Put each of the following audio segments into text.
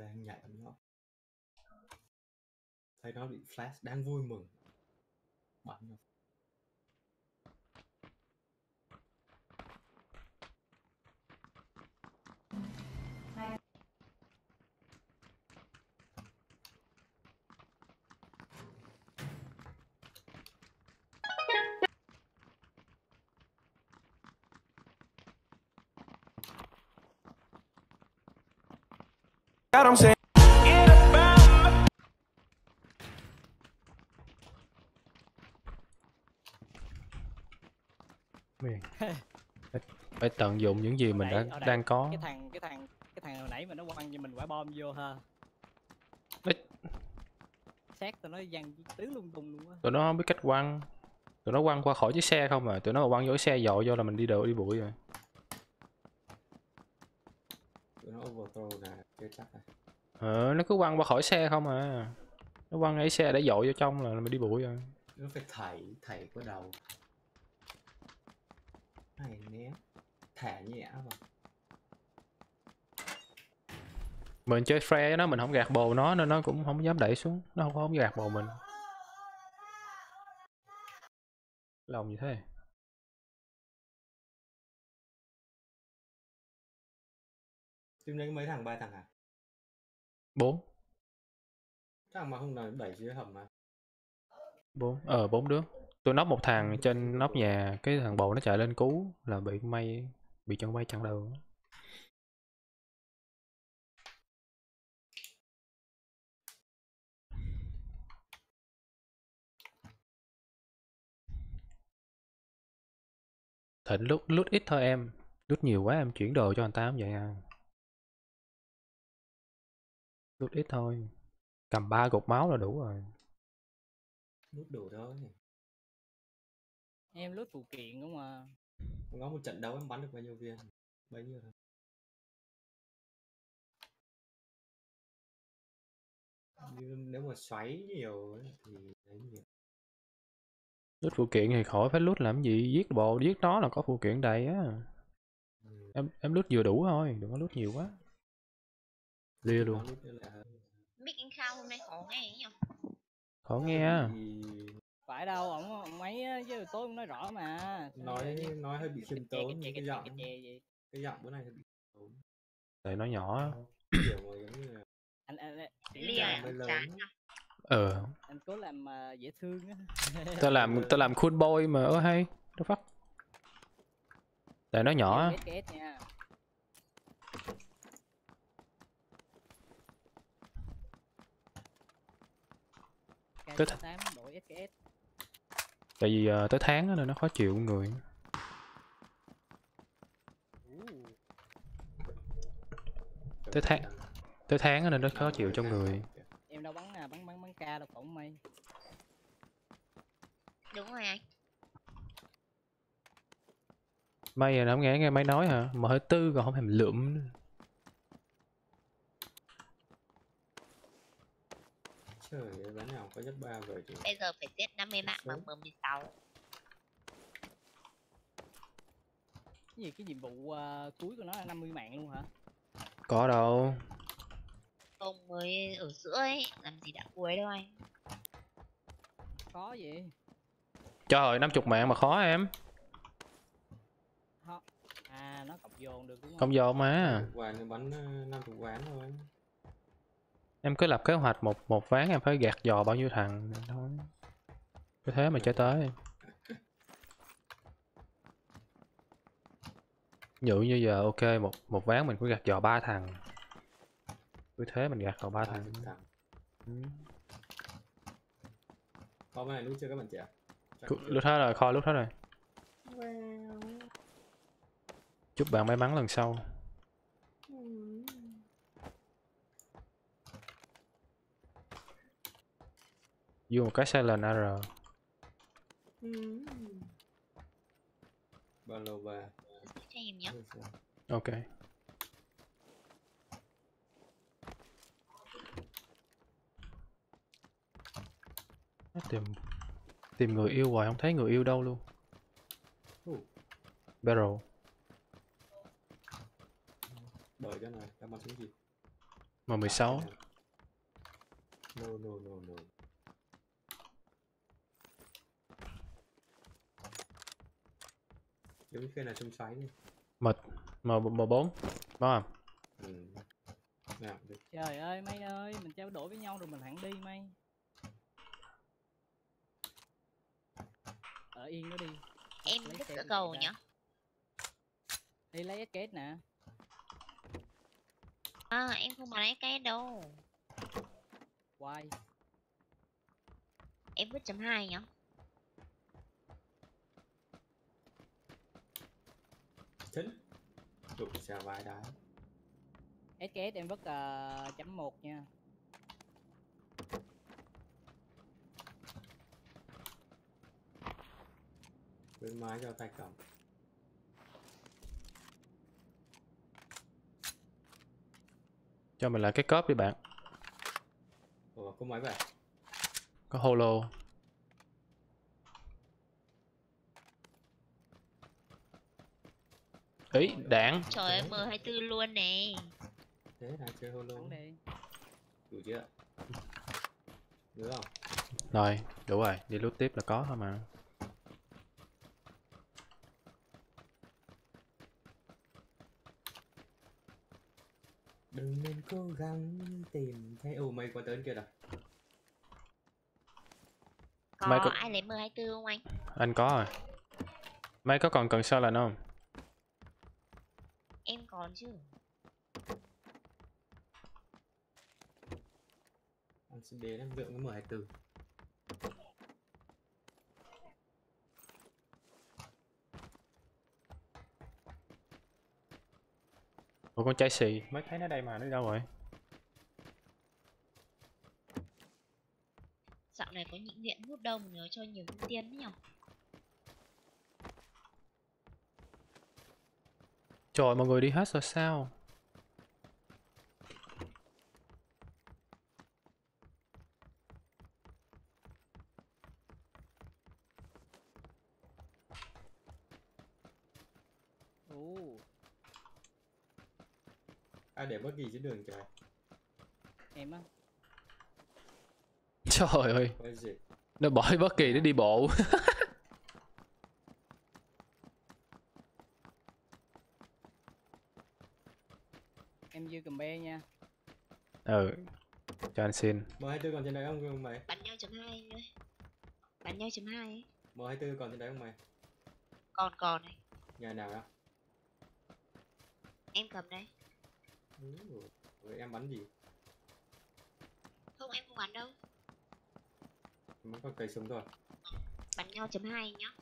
đang nhảy nó thấy nó bị flash đang vui mừng. Bắn God, I'm saying. Phải, tận dụng những gì mình đã đây, đang có. cái thằng cái thằng cái thằng hồi nãy mà nó quăng cho mình quả bom vô ha. Đấy. xác tụi nó văng tứ lung tung luôn á. Tụi nó không biết cách quăng. Tụi nó quăng qua khỏi chiếc xe không à. Tụi nó mà quăng vô cái xe dội vô là mình đi đổ đi bụi rồi tụi nó overthrow là chưa chắc này ờ, nó cứ quăng qua khỏi xe không à. Nó quăng cái xe để dội vô trong là mình đi bụi rồi. Nó phải thảy thảy qua đầu. Này ném thả nhẹ vào mình chơi với nó mình không gạt bồ nó nên nó cũng không dám đẩy xuống. Nó không không gạt bồ mình. Lòng gì thế. Team đấy có mấy thằng? Ba thằng à bốn. Thằng mà không nào đẩy dưới hầm mà. Bốn. Ờ bốn đứa. Tôi nóc một thằng trên nóc nhà cái thằng bồ nó chạy lên cứu là bị may bị chân bay chặn đầu. Thịnh lút lút ít thôi em. Lút nhiều quá em chuyển đồ cho anh ta không vậy à lút ít thôi. Cầm ba cục máu là đủ rồi. Nút đủ thôi. Em lướt phụ kiện đúng mà có một trận đấu em bắn được bao nhiêu viên? Bấy nhiêu thôi. Nếu mà xoáy nhiều ấy, thì đấy nhiều. Lút phụ kiện thì khỏi phải lút làm gì? Giết bộ giết nó là có phụ kiện đầy á. Ừ. em em lút vừa đủ thôi đừng có lút nhiều quá lia luôn. Mic anh Khao hôm nay khó nghe nhỉ? khó nghe phải đâu ổng ổng mấy chứ tôi cũng nói rõ mà. Nói nói hơi bị khiêm tốn cái giọng cái giọng bữa nay hơi bị khiêm tốn. Tại nó nhỏ á. kiểu mà giống như là anh anh anh, Lia Chàng à? ờ. Anh cố làm à, dễ thương á. Tao làm tao làm cool boy mà ơ hay. Nó phát tại nó nhỏ á. Đổi SKS tại vì ờ, tới tháng á nên nó khó chịu con người. Tới tháng tới tháng á nên nó khó chịu trong người. Em đâu bắn à bắn bắn bắn ca đâu phỏng mây Đúng rồi anh. may là nó không nghe nghe máy nói hả? Mà hơi tư còn không thèm lượm nữa. Trời ơi bán nào có nhất ba rồi chứ Bây giờ phải giết 50 mạng bằng M16. cái gì cái nhiệm vụ à, cuối của nó là 50 mạng luôn hả? Có đâu. Không mới ở giữa ấy, làm gì đã cuối đâu anh. khó gì? Trời 50 mạng mà khó em. À nó cộng dồn được đúng không không? vô mà. Quán thì bắn ờ, năm chục quán thôi em cứ lập kế hoạch một một ván em phải gạt dò bao nhiêu thằng. Thôi cứ thế mà chơi tới. Dụ như giờ ok một một ván mình cứ gạt dò ba thằng. Cứ thế mình gạt dò ba thằng. Ừ. có cái này nút chưa các bạn trẻ lúc hết rồi kho lúc hết rồi. Chúc bạn may mắn lần sau vô một cái silent ar ba lô ba. Em ok. Nó tìm tìm người yêu hoài không thấy người yêu đâu luôn. Barrel. Bởi cái này các bạn thấy gì? M16 no no no no giống như kia là trong xoáy đi. M M4 có không? Ừ. nào trời ơi mày ơi mình trao đổi với nhau rồi mình hẳn đi mày ở yên nó đi. Em lấy thích của cầu ra. đi lấy kết nè. À, em không bắn cái đâu. quay Em vứt chấm hai nhá. Thính. Đụng xà vai đá SKS em vứt uh, chấm một nha. Với mái cho tay cầm. Cho mình lại cái cốp đi bạn. Ủa có máy vậy có holo ý đạn Trời ơi, M24 luôn nè. thế là chơi holo. Đủ chưa? Được không? Rồi đủ rồi. Đi lút tiếp là có thôi mà. Đừng nên cố gắng tìm thấy ồ mày qua tới kia rồi. Có Mày có- ai lấy M24 không anh? anh có rồi mấy có còn cần sao là không Em còn chứ. anh sẽ đến em lượng cái m 24 Ủa con trai xì. Mới thấy nó đây mà nó đâu rồi? Dạo này có những viện hút đông nhớ cho nhiều ưu tiên đấy trời mọi người đi hết rồi sao? Ồ, ai để bất kỳ trên đường trời em á. Trời ơi. Gì? Nó bỏ bất kỳ nó đi bộ em dư cầm be nha ừ cho anh xin m 24 còn trên đấy không không mày Bắn nhau chấm hai anh ơi. Bắn nhau chấm hai ấy. m 24 còn trên đấy không mày Còn còn này. nhà nào đó Em cầm đây. Ừ, rồi em bắn gì Không em không bắn đâu. mới có cây súng thôi Bắn nhau chấm hai nhá.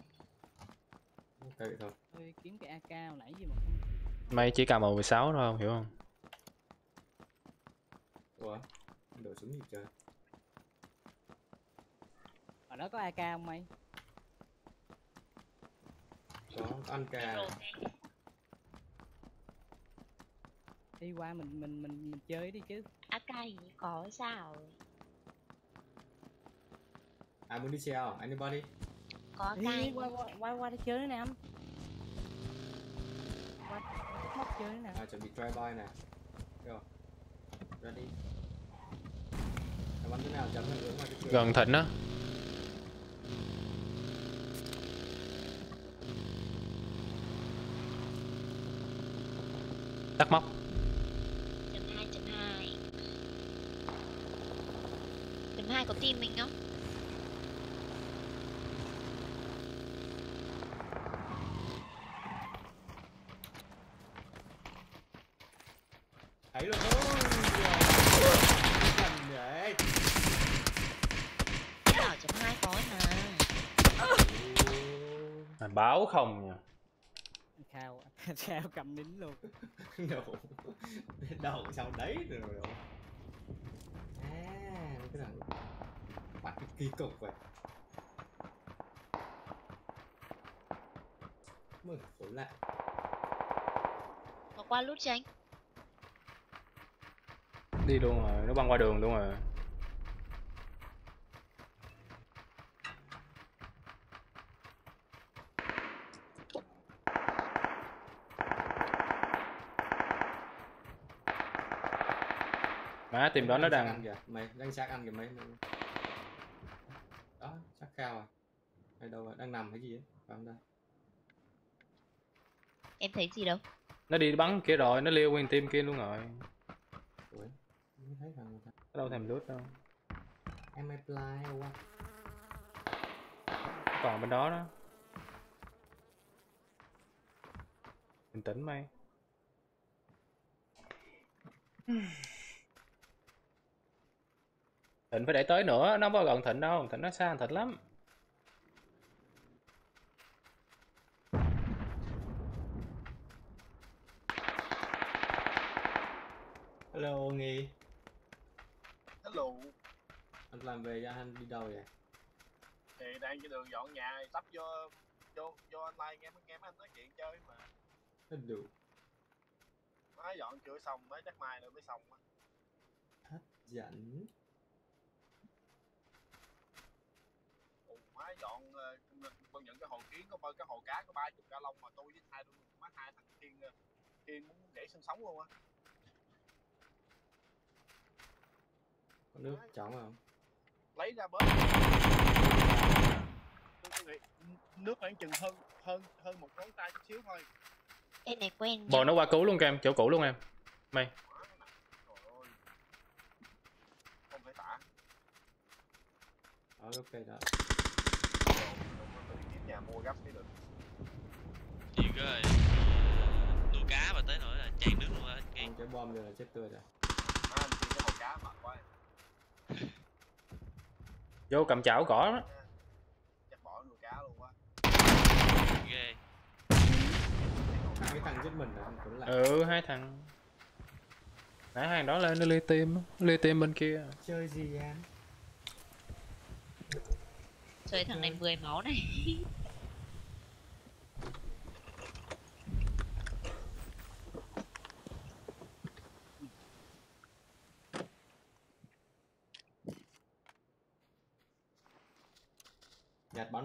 cây thôi Ôi, kiếm cái AK nãy gì mà không mày chỉ cầm M16 thôi không hiểu không ủa? Đổ súng gì trời? Ở đó có AK không mày? Có ăn cà đi qua mình mình mình, mình chơi đi chứ. AK như có sao? ai muốn đi treo anybody? Có AK. đi, qua qua qua qua đi chơi nữa nè em qua móc chơi nữa nè. À chuẩn bị try by này gần thịnh á tắt móc chấm hai chấm hai. Chấm hai có team mình không? thấy luôn gần đấy Bảo chấm hai có mà. à, báo không nha khao khao cầm nín luôn. Đầu đầu sau đấy rồi à cái nào bắt cái kỳ cục vậy. Mở số lại Có qua lút cho anh. đi luôn rồi nó băng qua đường luôn rồi má tìm đó nó Đang ăn kìa mày đang xác ăn kìa mấy mấy- đó xác cao à? Hay đâu rồi đang nằm cái gì ấy? Phải không ta? Em thấy gì đâu. nó đi bắn kia rồi nó liêu nguyên team kia luôn rồi. Ủa, không thấy thằng người ta Nó đâu thèm lướt đâu. Em apply qua. Còn bên đó đó. Bình tĩnh mày thịnh phải để tới nữa nó không có gần thịnh đâu thịnh nó xa thịnh lắm. Hello nghi. Hello, anh làm về cho anh đi đâu vậy? Thì đang trên đường dọn nhà, sắp vô vô vô online nghe nghe mấy anh nói chuyện chơi mà. hello Mới dọn chưa xong, mới chắc mai nữa mới xong á. hấp dẫn Ồ, Mới dọn ờ, công nhận cái hồ kiến có bao cái hồ cá có ba chục ca lông mà tôi với hai đứa má hai thằng Kiên ờ, Kiên muốn để sinh sống luôn á. có nước chóng không Lấy ra bớt. Tôi tôi nước khoảng chừng hơn hơn hơn một ngón tay chút xíu thôi. Cái này quen bò nó qua cứu luôn kem chỗ cũ luôn em mày. Không tả. đó Tôi nhà mua gấp mới được. gì cơ ơi nuôi cá mà tới nỗi là chan nước luôn á ông cái bom rồi là chết tươi rồi. Má anh kiếm cái hồ cá mệt quá. vô cầm chảo cỏ đó Chắc bỏ nuôi cá luôn quá. ghê. Hai cái thằng giết mình rồi cũng lại ừ hai thằng. Nãy hai thằng đó lên nó lê tim á, lê tim bên kia. Chơi gì em Chơi thằng này 10 máu này.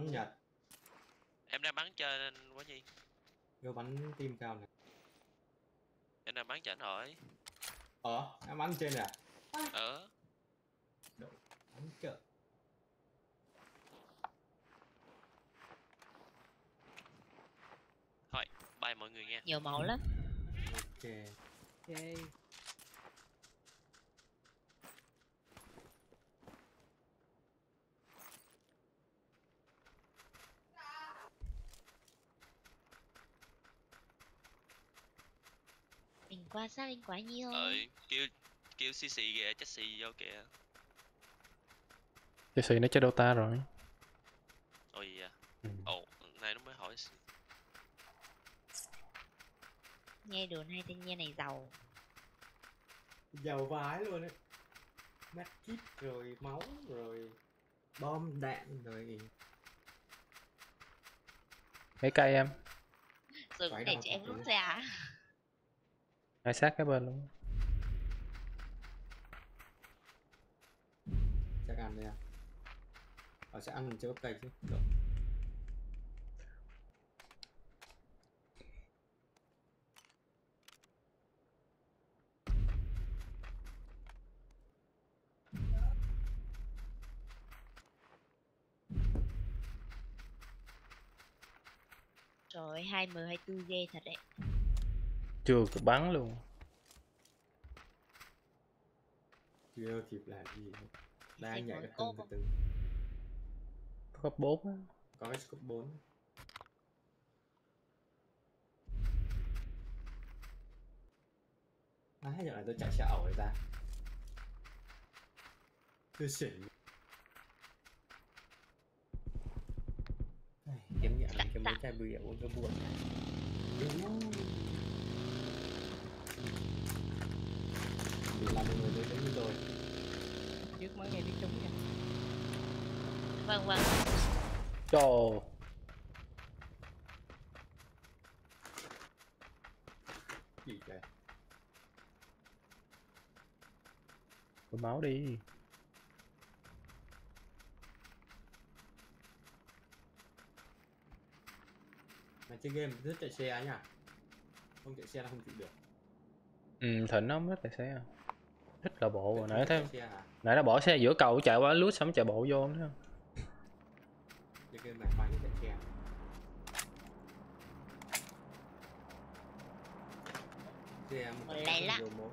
bắn nhặt em đang bắn trên quá nhi. Vô bắn tim cao này em đang bắn anh hỏi ờ em bắn trên à ờ. Bắn chợ bye mọi người nha. Nhiều máu lắm. ok. Ok. Sát anh quá nhiều. ờ kêu kêu xì xì kìa chắc xì vô kìa Chelsea nó chơi Dota rồi ôi à ừ. ồ nay nó mới hỏi Nghe đồn hai thanh niên này giàu. giàu vái luôn đấy mắt kít rồi máu rồi bom đạn rồi mấy cây em Rồi để cho em rút ra. Hai sát cái bên luôn chắc ăn đây à ờ sẽ ăn chơi bắp cây chứ Được. Trời ơi, 2M24 ghê thật đấy. Chưa kịp bắn luôn. Chưa kịp làm gì hết. đang nhảy cái từng từ cấp 4 á. Có cái scope 4 à, hay là tôi chạy xe ẩu ta. Tôi xỉn. Kiếm nhận cái mấy chai bia uống cái buồn vì làm một người đến đến như tôi Trước mới nghe tiếng trúng nha. Vâng vâng. trời gì vậy Đổ máu đi mà chơi game rất chạy xe nhá không chạy xe là không chịu được ừ thịnh nó thích tài xế à thích là bộ rồi nãy thấy nãy nó bỏ xe giữa cầu chạy qua lút xong chạy bộ vô nữa. Lẹ một.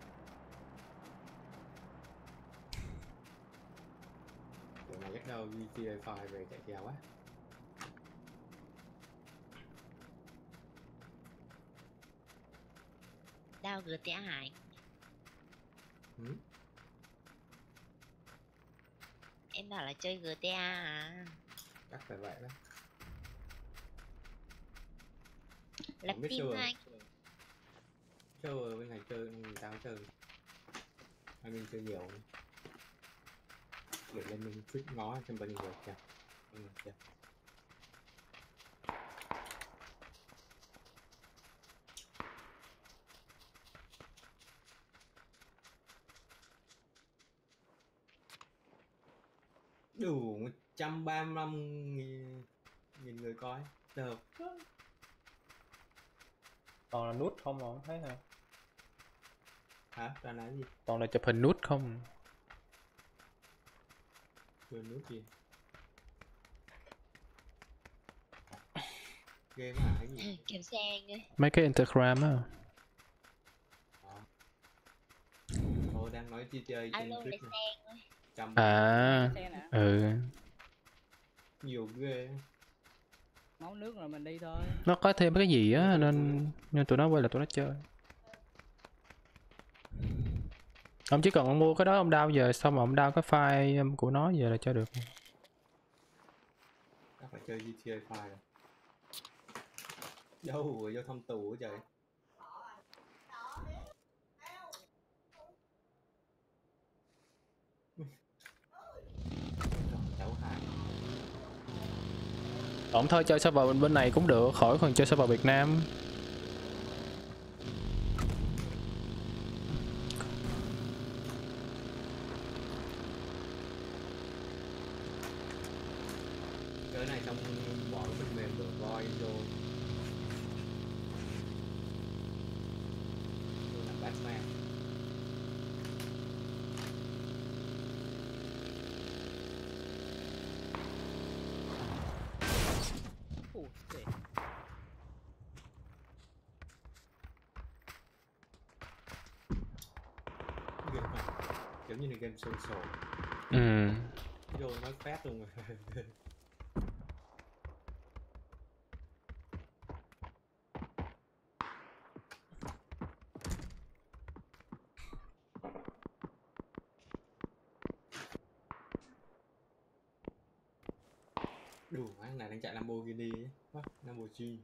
Kiểu này chắc đâu GTA 5 về chạy xe quá Đao GTA Hải. Ừ? Em bảo là chơi GTA à. Chắc phải vậy đó Lập chưa? anh. Chơi ở bên này chơi người ta có chơi Hai mình chơi nhiều Để lên mình chút ngó xem bao nhiêu người kìa Ừ, kìa. Đủ 135 nghìn, nghìn người coi. Được toàn là nút không mà không thấy hả? Hả? Ra nói gì? Toàn là chụp hình nút không? Quên nước gì? Game hả cái gì? Kiểm xe mấy cái instagram á. Ồ đang nói GTA trên Alo lấy Twitch xe trăm à ừ. Nhiều ghê. Máu nước rồi mình đi thôi. Nó có thêm cái gì á nên nên tụi nó quay là tụi nó chơi. Ông chỉ cần ông mua cái đó ông đao về xong mà ông đao cái file của nó về là chơi được. Chắc phải chơi GTA 5 rồi đâu rồi vô thăm tù trời cháu hai ổn thôi chơi server bên bên này cũng được, khỏi còn chơi server Việt Nam cái này xong bỏ cái phần mềm đổi voi vô Tôi làm Batman ủa shit. game này giống như là game social ừ. Vô nói phát luôn rồi. Đủ thằng này đang chạy Lamborghini ấy. What? Lamborghini.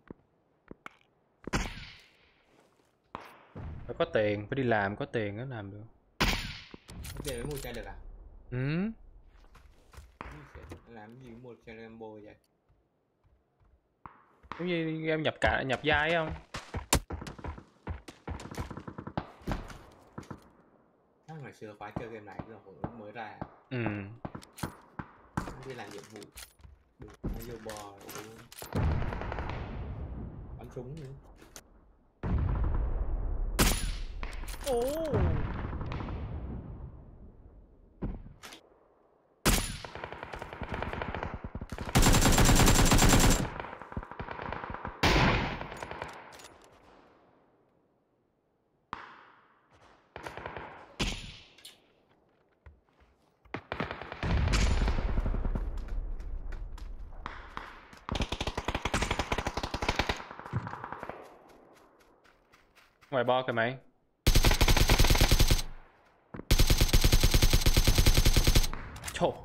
Phải có tiền phải đi làm có tiền mới làm được ok mới mua xe được à? Ừ. Làm gì mua xe Lambo vậy? Giống như em nhập cả nhập vai không? Chắc ngày xưa khoái chơi game này rồi hồi mới ra. Ừ. Đi làm nhiệm vụ. Được hay vô bò bắn súng nữa. Ồ ngoài bo kìa mày Chô,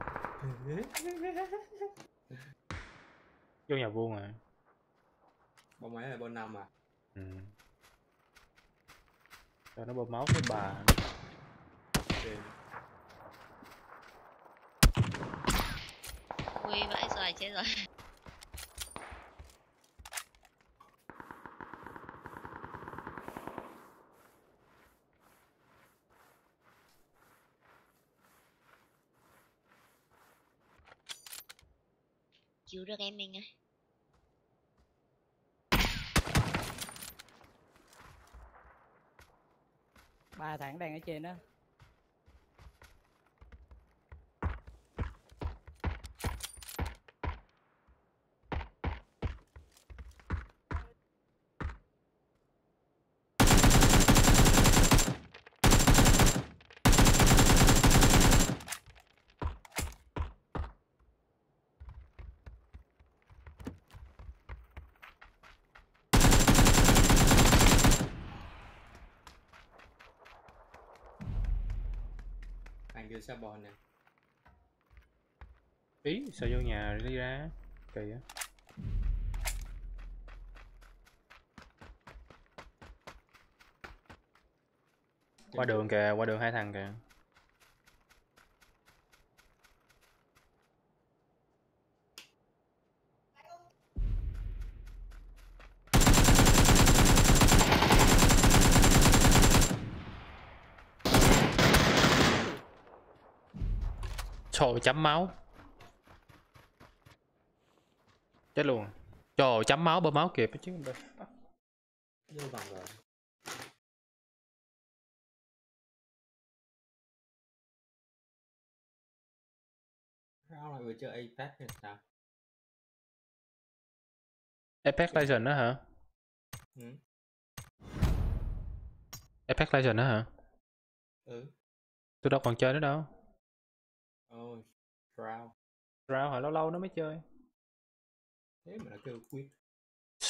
vô nhà vuông rồi bóng máy là bom năm à ừ. cho nó bơm máu cái bà. Ui vãi rồi chết rồi. Cứu được em mình ơi. ba thằng đang ở trên đó sao bò nè? Ý, sao vô nhà rồi đi ra? Kỳ á. Qua đường kìa, qua đường hai thằng kìa. Chấm máu. Chết luôn. Trời chấm máu bơm máu kịp. Chứ vô vòng rồi. Sao lại vừa chơi Apex thì sao? Apex Legends đó hả? ừ. Apex Legends đó hả? ừ. Tôi đâu còn chơi nữa đâu. Oh Shroud Rao hồi lâu lâu nó mới chơi. Thế mà nó kêu quit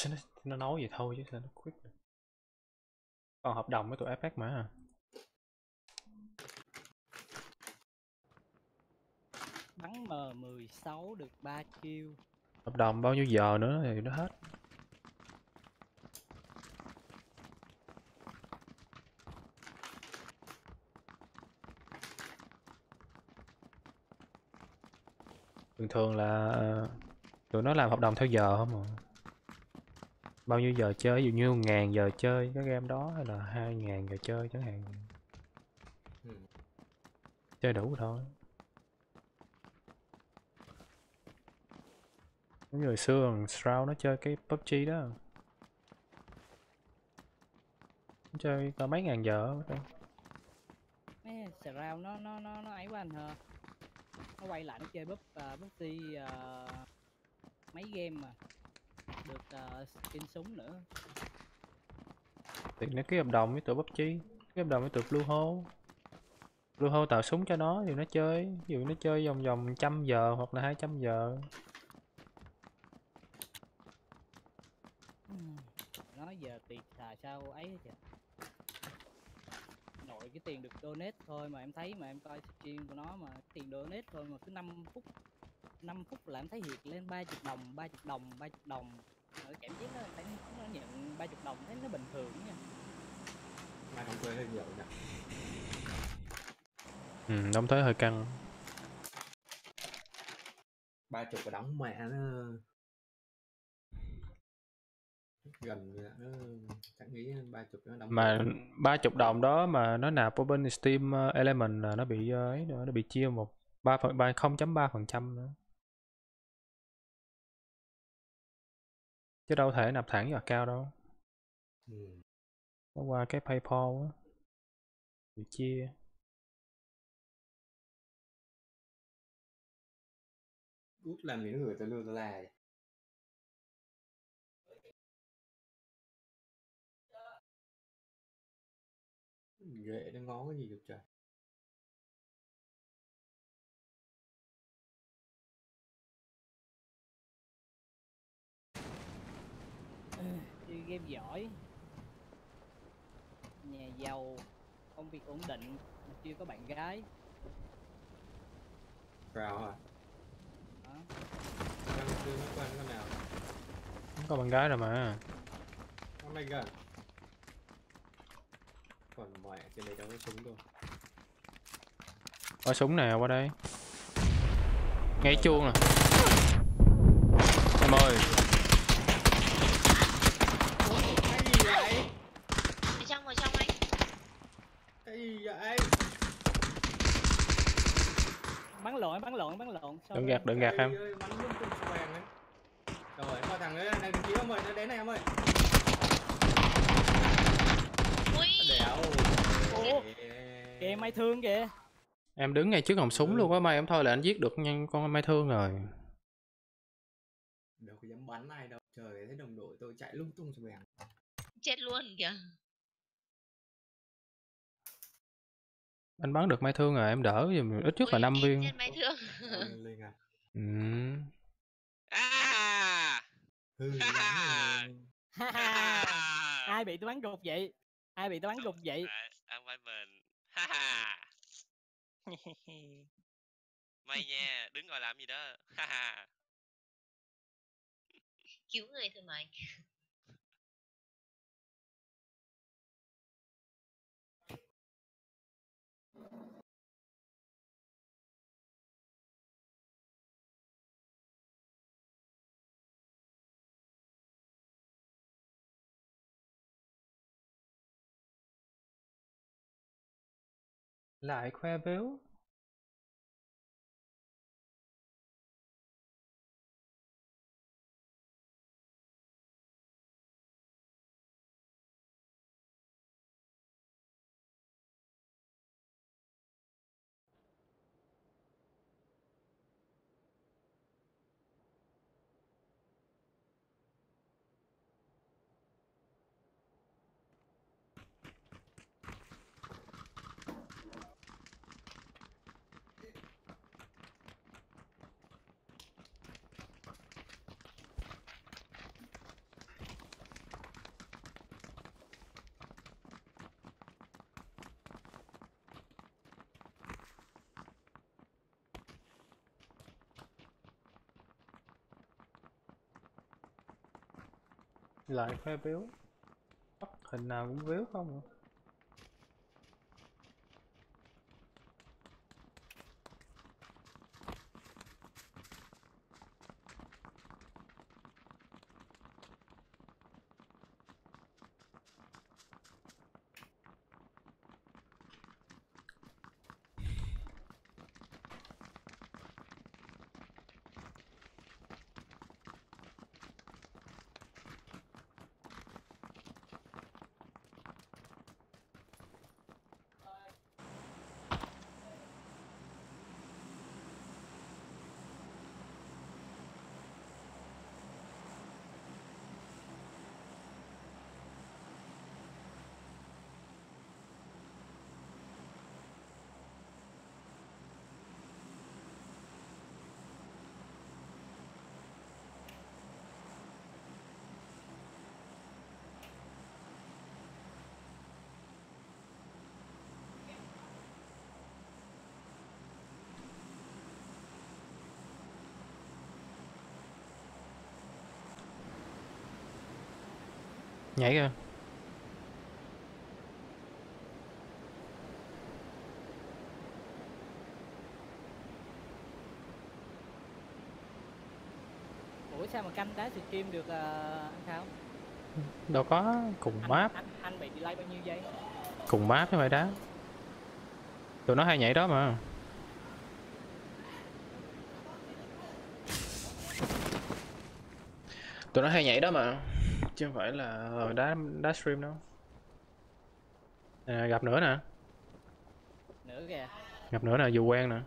nó, nó nói vậy thôi chứ sao nó quit được? Còn hợp đồng với tụi Apex mà? Bắn M16 được 3 kill. Hợp đồng bao nhiêu giờ nữa thì nó hết Thường thường là tụi nó làm hợp đồng theo giờ không à? Bao nhiêu giờ chơi, ví dụ như ngàn giờ chơi cái game đó hay là hai ngàn giờ chơi chẳng hạn. Ừ. Chơi đủ thôi. Giống như hồi xưa thằng Shroud nó chơi cái PUBG đó. Nó chơi cả mấy ngàn giờ á, Mấy Shroud nó nó nó nó ấy quá anh hả? Nó quay lại nó chơi búp uh, PUBG ờ, mấy game mà được ờ, skin súng nữa. thì nó ký hợp đồng với tụi PUBG ký hợp đồng với tụi Bluehole Bluehole tạo súng cho nó thì nó chơi ví dụ nó chơi vòng vòng trăm giờ hoặc là 200 giờ Ừm, Nói giờ tiền xài sao ấy trời. Nội cái tiền được donate thôi mà em thấy mà em coi stream của nó mà tiền donate thôi mà cứ 5 phút 5 phút là em thấy hiệt lên 30 đồng 30 đồng 30 đồng. Rồi cảm giác nó thấy nó nhận 30 đồng thấy nó bình thường nha. Mai không quên hơi nhiều nhỉ? Ừ, đóng tới hơi căng. Ba chục đóng mẹ nó gần vậy đó, chắc nghĩ ba chục nó đóng mà ba chục đồng đó mà nó nạp vào bên Steam ờ, Element là nó bị ờ, ấy nữa nó bị chia một ba phần ba không chấm ba phần trăm nữa. Chứ đâu thể nạp thẳng vào account đâu. Ừ. nó qua cái PayPal á. Bị chia. Út làm những người tôi lưu tôi là ghệ nó ngó cái gì được trời. Chơi game giỏi. Nhà giàu công việc ổn định mà chưa có bạn gái. Vào hả? Đó. năm xưa nó quen con nào. Không có bạn gái rồi mà. Con này gần còn mẹ trên đây đâu có súng đâu. Có súng nè qua đây. Ngay chuông nè. Em ơi. Bắn lộn bắn lộn bắn lộn. Đừng gạt đừng gạt em. Rồi coi thằng ấy này kia em ơi nó đến này em ơi ui đéo Ủa? kìa mai thương kìa. Em đứng ngay trước hòng súng luôn á may em thôi là anh giết được nhưng con mai thương rồi. Đâu có dám bắn ai đâu. Trời thấy đồng đội tôi chạy lung tung xoèn chết luôn kìa. Anh bắn được mai thương rồi em đỡ giùm. Ít nhất là năm viên. chết máy thương. À. Ừ. À! ai bị tôi bắn gục vậy ai bị tôi bắn gục vậy I'm white man. Ha ha. May nha, đứng ngồi làm gì đó. Ha ha. cứu người thôi mà anh. Lại khoe Lại khoe béo. Hình nào cũng biếu không à? Nhảy kìa. ủa sao mà canh đá stream được à, anh Khao Đâu có cùng anh, map, anh, anh bị delay bao nhiêu giây cùng map chứ phải đá. Tụi nó hay nhảy đó mà. Tụi nó hay nhảy đó mà. Chứ không phải là đá đá stream đâu. À, gặp nữa nè, nữa kìa gặp nữa nè, dù quen nè.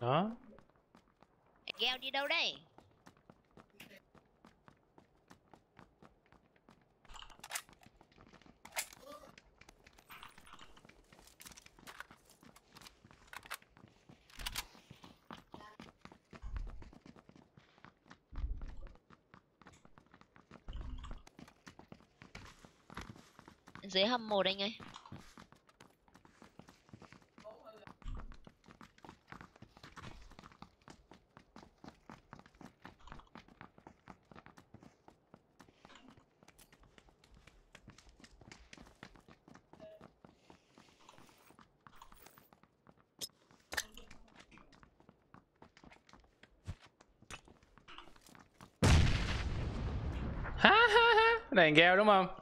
Đó, Gheo đi đâu đây? Dưới hầm một anh ơi. ha ha ha, này gheo đúng không?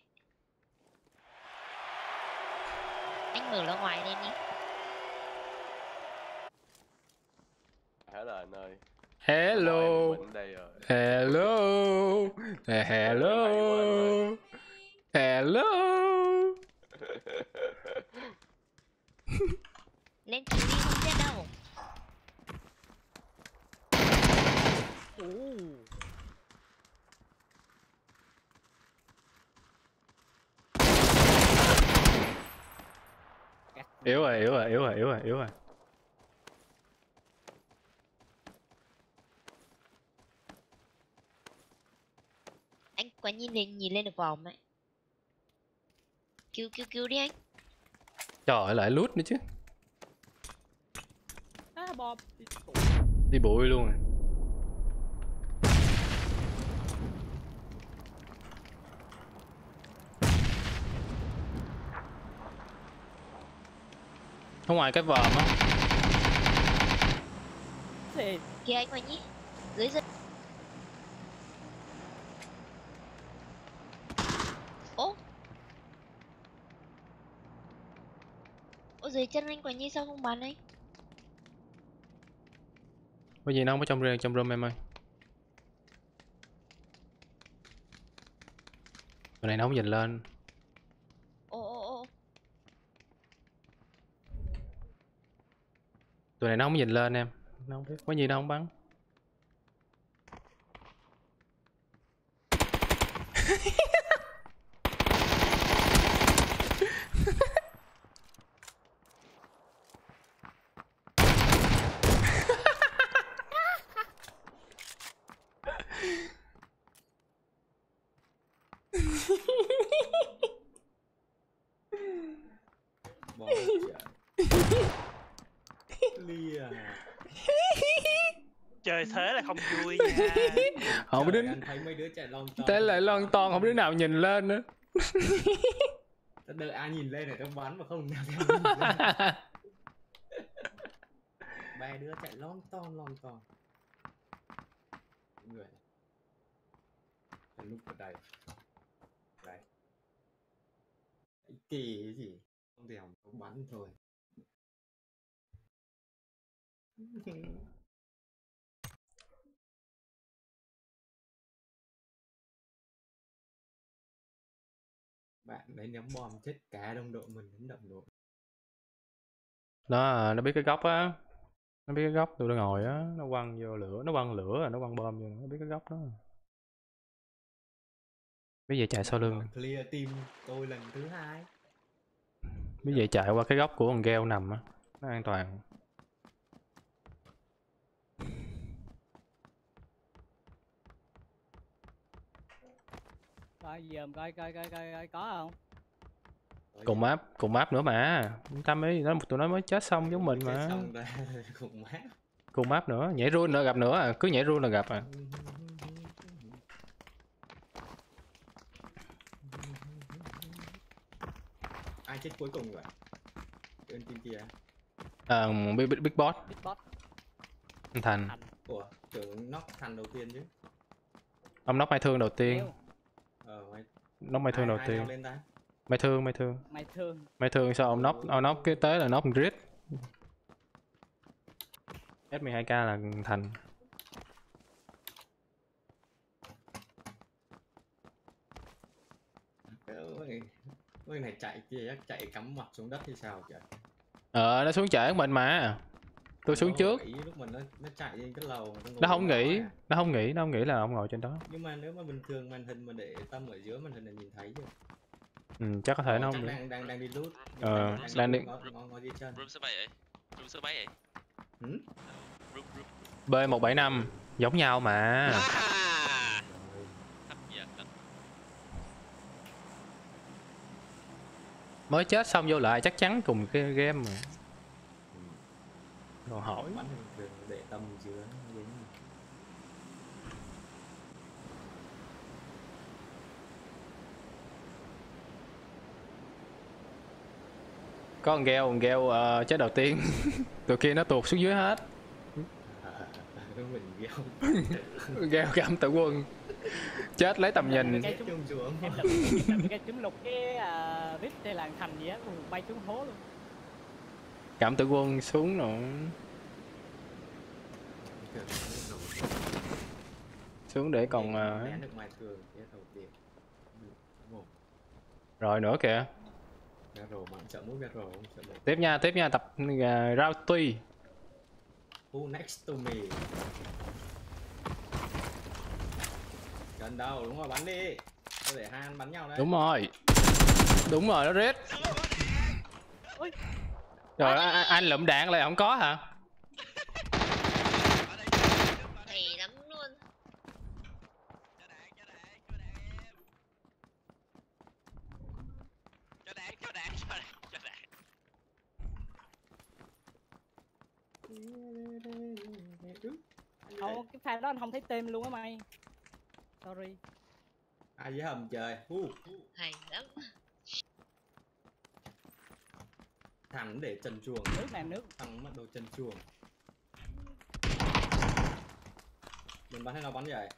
vòm ấy. Cứu cứu cứu đi anh. Trời ơi, lại lút nữa chứ. Á bom. Đi bụi luôn rồi. Ở ngoài cái vòm á. Kìa anh Hoài Nhi dưới dưới Hoài Nhi sao không bắn anh có gì nó không có trong trong room em ơi. Tụi này nó không nhìn lên. Ồ ồ ồ. Tụi này nó không nhìn lên em. Nó không biết. Có gì nó không bắn Bom chạy. Lia. Chơi thế là không vui nha Không đứa anh thấy mấy đứa chạy lon ton. Thế lại lon ton không đứa nào nhìn lên nữa Tao đợi ai nhìn lên để tao bắn mà không nào theo. Ba đứa chạy lon ton lon ton. Người. Lúc ở đây. Đấy. Kỳ cái gì? Không thể không bắn thôi. Bạn đấy ném bom chết cả đồng đội mình đến đồng đội. Nó nó biết cái góc á. Nó biết cái góc tụi nó ngồi á Nó quăng vô lửa Nó quăng lửa rồi nó quăng bom vô Nó biết cái góc đó. Bây giờ chạy sau lưng. Còn Clear team tôi lần thứ hai. Bây giờ chạy qua cái góc của con gheo nằm á Nó an toàn coi dòm coi coi coi coi, coi có không? Cùng map Cùng map nữa mà. Tâm ấy nó Tụi nó mới chết xong giống mình Chết mà Xong cùng mát. Cùng map nữa. Nhảy run nữa gặp nữa. À Cứ nhảy run là gặp à. Ai chết cuối cùng vậy? Bên team kia. à, big, big, big boss. Big boss. Anh Thành. Thành Ủa, tưởng knock thành đầu tiên chứ. Ông nóc mai thương đầu tiên. Đeo, Ờ, mày Nóc mai thương đầu ai tiên? Mai thương mai thương. Mày thương. Mai thương sao? Ông nóc Ông nóc cái tới là nóc grid S12k là Thành. Ôi, ôi này chạy kia chắc chạy cắm mặt xuống đất thì sao kìa. Ờ nó xuống chở mình mà Tôi xuống trước lúc mà nó nó chạy lên cái lầu mà Nó không ngồi nghĩ à. Nó không nghĩ Nó không nghĩ là ông ngồi trên đó Nhưng mà nếu mà bình thường màn hình mà để tâm ở dưới màn hình là nhìn thấy chứ. Ừ chắc có thể nó không đang đang đang đi loot. Ờ, đang đi- ngó dưới chân. room số mấy vậy room số mấy vậy Ừ? room room B175 Giống nhau mà Rồi. Mới chết xong vô lại chắc chắn cùng cái game mà. Rồi hỏi. Thường để tâm dưới dính Có con gheo con gheo ờ, chết đầu tiên. Tụi kia nó tuột xuống dưới hết. Mình gheo. Cảm tử quân Chết lấy tầm nhìn. cái xuống em đập cái chúng lục cái à, vít hay làng thành gì á bay xuống hố luôn Cảm tử quân xuống rồi Xuống để còn ờ, đầu Rồi nữa kìa. Tiếp nha tiếp nha tập uh, rau tuy Who next to me? Gần đâu đúng rồi bắn đi. Tôi để hai anh bắn nhau đấy Đúng rồi. Đúng rồi nó rết Rồi a- a- anh lụm đạn lại không có hả? Thì lắm luôn. cho đạn cho đạn cho đạn em cho đạn cho đạn cho đạn cho đạn Không, cái pha đó anh không thấy tên luôn á mày. Sorry. ai với hầm trời Hu. Hay lắm. Thằng để chân chuồng. Nước nè, nước. thằng bắt đầu chân chuồng. Mình bắn hay nó bắn vậy?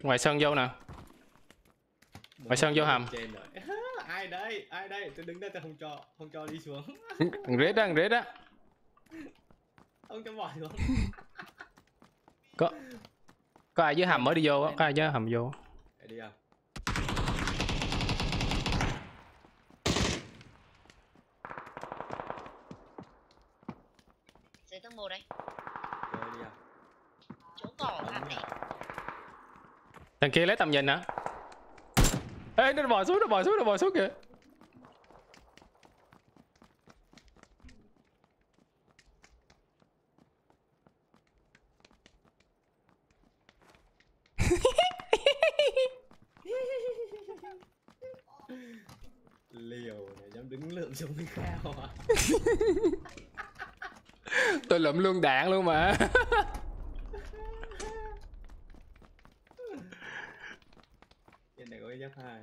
Ngoài sân vô nè. Ngoài sân vô hầm. ai đây? Ai đây? Tôi đứng đây tôi không cho không cho đi xuống. Thằng rết á, thằng rết á. không cho bỏ xuống. Có có ai dưới hầm mới đi vô có ai dưới hầm vô. đi không Dưới tầng một đây. chơi đi không Chỗ cỏ nha. này. Thằng kia lấy tầm nhìn hả? Ê, nó bò xuống, nó bò xuống, nó bò xuống kìa. liều này dám đứng trong cái cao à Tôi lụm luôn đạn luôn mà. trên này có cái giáp hai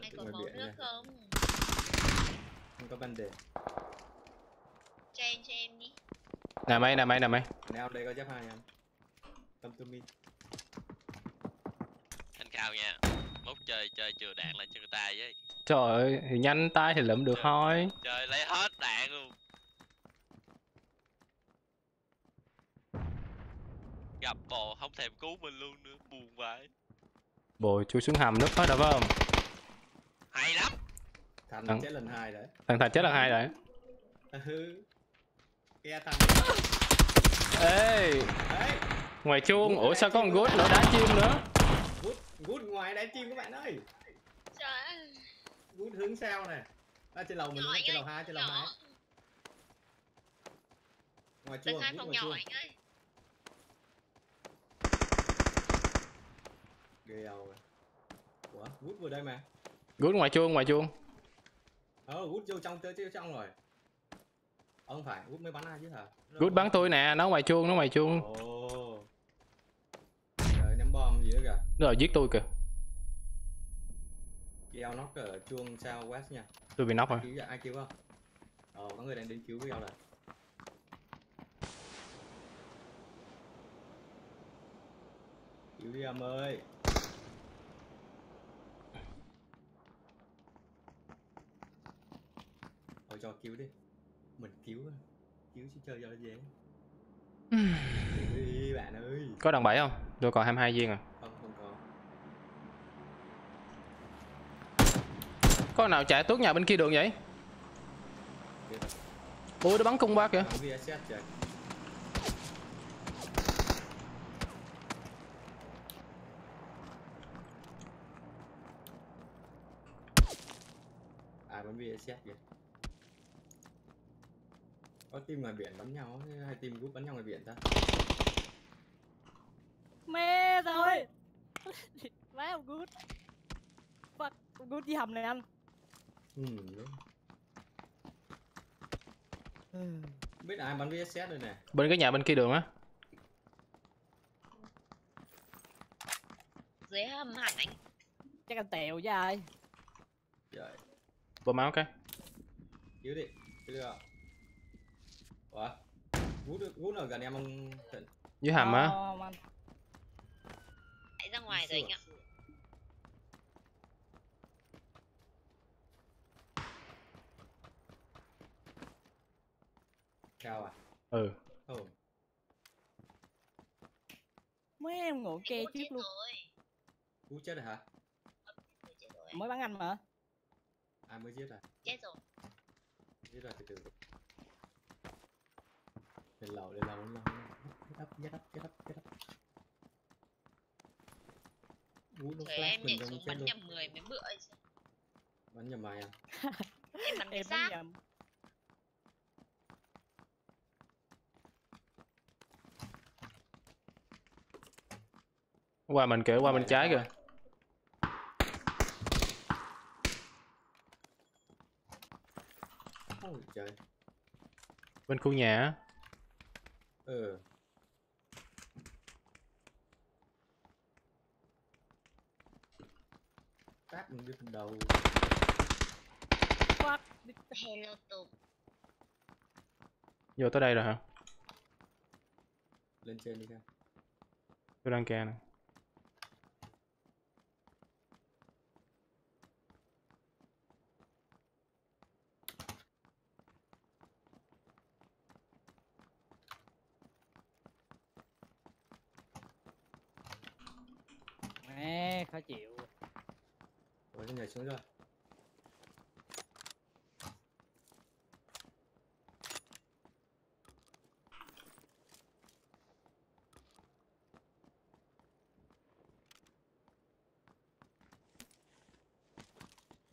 Anh có biển nước nha. không? không có ban đề Cho em cho em đi. Nè mày, nè mày, nè mày. nào đây có giáp hai anh tâm tư mi anh cao nha mốt chơi chơi chừa đạn lại cho người ta với Trời ơi, thì nhanh tay thì lụm được thôi. chơi lấy hết đạn luôn. Gặp bò không thèm cứu mình luôn nữa buồn vậy Bồ chui xuống hầm núp hết rồi phải không? hay lắm. Thành Thằng- chết lần hai đấy. Thằng Thành chết lần hai rồi. ừ. Kia thằng Ê, đấy ngoài chuông, ủa sao có con gút nữa đá chim nữa? gút gút ngoài đáy chim các bạn ơi. Trời ơi. gút hướng sao này à, trên lầu mình Nhỏ luôn, trên lầu hai trên lầu hai ngoài chuông ngoài nhỏ chuông anh ơi. ghê đầu rồi ủa gút vừa đây mà. Gút ngoài chuông, ngoài chuông. ờ gút vô trong tới vô trong rồi. Ờ, không phải gút mới bắn ai chứ hả? Gút bắn tôi nè, nó ngoài chuông, nó ngoài chuông. ồ. Trời ném bom gì nữa kìa. Rồi giết tôi kìa. Kêu nó ở chuông sao west nha. Tôi bị nóc rồi. cứu ai cứu không? Ờ có người đang đến cứu Kêu rồi. Cứu đi em ơi. Thôi cho cứu đi. Mình cứu cứu chứ chơi cho nó dễ. Đi bạn ơi. Có đòn bẩy không? Tôi còn 22 viên à. không không có Có nào chạy tuốt nhà bên kia đường vậy? Ui, nó bắn cung qua kìa. À bắn VSS kìa có team ngoài biển bắn nhau hay team group bắn nhau ngoài biển ta Mẹ rồi. Má ông good. Fuck, good với hầm này anh. Ừ đúng Không biết ai bắn VSS đây nè Bên cái nhà bên kia đường á. Dưới hầm hẳn anh. Chắc anh tèo chứ ai. trời Bơm máu cái. cứu đi cứu được ủa gút gút ở gần em ông Thịnh Dưới hầm á. Không, anh. Hãy ra ngoài rồi anh ạ. Cao à Ừ. ồ Mấy em ngủ ke Ủa, trước chết luôn. rồi. gút chết rồi hả Ủa, Chết rồi. Mới bắn anh mà. ai mới giết à Chết rồi. giết rồi từ từ lên lầu lên lầu lên lầu get up get up get up get up gút nó Trời em nhảy xuống bắn nhầm người mới bựa ấy chứ. bắn nhầm mày à em bắn cái bắn xác nhầm qua mình kìa qua bên trái kìa. Ôi trời. Bên khu nhà á. ờ tát mình phần đầu. Fuck. hello tụt vô tới đây rồi hả? Lên trên đi xem. Tôi đang kè nè Mẹ, khó chịu. Ủa nó nhảy xuống rồi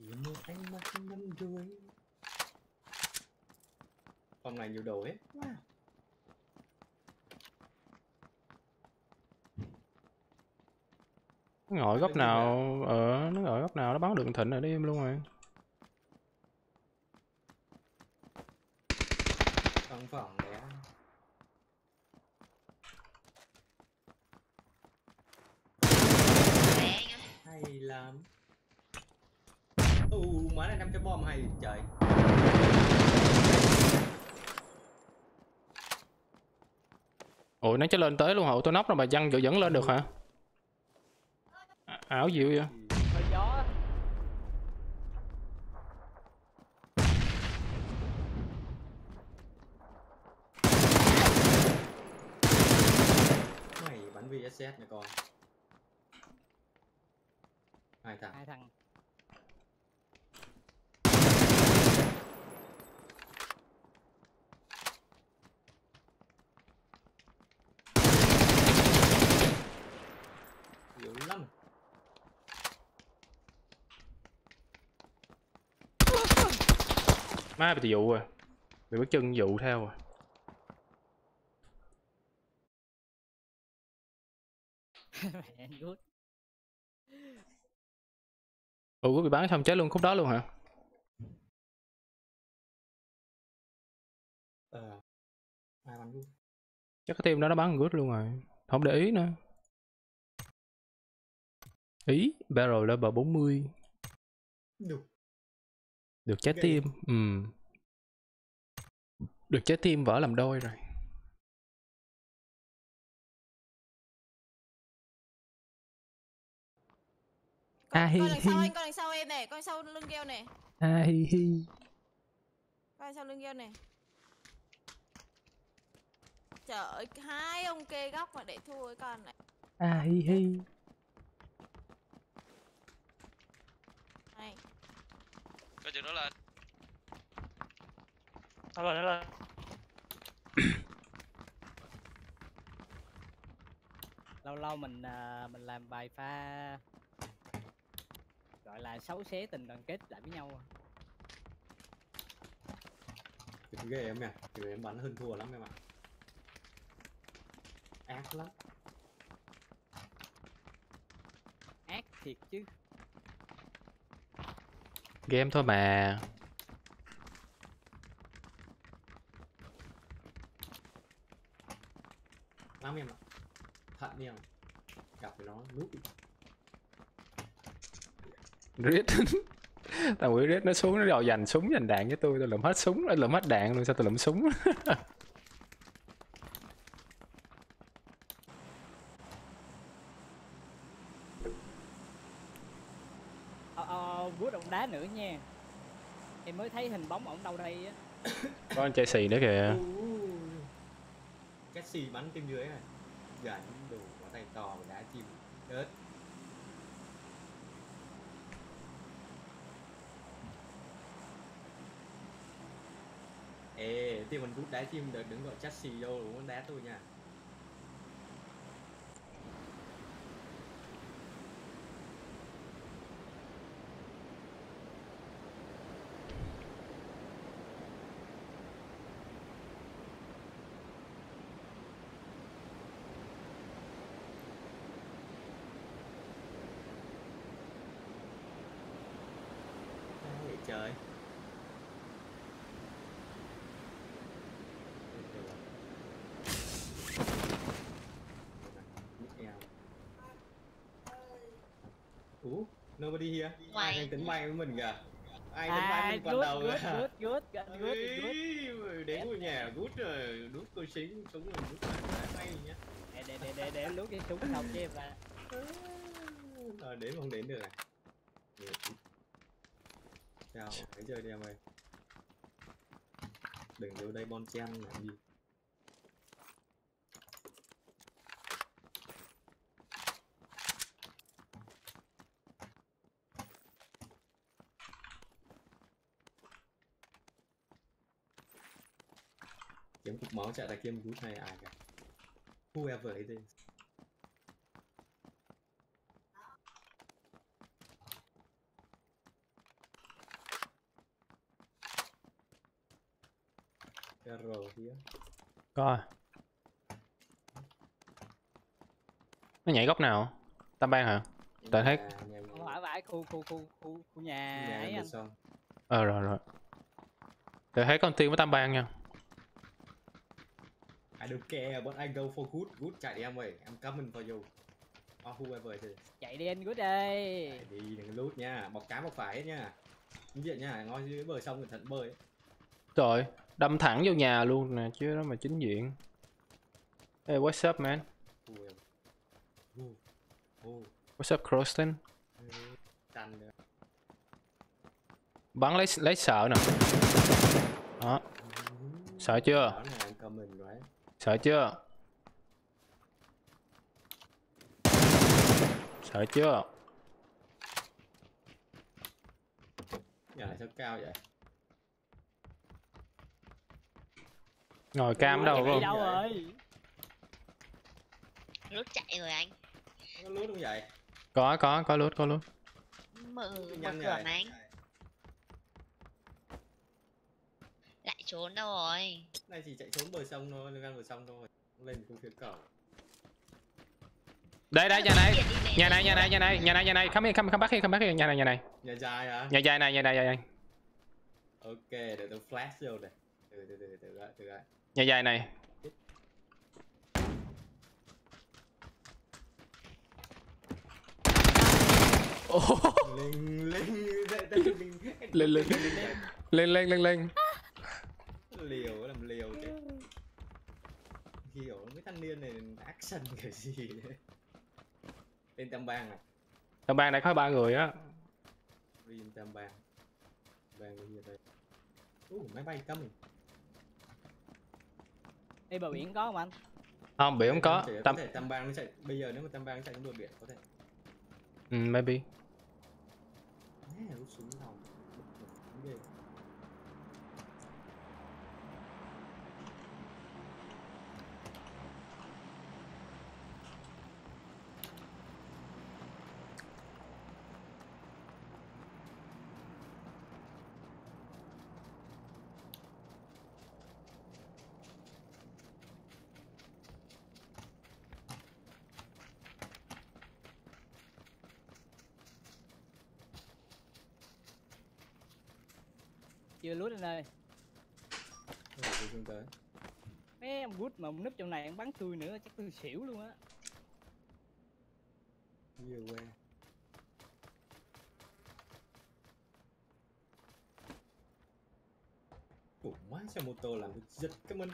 hôm một ánh mắt năm Phòng này nhiều đồ hết. Wow. Ngồi góc kia nào ở nó ngồi góc nào nó bắn đường thịnh rồi đi em luôn rồi Trong phòng đấy hay lắm. U má này năm cái bom hay trời. Ủa nó chứ lên tới luôn Ủa, tôi nóc rồi mà văng vẫn lên được hả? À, ảo diệu vậy? Hơi gió mày bắn VSS nè con. Hai thằng. Hai thằng yếu lắm má bị dụ rồi bị bước chân dụ theo rồi good ủa bị bắn xong chết luôn khúc đó luôn hả? Ờ chắc cái team đó nó bắn good luôn rồi. Không để ý nữa. Ý barrel level 40 đủ được trái tim ừ được trái tim vỡ làm đôi rồi Con, À, hi, con đằng sau hi. anh, con đằng sau em này, con sau lưng keo này, a hi hi con sau lưng keo này. Trời ơi, hai ông kê góc mà để thua cái con này. a hi hi Này, Coi chừng nó lên. Nó lên, nó lên. lâu lâu mình à, mình làm bài pha gọi là xấu xé tình đoàn kết lại với nhau cái ghê em nè kiểu em bắn hơn thua lắm em ạ ác lắm ác thiệt chứ game thôi mà. Lắm em ạ thận đi em gặp nó núp Red Tao nghĩ Red nó xuống nó đòi giành súng giành đạn với tôi Tôi lượm hết súng, lượm hết đạn luôn sao tôi lượm súng ờ ờ bút động đá nữa nha em mới thấy hình bóng ổng đâu đây á. Có anh chạy xì nữa kìa. Cái xì bắn bên dưới này. Gắn đủ có tay to và đá chim. Đớt ê thì mình rút đá chim đừng đừng gọi chassis vô đúng không đá tôi nha nobody here? Ngoài. ai đang tính bay với mình kìa? Ai tính bay à mình còn good đầu good kìa? good good good good good đến ngôi nhà gút rồi đút cơ xính súng rồi đút lại hay nhá để để để để để lúc cái súng xong chứ mà. Rồi đến không đến được này chào thấy chơi đi em ơi. Đừng vô đây bon chen làm gì máu chạy ra kiếm gút này ai cả whoever it is Carol here. Coi. Nó nhảy góc nào? Tam ban hả? Tại thấy- không phải phải khu khu khu khu khu nhà nhà ấy anh. Ờ rồi rồi. Để thấy con tiên với tam ban nha. I don't care, but I go for good. Good chạy đi em ơi. I'm coming for you. Or whoever it is. chạy đi anh good đây Chạy đi, đừng lút nha. Bọc trái bọc phải hết nha. Chính diện nha, ngồi dưới bờ sông cẩn thận bơi. Trời, đâm thẳng vô nhà luôn nè chứ đó mà chính diện. Hey, what's up man? Whoever. Who? Who? What's up Croston? Bắn lấy lấy sợ nè. Đó, Sợ chưa? Sợ chưa? Sợ chưa? Nhà này sao cao vậy? Ngồi cam ở đâu không? đâu rồi Rút chạy rồi anh. Có lút không vậy? Có có có lút có lút. Mở mở cửa mà anh. Lại trốn đâu rồi? Này chỉ chạy trốn bờ sông thôi, lên bờ sông thôi. Lên khu phía cầu. Đây đây nhà này. Nhà này nhà này nhà này nhà này nhà này come back here come back here nhà này nhà này. Nhà dài hả? Nhà dài này nhà này nhà này. Ok, để tôi flash vô này. Từ từ từ từ lại, từ lại. Nhà dài này. Dậy linh Lên, lên. Lên lên lên lên. Liều làm liều chứ. Hiểu mấy thanh niên này action kiểu gì đấy tên tam bang à? Trong bang này có ba người á. Green tam bang. Bang cái gì đây? Uh, máy bay cấm đi bờ biển có không anh? Không, biển không có. Tam Tam thể tam bang nó chạy. Bây giờ nếu mà tam bang nó chạy xuống bờ biển có thể. Ừ, maybe. Súng đầu chưa lút anh ơi Rồi, tôi xuống tới. Mấy ông good mà núp trong này anh bắn tôi nữa chắc tôi xỉu luôn á. Nhiều que Ủa, má xe mô tô làm tôi giật cái mình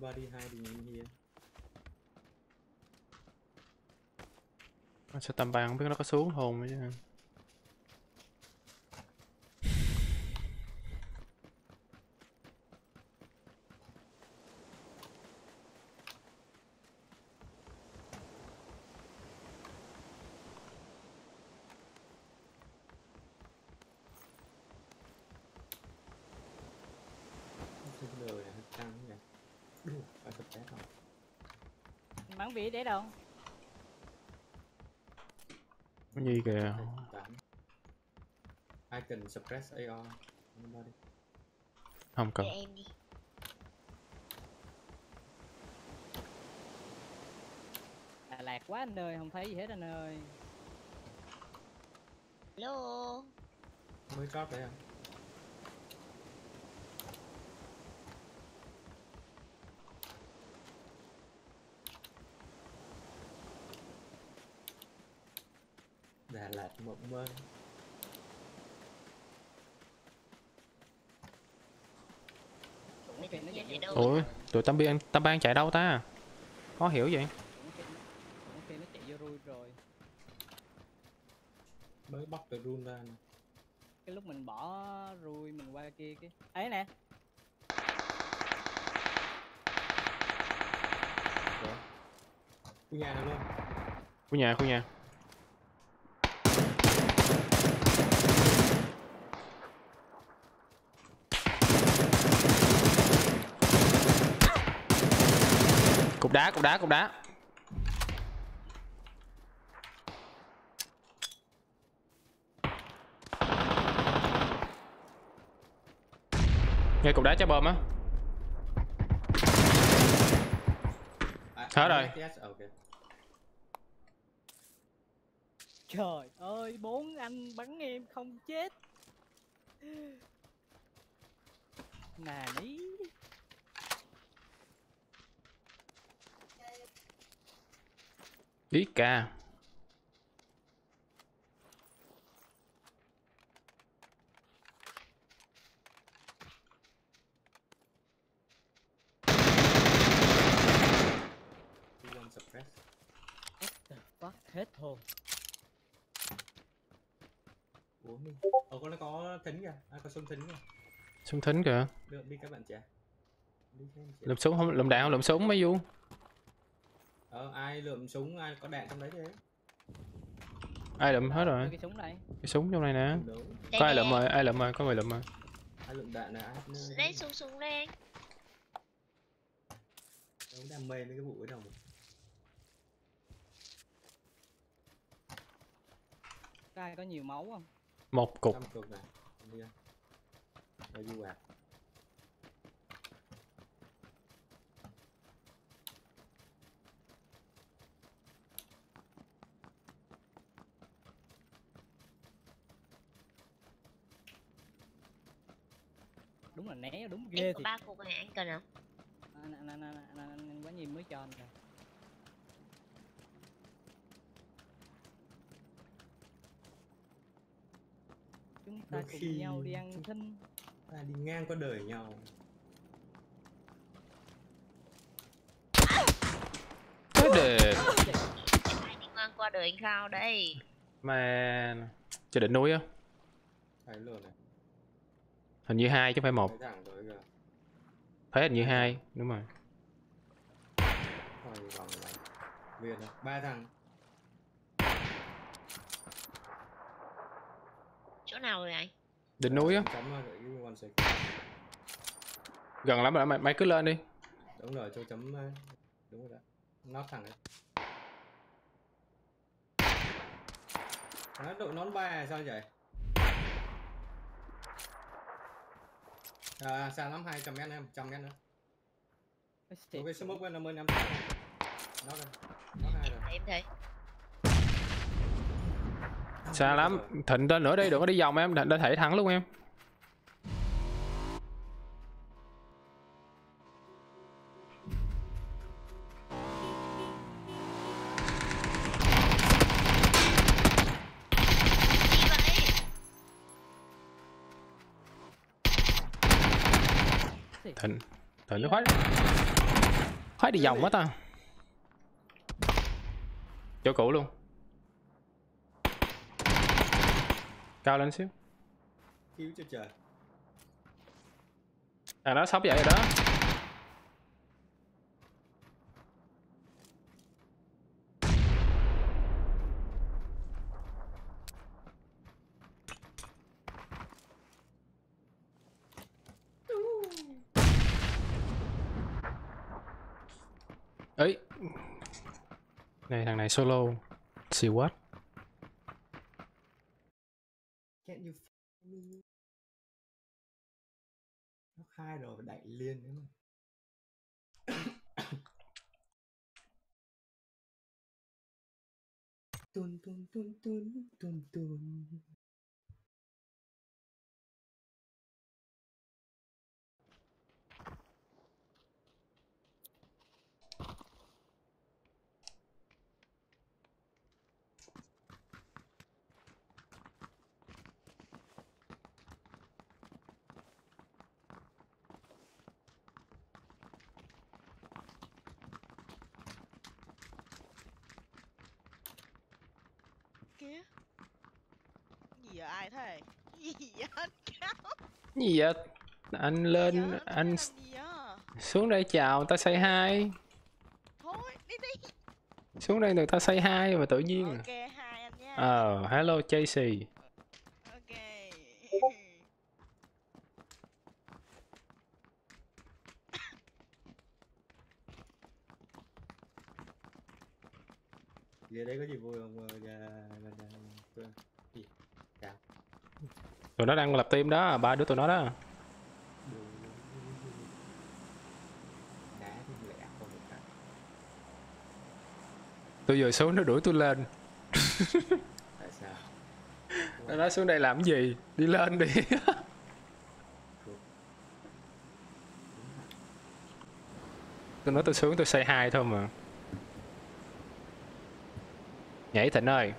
Anybody hiding in here? Sao tầm bàn không biết nó có xuống hồn nữa chứ. Cái đời này hơi căng nhỉ Đù, phải tập test không? anh bắn vía để đâu Cái gì kìa. Phải bắn. I can suppress AR Anybody? không cần em đi. Đà Lạt quá anh ơi, không thấy gì hết anh ơi. Hello. mới chót đấy à Đà Lạt mộng mơ Mấy Ok, nó thằng chạy ở vô đâu? Ủa tụi tam biên tam ban chạy đâu ta khó hiểu vậy Ok, nó chạy vô rui rồi. mới bóc từ run ra nè. Cái lúc mình bỏ rui mình qua kia cái. Ấy nè, khu nhà nào luôn khu nhà khu nhà cục đá cục đá cục đá nghe cục đá cho bơm á à, Hết rồi. yes, ok trời ơi, bốn anh bắn em không chết. Nà ní. Ý ca. Two one suppress What the fuck, hết hồn. Ủa mình Ờ con nó có thính kìa. À có súng thính kìa. Súng thính kìa. Được đi các bạn trẻ. Lượm súng không? Lượm đạn không? Lượm súng mấy du Ờ ai lượm súng ai có đạn trong đấy thế? Ai lượm hết rồi? Cái súng đây. cái súng trong này nè. Có ai nè. lượm rồi? Ai lượm rồi? Có người lượm rồi? Ai lượm đạn Đấy xuống xuống đây anh. Đâu đam mê mấy cái vụ ấy đâu. Mà Có ai có nhiều máu không? một cục. Trăm cực này Đi. Đây du à Đúng là né đúng Em ghê có thiệt. ba cục này anh cần không? anh anh anh anh anh, anh, anh quá nhìn mới cho anh rồi chúng ta Đôi cùng khi nhau đi ăn thinh. Ta đi ngang qua đời nhau. Đề Ai đi ngang qua đời anh Khao đây. man. Chưa định núi á. Thấy luôn này hình như hai chứ không phải một. Thấy hình như hai đúng rồi. Này này Ba thằng. Chỗ nào rồi anh? đỉnh núi á. Gần lắm rồi mày, mày cứ lên đi. Đúng rồi chỗ chấm ờ, Đúng rồi đó. Nó thẳng đấy Nó đội nón ba sao vậy À, xa lắm 200 mét em, 100 mét nữa. Xịt. Ok, smoke bên 50 năm. Nó rồi. Nó hai rồi. Em thấy. xa lắm thịnh tên nữa đi đừng có đi vòng em đã thể thắng luôn em nó khoái. Khoái đi vòng quá ta. Chỗ cũ luôn. Cao lên xíu. Cứu cho trời. à đó sắp vậy rồi đó ấy này, thằng này solo. See quá Nó khai rồi phải đẩy liên nữa mà. Tun tun tun tun tun tun Kia Gì vậy ai thế gì vậy anh Cao gì vậy? Anh lên anh xuống đây chào ta say hi. Thôi đi đi. Xuống đây người ta say hi mà tự nhiên. Ok hai anh nha. Ờ hello Chasey Ok. Về đây có gì vui không? Ờ, dạ, dạ, dạ, dạ. Gì? Chào. Tụi nó đang lập team đó ba đứa tụi nó đó. Tôi vừa xuống nó đuổi tôi lên. Tại sao? nó nói xuống đây làm cái gì? Đi lên đi. Tôi nói tôi xuống tôi say hi thôi mà. Nhảy thịnh ơi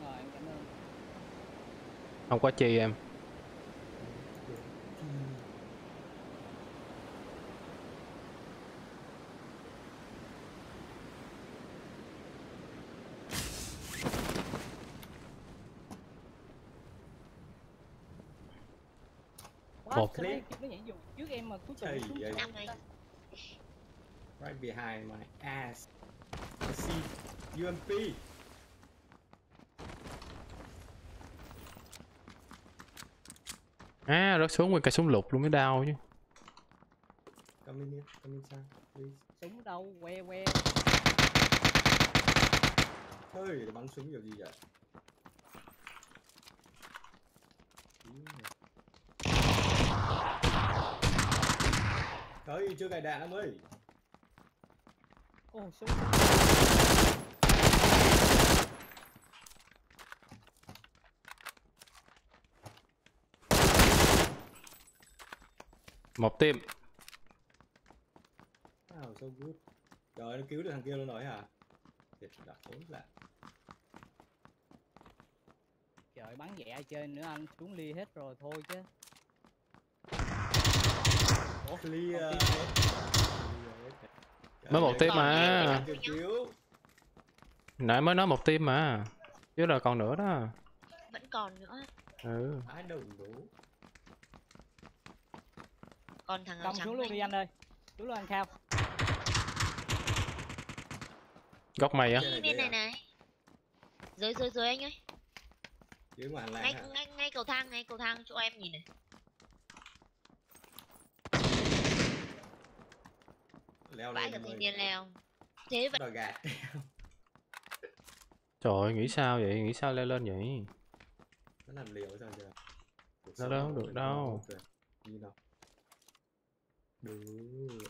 rồi em cảm ơn không có chi em? Một. Nó- nhảy dù trước em mà cuối cùng xuống Năm này. Right behind my ass. I see UMP. À rớt xuống nguyên cây súng lục luôn mới đau chứ Come in here. Come inside, please. súng đâu que que Thôi, bắn súng kiểu gì vậy? Thôi, chưa cài đạn em ơi. ô súng một team Wow, so good. Trời ơi, nó cứu được thằng kia luôn rồi hả? Thiệt đã khốn lạ. trời bắn vậy ai chơi nữa anh xuống ly hết rồi thôi chứ Ủa, Clear. còn team Mới một team mà. Nãy mới nói một team mà chứ rồi còn nữa đó Vẫn còn nữa. ừ I don't know. Còn thằng áo trắng xuống luôn anh- đi anh ơi xuống luôn anh khao góc mày á bên này này. Dưới dưới dưới anh ơi. Dưới ngoài lang Ngay ngay ngay cầu thang, ngay cầu thang chỗ em nhìn này. Leo lên ơi. niên leo. Thế vậy Đòi gạt. trời ơi nghĩ sao vậy nghĩ sao leo lên vậy Nó làm liều sao giờ? Cuộc Đâu đâu, nó được phải đâu. Đủ,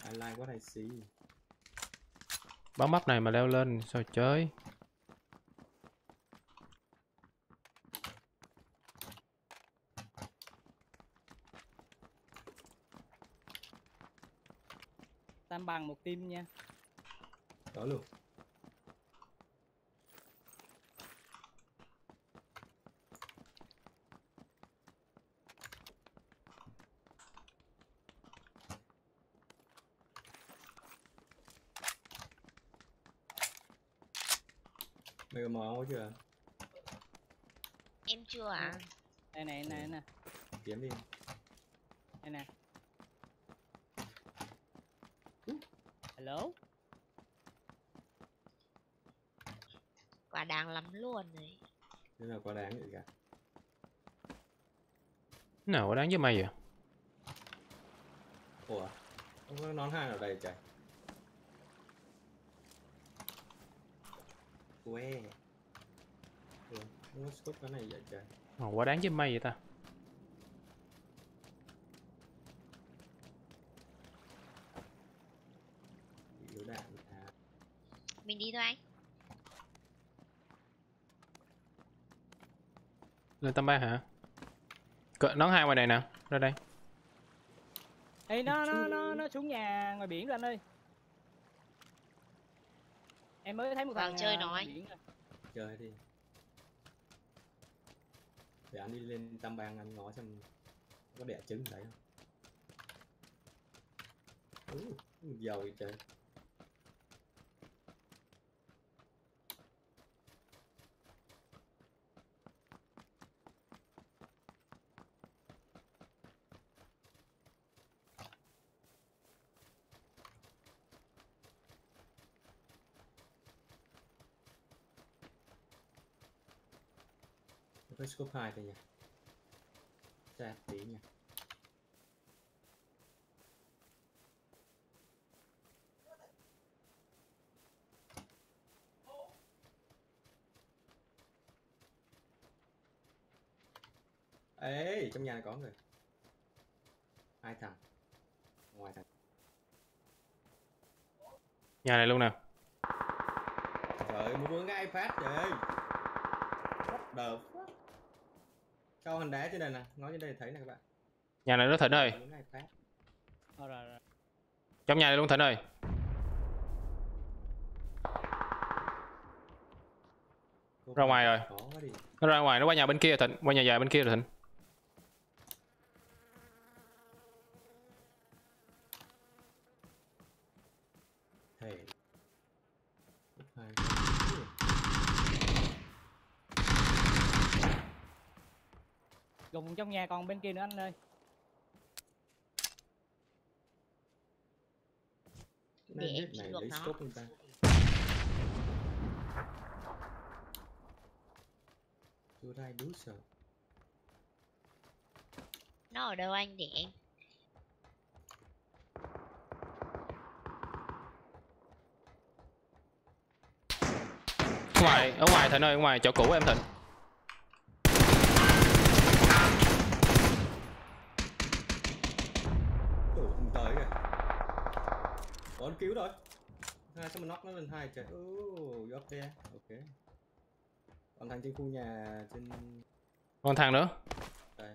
I like what I see. bắn bắp này mà leo lên sao chơi tam bằng một team nha Đó luôn. Có máu chưa? em chưa à? đây này đây này nè Kiếm đi. đây nè hello Quả đáng lắm luôn rồi. Thế nào có đáng vậy cả. Nào có đáng với mày vậy Ủa? Không có nón hai nào đây trời. Que. Ủa? Không có scope cái này vậy trời. Ồ, quá đáng với mây vậy ta à. mình đi thôi anh lên tâm ba hả Cỡ, nón hai ngoài này nè ra đây Ê nó nó nó nó xuống nhà ngoài biển rồi anh ơi. Em mới thấy một Vào thằng chơi à, nói. Chơi đi. Để anh đi lên tam bang anh ngó xem có đẻ trứng đấy không. ừ, giàu vậy trời. Scope 2 thôi nha. Xa tí nha. Ê, trong nhà này có người. Hai thằng. Ngoài thằng. nhà này luôn nè Trời ơi, mua ngay phát trời ơi. The Sau hình đá trên đây nè, ngó trên đây thấy nè các bạn. nhà này nó thịnh ơi trong nhà này luôn thịnh ơi Ra ngoài rồi. Nó ra ngoài nó qua nhà bên kia thịnh qua nhà dài bên kia rồi thịnh Thề. Lúc hai. Gùng trong nhà còn bên kia nữa anh ơi. Để này em chịu được lấy nó. ta? Should I do so? nó ở đâu anh để em ở ngoài ở ngoài thịnh ơi ở ngoài chỗ cũ em thịnh Tủ không tới kìa. Có anh cứu rồi. Hai sao mà knock nó lên hai trời. Oh, up there. Ok. Còn thằng trên khu nhà trên còn thằng nữa đây.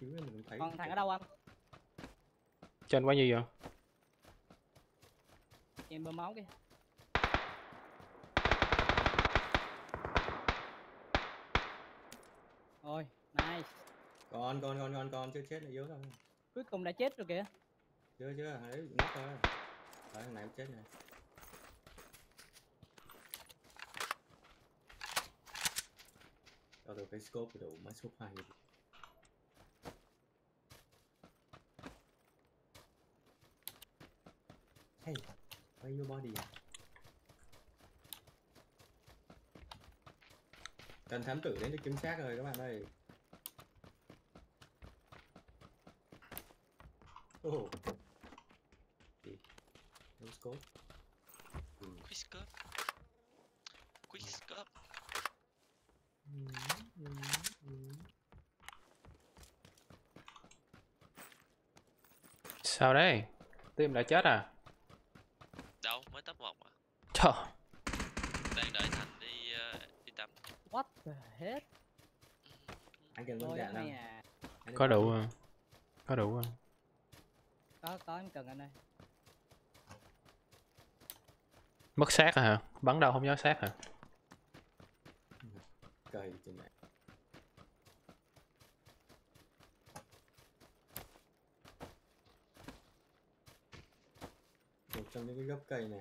Cứu mình thấy. Còn thằng ở đâu anh? trên bao nhiêu vậy Em bơm máu kìa. Rồi, nice. Còn còn còn còn còn chưa chết là yếu rồi. Cuối cùng đã chết rồi kìa. Chưa chưa, thằng đấy knock thôi. rồi thằng này cũng chết này. Cho được cái scope đủ máy scope hai đi. Hey, where your body? À? Cần thám tử đến để kiểm xác rồi các bạn ơi. Oh. Gì? No scope. Ừ. quick scope quick scope Ừ, ừ, ừ. sao đấy tim đã chết à đâu mới top một à trời đang đợi thành đi ờ, đi tắm What the heck? Anh cần anh đạn không? có đủ không có đủ không Có, có em cần anh ơi. Mất xác à hả bắn đâu không nhớ xác hả Cày trên này. Một trong những cái gốc cây này.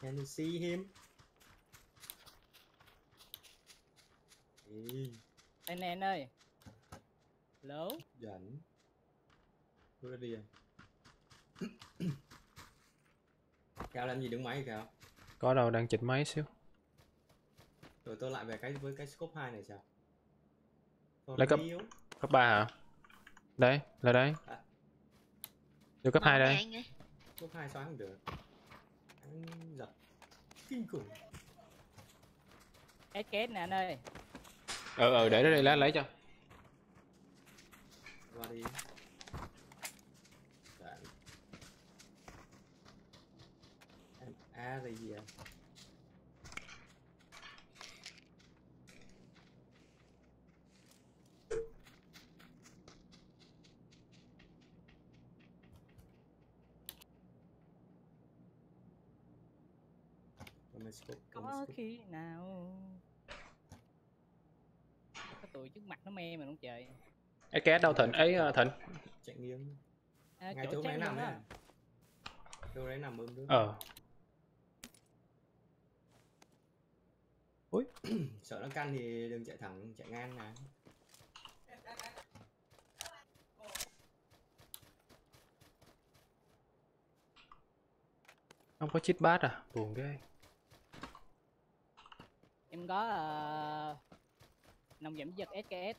Can you see him? Ê, Anh nè anh ơi. Hello? dẫn. Đã đi à? Cao làm gì đứng máy cao? có đâu đang chỉnh máy xíu Rồi tôi lại về cái với cái scope 2 này sao? Còn Lấy cấp- yếu. cấp 3 hả đấy là đấy À. vô cấp Máu 2 này đây anh Scope 2 xóa không được. Đánh giật kinh khủng Ép kết nè anh ơi. ờ ờ để đó đây lá lấy cho qua đi Đạn. Em a gì gì à Có khi nào? Cái tụi trước mặt nó me mà không trời. Cái ké đâu thịnh. Ấy ờ, thịnh. Chạy nghiêng. À, ngay chỗ chỗ luôn nằm á. đấy chỗ đấy nằm ôm đứa. Ờ sợ nó căn thì đừng chạy thẳng chạy ngang này không có chít bát à? Buồn ghê. Em có uh, nông giảm giật SKS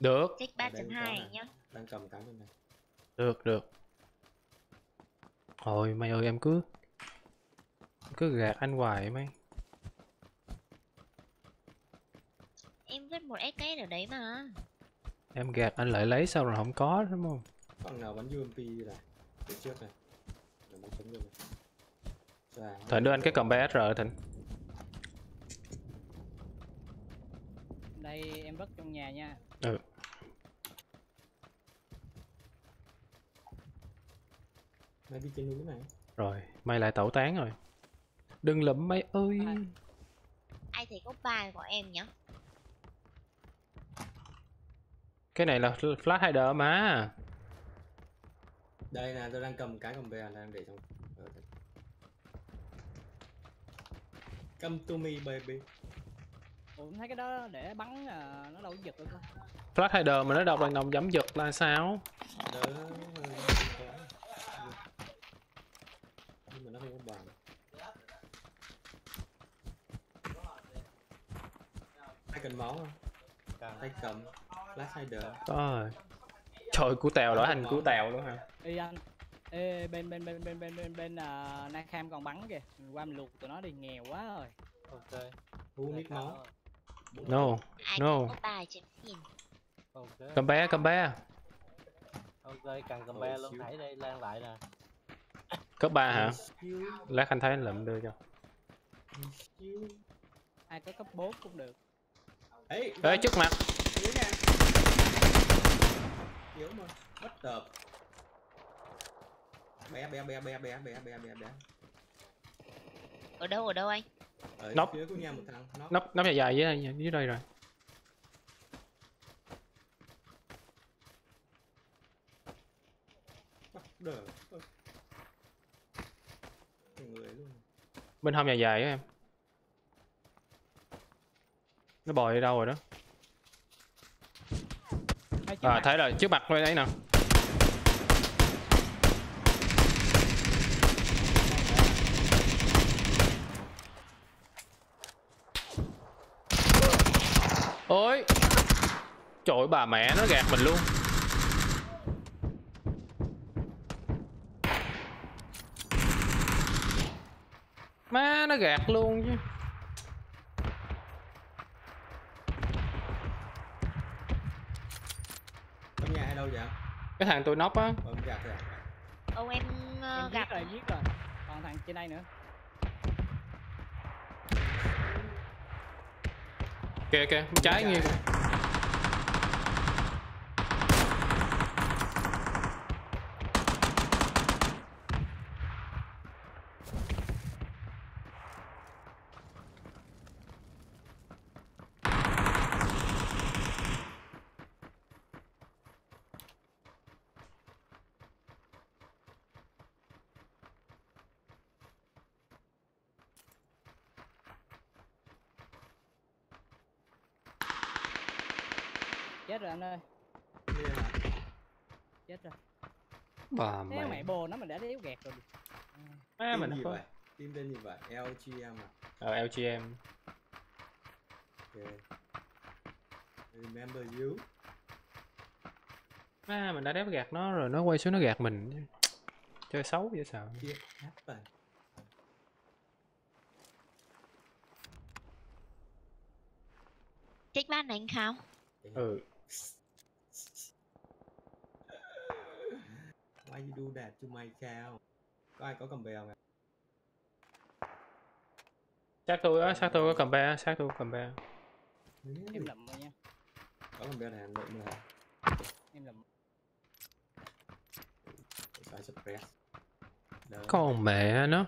được. Có 3.2 nè. nhá. đang cầm cái bên này. Được được. Thôi mày ơi em cứ cứ gạt anh hoài mày Em vứt một SKS ở đấy mà. em gạt anh lại lấy sao rồi không có đúng không? Còn nào bắn UMP này? Phía trước này. Là bắn súng luôn này. Thịnh đưa anh cái cầm BSR thịnh. Đây em vất trong nhà nha. Ừ. Nó đi trên núi này. Rồi mày lại tẩu tán rồi. Đừng lụm mày ơi. Ai thấy có bài của em nhá. Cái này là fl- flash hider mà. Đây là tôi đang cầm cái cầm bè đang để trong Ờ, come to me baby. Ủa thấy cái đó để bắn à, nó đâu có giật được đâu flash hider mà nó đọc bằng đồng giấm giật là sao? Đỡ nhưng mà nó không có bằng. Ai cần máu không? Tay cầm flash hider có rồi trời cứu tèo đổi thành cứu tèo luôn hả? Ê anh. Ê bên bên bên bên bên bên bên uh, Nakam còn bắn kìa. Mình qua mình luộc tụi nó đi nghèo quá rồi. Ok. Hú nít máu. no No. cầm bé cầm bé. Ok cần cầm be luôn. thảy đây lan lại nè. Cấp ba hả? Skill, lát anh thấy anh lụm đưa cho. Ai có cấp 4 cũng được. Ê, ê trước mặt Yếu mà. Bất tập Bé bé bé bé bé bé bé bé bé. Ở đâu ở đâu anh? Ở Nóc. phía của nhà một thằng Nóc. Nóc nóc dài dài dưới đây dưới đây rồi. Người luôn. Bên hông dài dài á em. Nó bò đi đâu rồi đó À thấy rồi trước mặt bên đấy nè ôi. Trời ơi, bà mẹ nó gạt mình luôn. Má nó gạt luôn chứ Trong nhà hay đâu vậy? Cái thằng tôi nóc á. Gạt rồi à? Ông em ờ, Em gặp rồi giết rồi. Còn thằng trên đây nữa. Kìa kìa bên trái nghiêng chết rồi anh ơi. Yeah. chết rồi. Bà Thế mày. mẹ bồ nó mình đã đéo gạt rồi. À, Tim mình gì vậy? Tin tên gì vậy? LGM à? Ờ LGM ok. Remember you. À mình đã đéo gạt nó rồi nó quay xuống nó gạt mình. Chơi xấu vậy sao? Yeah, happened. Trích ban đánh không? Ừ. Why you do that to my cow? Có ai có cầm bèo nè? sát tôi á sát tôi có cầm ba sát tôi có cầm ba em lầm rồi nha Có cầm bèo này lộn mà. em lầm Phải con mẹ nó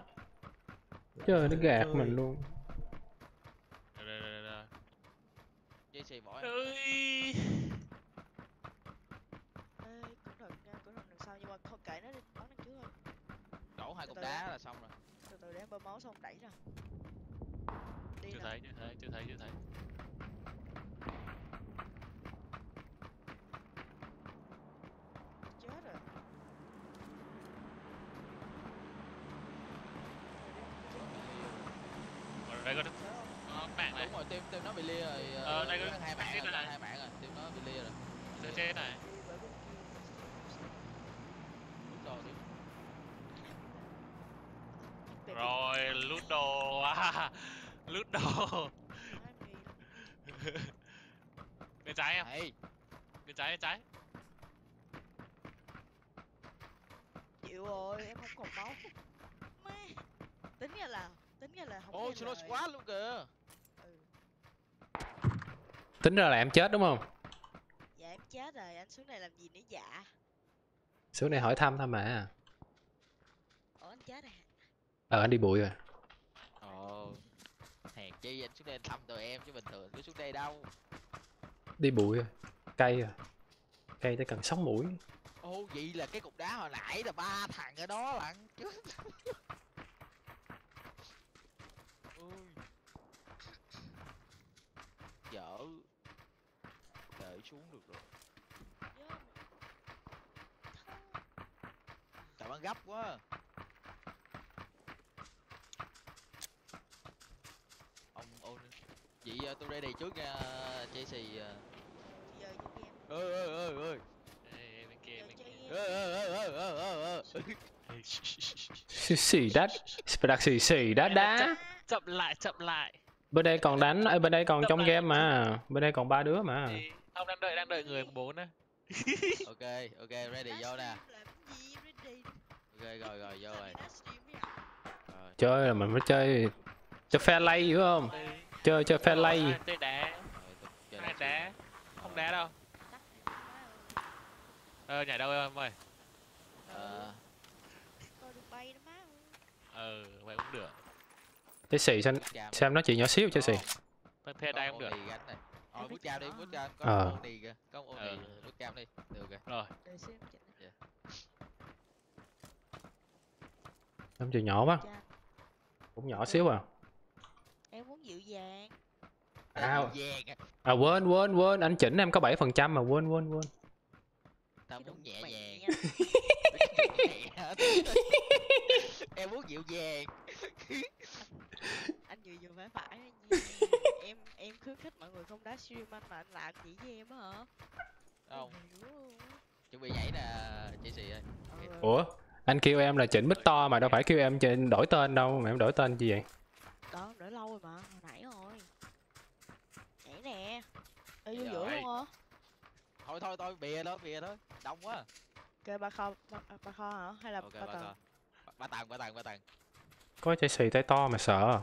chơi nó gạt mình luôn Rồi, rồi, rồi, rồi. Dây xì bỏ em. Ơi. Ê, cẩn thận nha cẩn thận đằng sau nhưng mà thôi kệ nó đi bắn đằng trước thôi Đổ hai cục Từ từ đá là xong rồi. từ từ để bơm máu xong đẩy ra đi Chưa nè thấy, chưa thấy, chưa thấy, chưa thấy. chết rồi Ở đây có có mạng này. Đúng rồi, tim tim nó bị lia rồi. Ờ, đây có- hai chết rồi, hai mạng rồi, tim nó bị lia rồi. Chưa chết này. Đúng rồi, tim. Rồi, lút đồ. À, lút đồ. Bên trái em, Này, bên trái, bên trái. chịu rồi em không còn máu má tính ra là tính ra là không slow lời. squad luôn kìa. ừ. tính ra là em chết đúng không dạ em chết rồi anh xuống này làm gì nữa dạ xuống này hỏi thăm thôi mà ủa anh chết rồi? Ờ anh đi bụi rồi Ồ. Hèn chi anh xuống đây thăm tụi em chứ bình thường cứ xuống đây đâu. đi bụi rồi cây rồi cây tới cần sống mũi Ô, vậy là cái cục đá hồi nãy là ba thằng ở đó lận chứ. Dở. Để xuống được rồi. Tại bạn gấp quá. Ông ôn Vậy ờ, tôi ready trước nha Chelsea. ờ. giờ giúp em Ơi ơi ơi ơi. Ê, bên kia, giờ bên chơi kia. Ơi ơi ơi ơi ơi ơi. Shh, shh. xì xì đá đá Chậm lại, chậm lại. bên đây còn đánh ở bên đây còn trong game mà bên đây còn ba đứa mà Đi. Ông đang đợi, đang đợi người bốn á. ok ok ready vô nè. Ok rồi rồi vô rồi. chơi là mình phải chơi cho fair lay hiểu không Đi. Chơi chơi fair lay Chơi đá, chơi đá. Không đá đâu. Ờ, nhảy đâu em ơi. Ờ, Ờ, vậy cũng được. cái xì xem xem nó chỉ nhỏ xíu cho xì Thế thế đây cũng được. Ờ, bước cam đi, bước cam. Có Ờ. đi kìa. Có Ờ. đi, bước cam đi. Được rồi. Rồi, chỉnh này. em chỉ nhỏ quá Cha, cũng nhỏ xíu à em muốn dịu dàng. À, à. à quên quên quên. Anh chỉnh em có 7% phần trăm mà quên quên quên. Tao muốn nhẹ nhàng. em muốn dịu dàng. anh vừa vừa phải phải em em khuyến khích mọi người không đá stream anh mà anh làm gì với em hả? Không, chuẩn bị nhảy nè, Chelsea ơi. Ờ, ủa? Anh kêu em là chỉnh mic to mà đâu phải kêu em trên đổi tên đâu mà em đổi tên gì vậy đó đợi lâu rồi mà hồi nãy rồi nhảy nè Ê, vô Nhảy giữa luôn hả Thôi thôi thôi, bìa thôi, bìa thôi. Đông quá. kêu ba kho ba, ba kho hả hay là Ok, ba ba tầng. Ba tầng, ba tầng, ba tầng. có chơi xì tay to mà sợ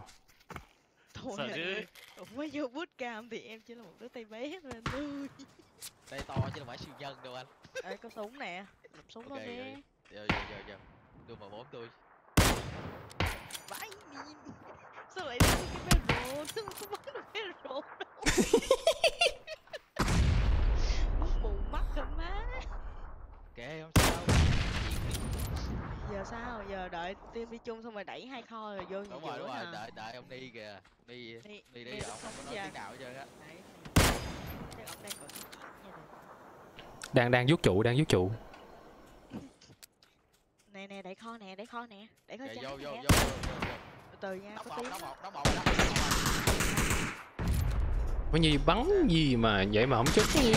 thôi sợ chứ. ủa mới vô bootcamp thì em chỉ là một đứa tay bé thôi anh ơi Tay to chứ không phải siêu nhân đâu anh. Ê, có súng nè đập súng Ok, lên đi vô vô vô. Đưa mà bốn tôi. vãi không bắn được bé rồ đâu. Muốn mù mắt hả má. Ok, không sao. giờ sao? Giờ đợi team đi chung xong rồi đẩy hai kho rồi vô Đúng rồi, đúng rồi, đợi đợi ông đi kìa. Đi đi đi đi đi ông không có nói tiếng nào hết trơn á. Đang đang vuốt trụ đang vuốt trụ. Nè nè đẩy kho nè đẩy kho nè. Đẩy kho trái vô vô vô nè vô vô từ nha đóng một, đóng một, bắn gì mà vậy mà không chết cái gì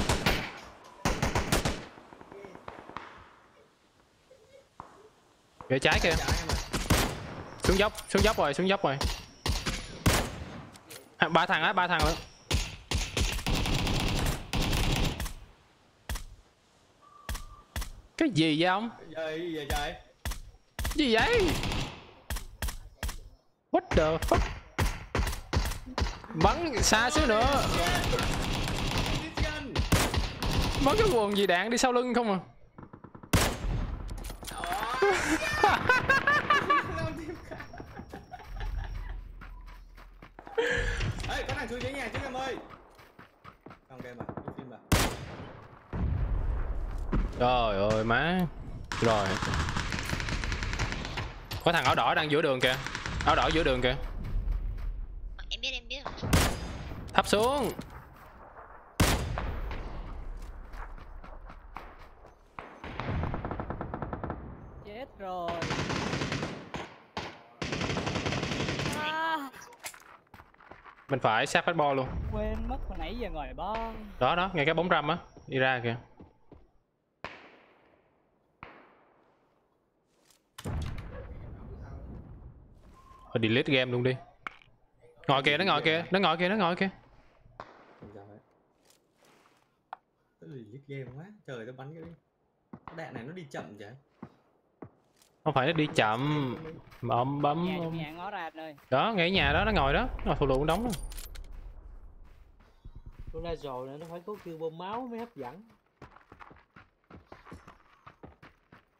Ghê trái kìa. Xuống dốc, xuống dốc rồi, xuống dốc rồi. Ba thằng á, ba thằng rồi Cái gì vậy ông? Gì vậy? Gì vậy? What the fuck? Bắn xa xíu nữa. Bắn cái quần gì đạn đi sau lưng không à? Ê, có thằng chui dưới nhà chứ em ơi. Không game à, cái phim à. trời ơi má. Rồi. Có thằng áo đỏ đang giữa đường kìa áo đỏ giữa đường kìa. Em biết em biết thấp xuống. Chết rồi. À, bên phải sát phát bo luôn. Quên mất hồi nãy giờ ngồi bo đó đó ngay cái bóng râm á. Đi ra kìa Thôi delete game luôn đi ngồi kìa nó ngồi kìa nó ngồi kìa nó ngồi kìa lít game quá. Trời tao bắn cái cái đạn này nó đi chậm vậy. không phải nó đi chậm mà ông bấm nhà trong nhà ngó ra anh ơi đó ngay nhà đó nó ngồi đó nó ngồi thù lụ đóng đó. Tôi ra rồi nữa nó phải có kêu bơm máu mới hấp dẫn.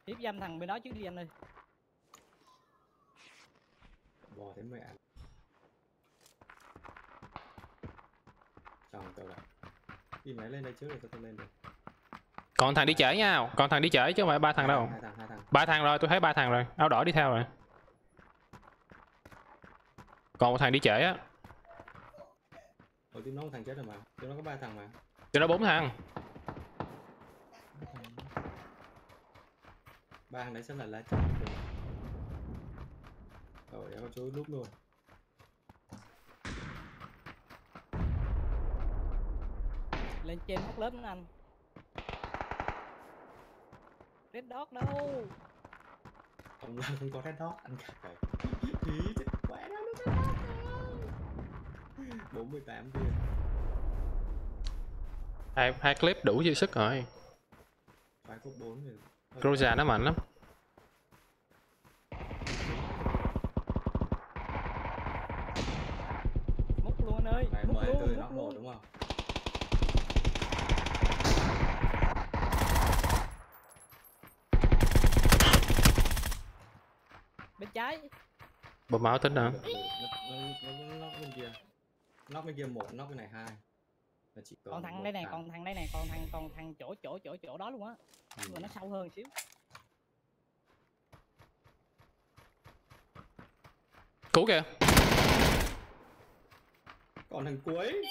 hiếp dâm thằng bên đó trước đi anh ơi Bò thế mẹ. Chồng tao lại. Đi máy lên đây trước rồi tao lên được. còn thằng đi chở nha còn thằng đi chở chứ không phải ba thằng đâu Hai thằng, hai thằng. ba thằng rồi tôi thấy ba thằng rồi áo đỏ đi theo rồi còn một thằng đi chở á Ủa, team nó một thằng chết rồi mà. Team nó có ba thằng mà. cho nó bốn thằng ba thằng đấy sẽ là lá chắn rồi em có chú lúc luôn. Lên trên hốc lớp nữa anh. Red dot đâu? Ông không có red dot anh cả rồi ý chết quá đâu nó red dot bốn mươi tám viên hai hai clip đủ dư sức rồi. Phải có bốn rồi Groza nó mạnh lắm anh múc mời múc nó một đúng không? Bên trái. Bơm máu tính hả nó bên kia. Nóc bên kia một nóc bên này hai. Còn thằng đây này còn thằng đây này còn thằng còn thằng chỗ chỗ chỗ chỗ đó luôn á. Ừ. nhưng mà nó sâu hơn xíu. Cứu kìa còn thằng cuối.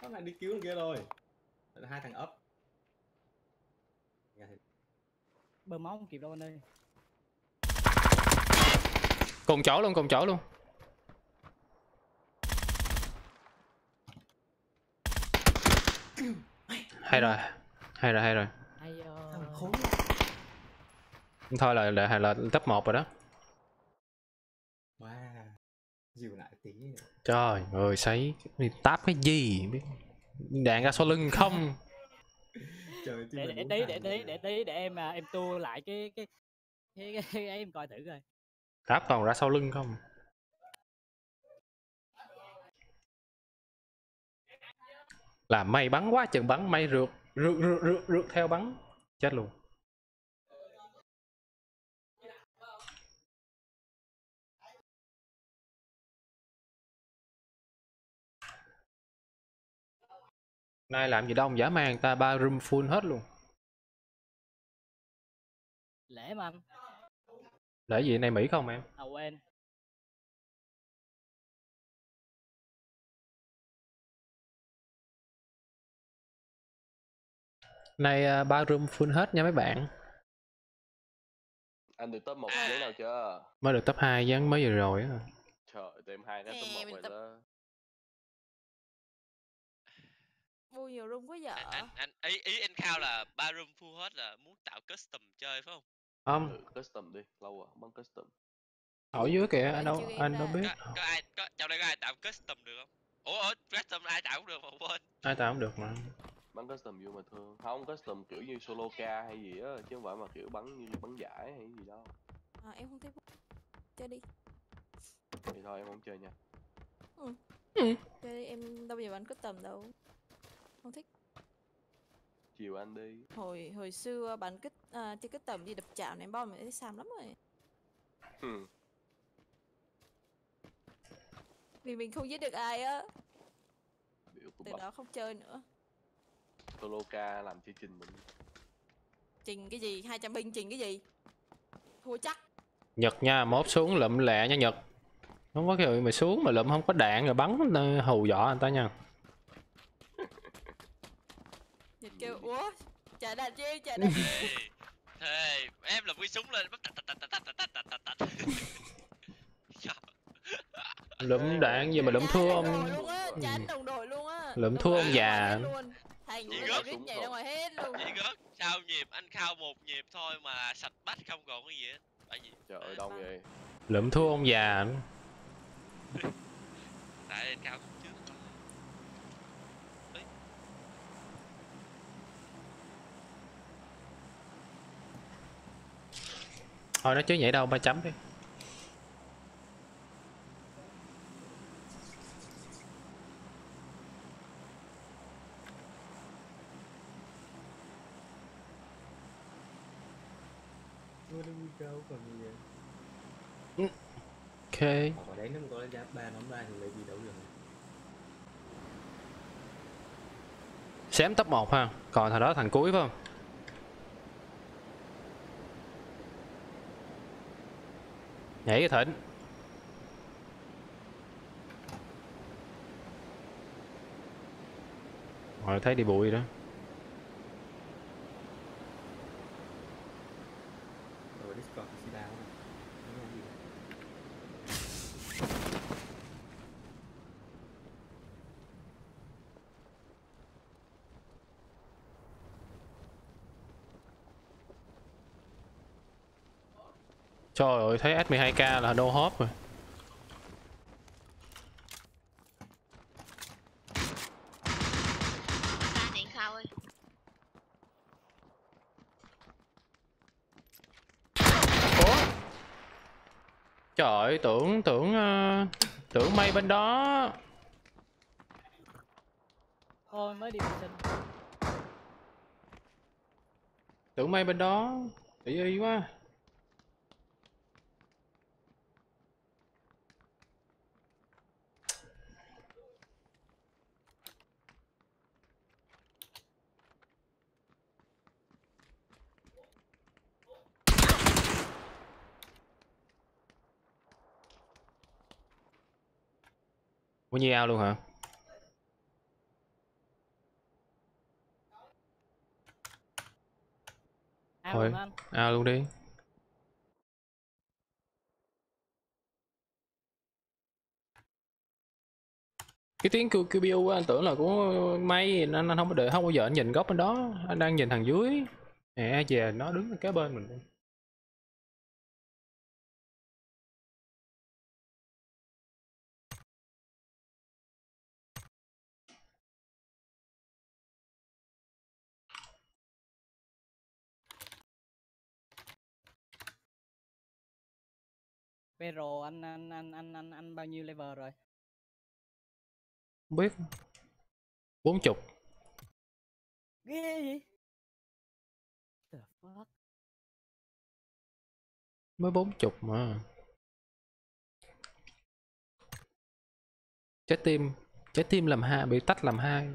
Con này đi cứu thằng kia rồi. Là hai thằng ấp. Nghe thấy- bơm máu không kịp đâu anh ơi. Cùng chỗ luôn cùng chỗ luôn. Hay rồi hay rồi hay rồi. Ờ, thôi là là là top 1 rồi đó. Wow. Dìu lại tí trời ơi sấy đi táp cái gì? Biết đạn ra sau lưng không? Trời để để tí để tí để tí để em à, em tua lại cái cái cái, cái, cái em coi thử coi. Táp còn ra sau lưng không? Là mày bắn quá chừng bắn mày rượt rượt rượt rượt, rượt theo bắn. Chết luôn nay làm gì đâu dã man ta ba room full hết luôn. Lễ mà anh. Để gì nay mỹ không em? À quên. Nay à, ba room full hết nha mấy bạn. Anh được top 1 giấy nào chưa? mới được top 2 gián mới vừa rồi á. Trời, tụi em hai đã top Nè, 1 mình rồi đó. Vui nhiều room quá vợ. anh anh ý ý anh khao là ba room full hết là muốn tạo custom chơi phải không? Không. Ừ, custom đi, lâu rồi, không bắn custom. ở dưới kìa anh đâu anh đâu biết. Có, có ai có trong đây có ai tạo custom được không? Ủa ủa custom ai tạo cũng được mà quên. Ai tạo không được mà. Bắn custom vô mà thương. Không custom kiểu như solo ca hay gì á chứ không phải mà kiểu bắn như bắn giải hay gì đâu à, em không thích chơi đi. Thì thôi em không chơi nha. Ừ. Ừ. chơi đi em đâu bao giờ bắn custom đâu không thích. Chiều anh đi. Hồi hồi xưa bắn kích à, chơi custom đi đập chạm ném bom thì xàm lắm rồi. Ừ. vì mình không giết được ai á. Từ bập đó không chơi nữa. Solo ca làm chương trình mình. Trình cái gì? 200 binh trình cái gì? Thua chắc. Nhật nha, mốt xuống lụm lẹ nha Nhật. Không có kiểu mày xuống mà lụm không có đạn rồi bắn hù dọa người ta nha Nhật kêu ủa trả đạn chi trả đạn chi Ê, Thế em là cái súng lên bắn tạch tạch tạch tạch tạch tạch tạch tạch? Lụm đạn gì mà lụm thua ông chán đồng đội luôn á Lụm Đồng thua ông già. thành với gớt nhảy ra ngoài hết luôn. Chị gớt sao nhịp anh khao một nhịp thôi mà sạch bách không còn cái gì hết. Tại gì? trời ơi đông vậy. Lụm thua ông già. Tại anh khao Thôi nó chứ nhảy đâu, ba chấm đi. Ok. Đấy có giáp thì lấy gì được Xém top 1 ha. Còn thằng đó thằng cuối phải không? Nhảy cái thịnh Rồi thấy đi bụi đó Rồi Discord thì sẽ đào này Đúng không gì Trời ơi thấy S12k là no hop rồi. Ơi. Trời ơi tưởng tưởng ờ, tưởng may bên đó. Thôi mới đi vệ sinh. Tưởng may bên đó. Ý y quá Ủa như ao luôn hả? ao Thôi luôn anh ao luôn đi. Cái tiếng kêu kêu biu anh tưởng là của may nên anh không có đợi không bao giờ anh nhìn góc bên đó. Anh đang nhìn thằng dưới. Nè về nó đứng kế bên mình Pero anh anh anh anh anh anh bao nhiêu level rồi? Không biết. Bốn chục. Ghê vậy? The fuck? Mới bốn chục mà. Trái tim trái tim làm hai bị tách làm hai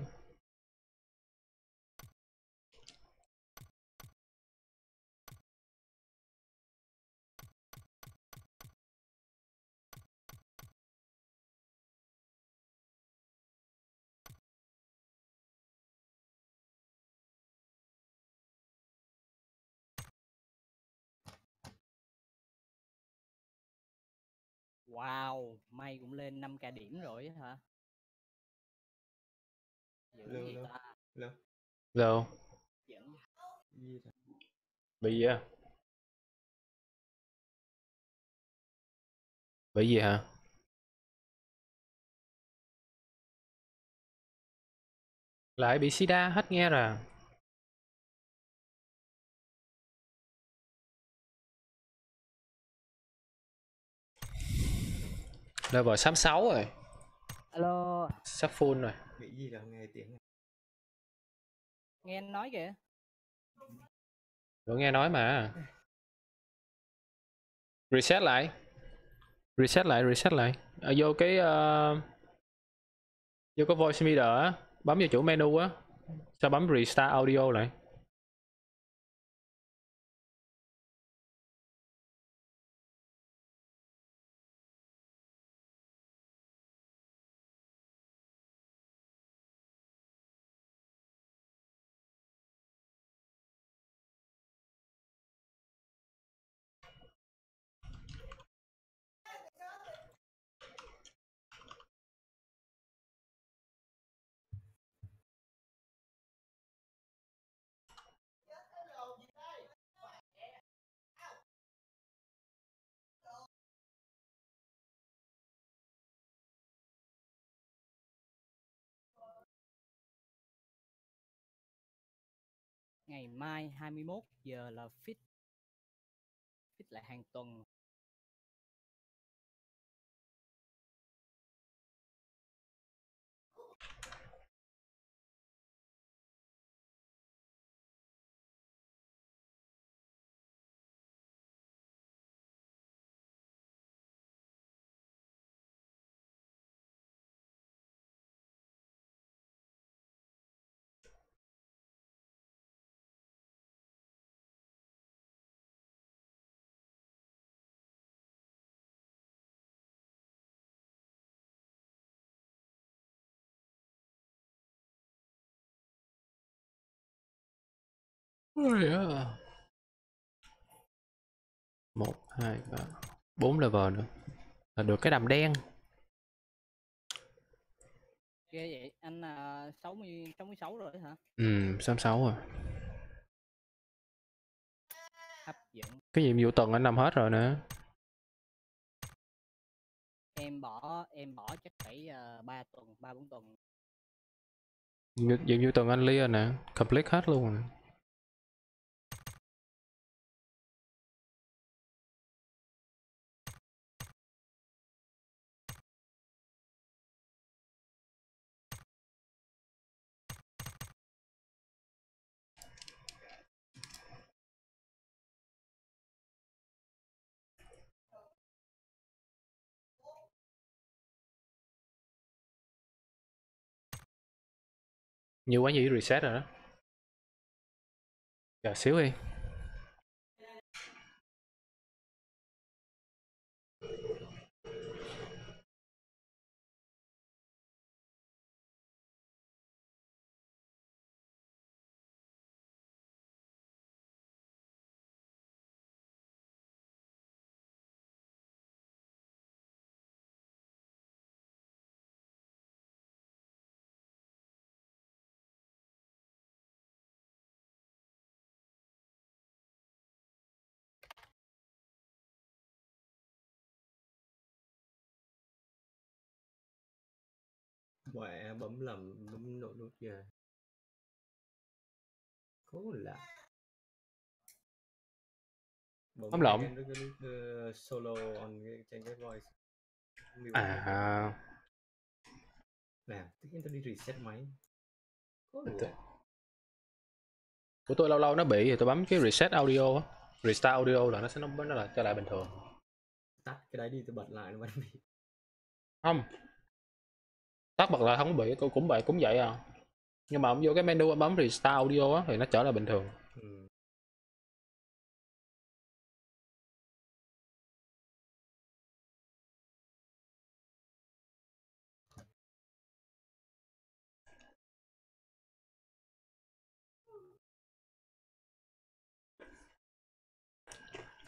wow may cũng lên 5k điểm rồi hả? Dữ lơ. ta. Gì vậy? bị gì à bị gì hả? Lại bị sida hết nghe rồi level 66 rồi. Alo. Sắp full rồi. Nghĩ gì đâu nghe tiếng này. nghe anh nói kìa. Vẫn nghe nói mà. Reset lại. Reset lại reset lại. À, vô cái ờ, vô cái voice meter á. Bấm vào chỗ menu á. Sao bấm restart audio lại ngày mai 21 giờ là fit fit lại hàng tuần. Một hai ba bốn level nữa. Là được cái đầm đen. Ghê vậy anh là 60 66 rồi hả? Ừ sáu sáu rồi. Hấp dẫn. Cái nhiệm vụ tuần anh làm hết rồi nữa em bỏ em bỏ chắc phải uh, 3 tuần ba bốn tuần. Nhiệm vụ tuần anh lia nè complete hết luôn rồi. Nhiều quá gì reset rồi đó. Chờ xíu đi. Mẹ bấm lầm bấm nội nút kìa cố lạ. Bấm lộn. cái- cái nút, ờ, solo on cái trên cái voice. À nè tất nhiên tôi đi reset máy. Cố Bình lạ. của tôi lâu lâu nó bị thì tôi bấm cái reset audio á. Restart audio là nó sẽ nó nó là trở lại bình thường. Tắt cái đấy đi tôi bật lại nó vẫn bị không tắt bật lại không bị cũng vậy cũng vậy à nhưng mà ông vô cái menu ông bấm restart audio á thì nó trở lại bình thường ừ.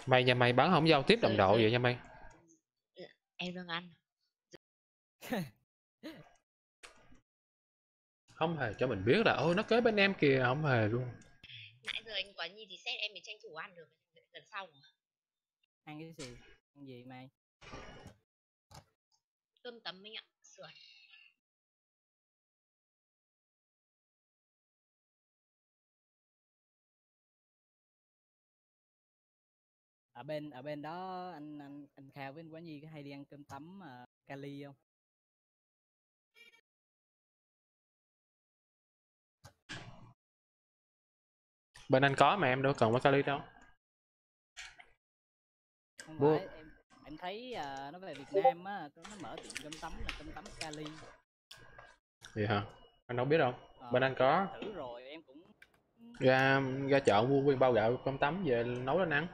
mày nhà mày bắn không giao tiếp đồng Ừ, độ ừ. vậy nha mày em đang ăn không hề cho mình biết là ôi nó kế bên em kìa. Không hề luôn. Nãy giờ anh quá nhi thì xét em mình tranh thủ ăn được gần xong ăn cái gì? Ăn gì mày? Cơm tấm minh ạ sườn. Ở bên ở bên đó anh anh anh Kha với anh Quá Nhi có hay đi ăn cơm tấm uh, Cali không? Bên anh có mà em đâu cần phải Cali đâu. Không Bố- phải em em thấy à, nó về Việt Nam á nó mở tiệm cơm tấm là cơm tấm Cali. Vậy hả? Anh đâu biết đâu. Ờ, bên anh có. thử rồi em cũng ra ra chợ mua nguyên bao gạo cơm tấm về nấu lên ăn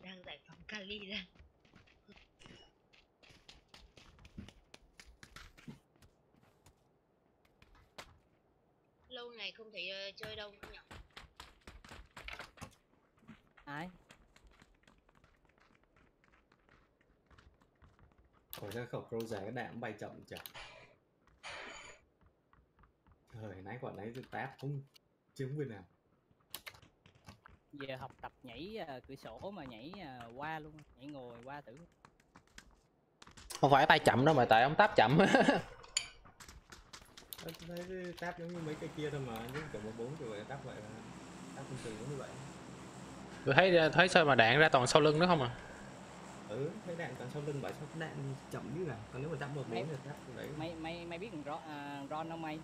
đang giải phóng Cali ra lâu ngày không thấy ờ, chơi đâu nhỉ? Ai Khỏi ra khẩu pro rẻ cái đạn bay chậm chả Trời nãy quả nãy tôi táp không chứng bên nào. Giờ học tập nhảy à, cửa sổ mà nhảy à, qua luôn nhảy ngồi qua thử. Không phải tay chậm đâu mà tại ông táp chậm tôi thấy cái táp giống như mấy cây kia thôi mà giống kiểu một bốn kiểu vậy táp vậy mà. Táp bình thường cũng như vậy. Tôi thấy thấy sao mà đạn ra toàn sau lưng nữa không à? Ừ thấy đạn toàn sau lưng vậy sao cái đạn chậm như là còn nếu mà táp một bốn thì táp đấy mày mày mày biết Ron, à, Ron không mày?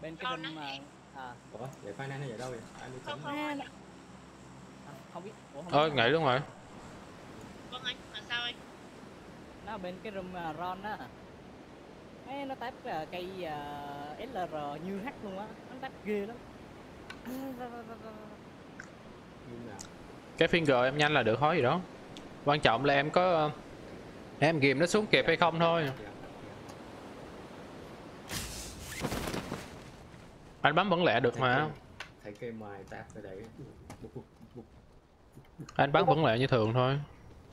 Bên cái á? mà à, ủa vậy phai nan nó vậy đâu vậy? Ai chấm không à, không à, không biết. Ủa không ơi biết. nghĩ đúng rồi. Vâng anh mà sao anh? Nó ở bên cái room uh, Ron á Ê, nó táp à, cây à, SLR như H luôn á. Nó táp ghê lắm. Cái finger em nhanh là được khói gì đó. Quan trọng là em có ờ, em ghim nó xuống kịp hay không thôi. Anh bấm vẫn lẹ được thấy mà. Thấy cây mài táp cái đấy anh bắn vẫn lẹ như thường thôi.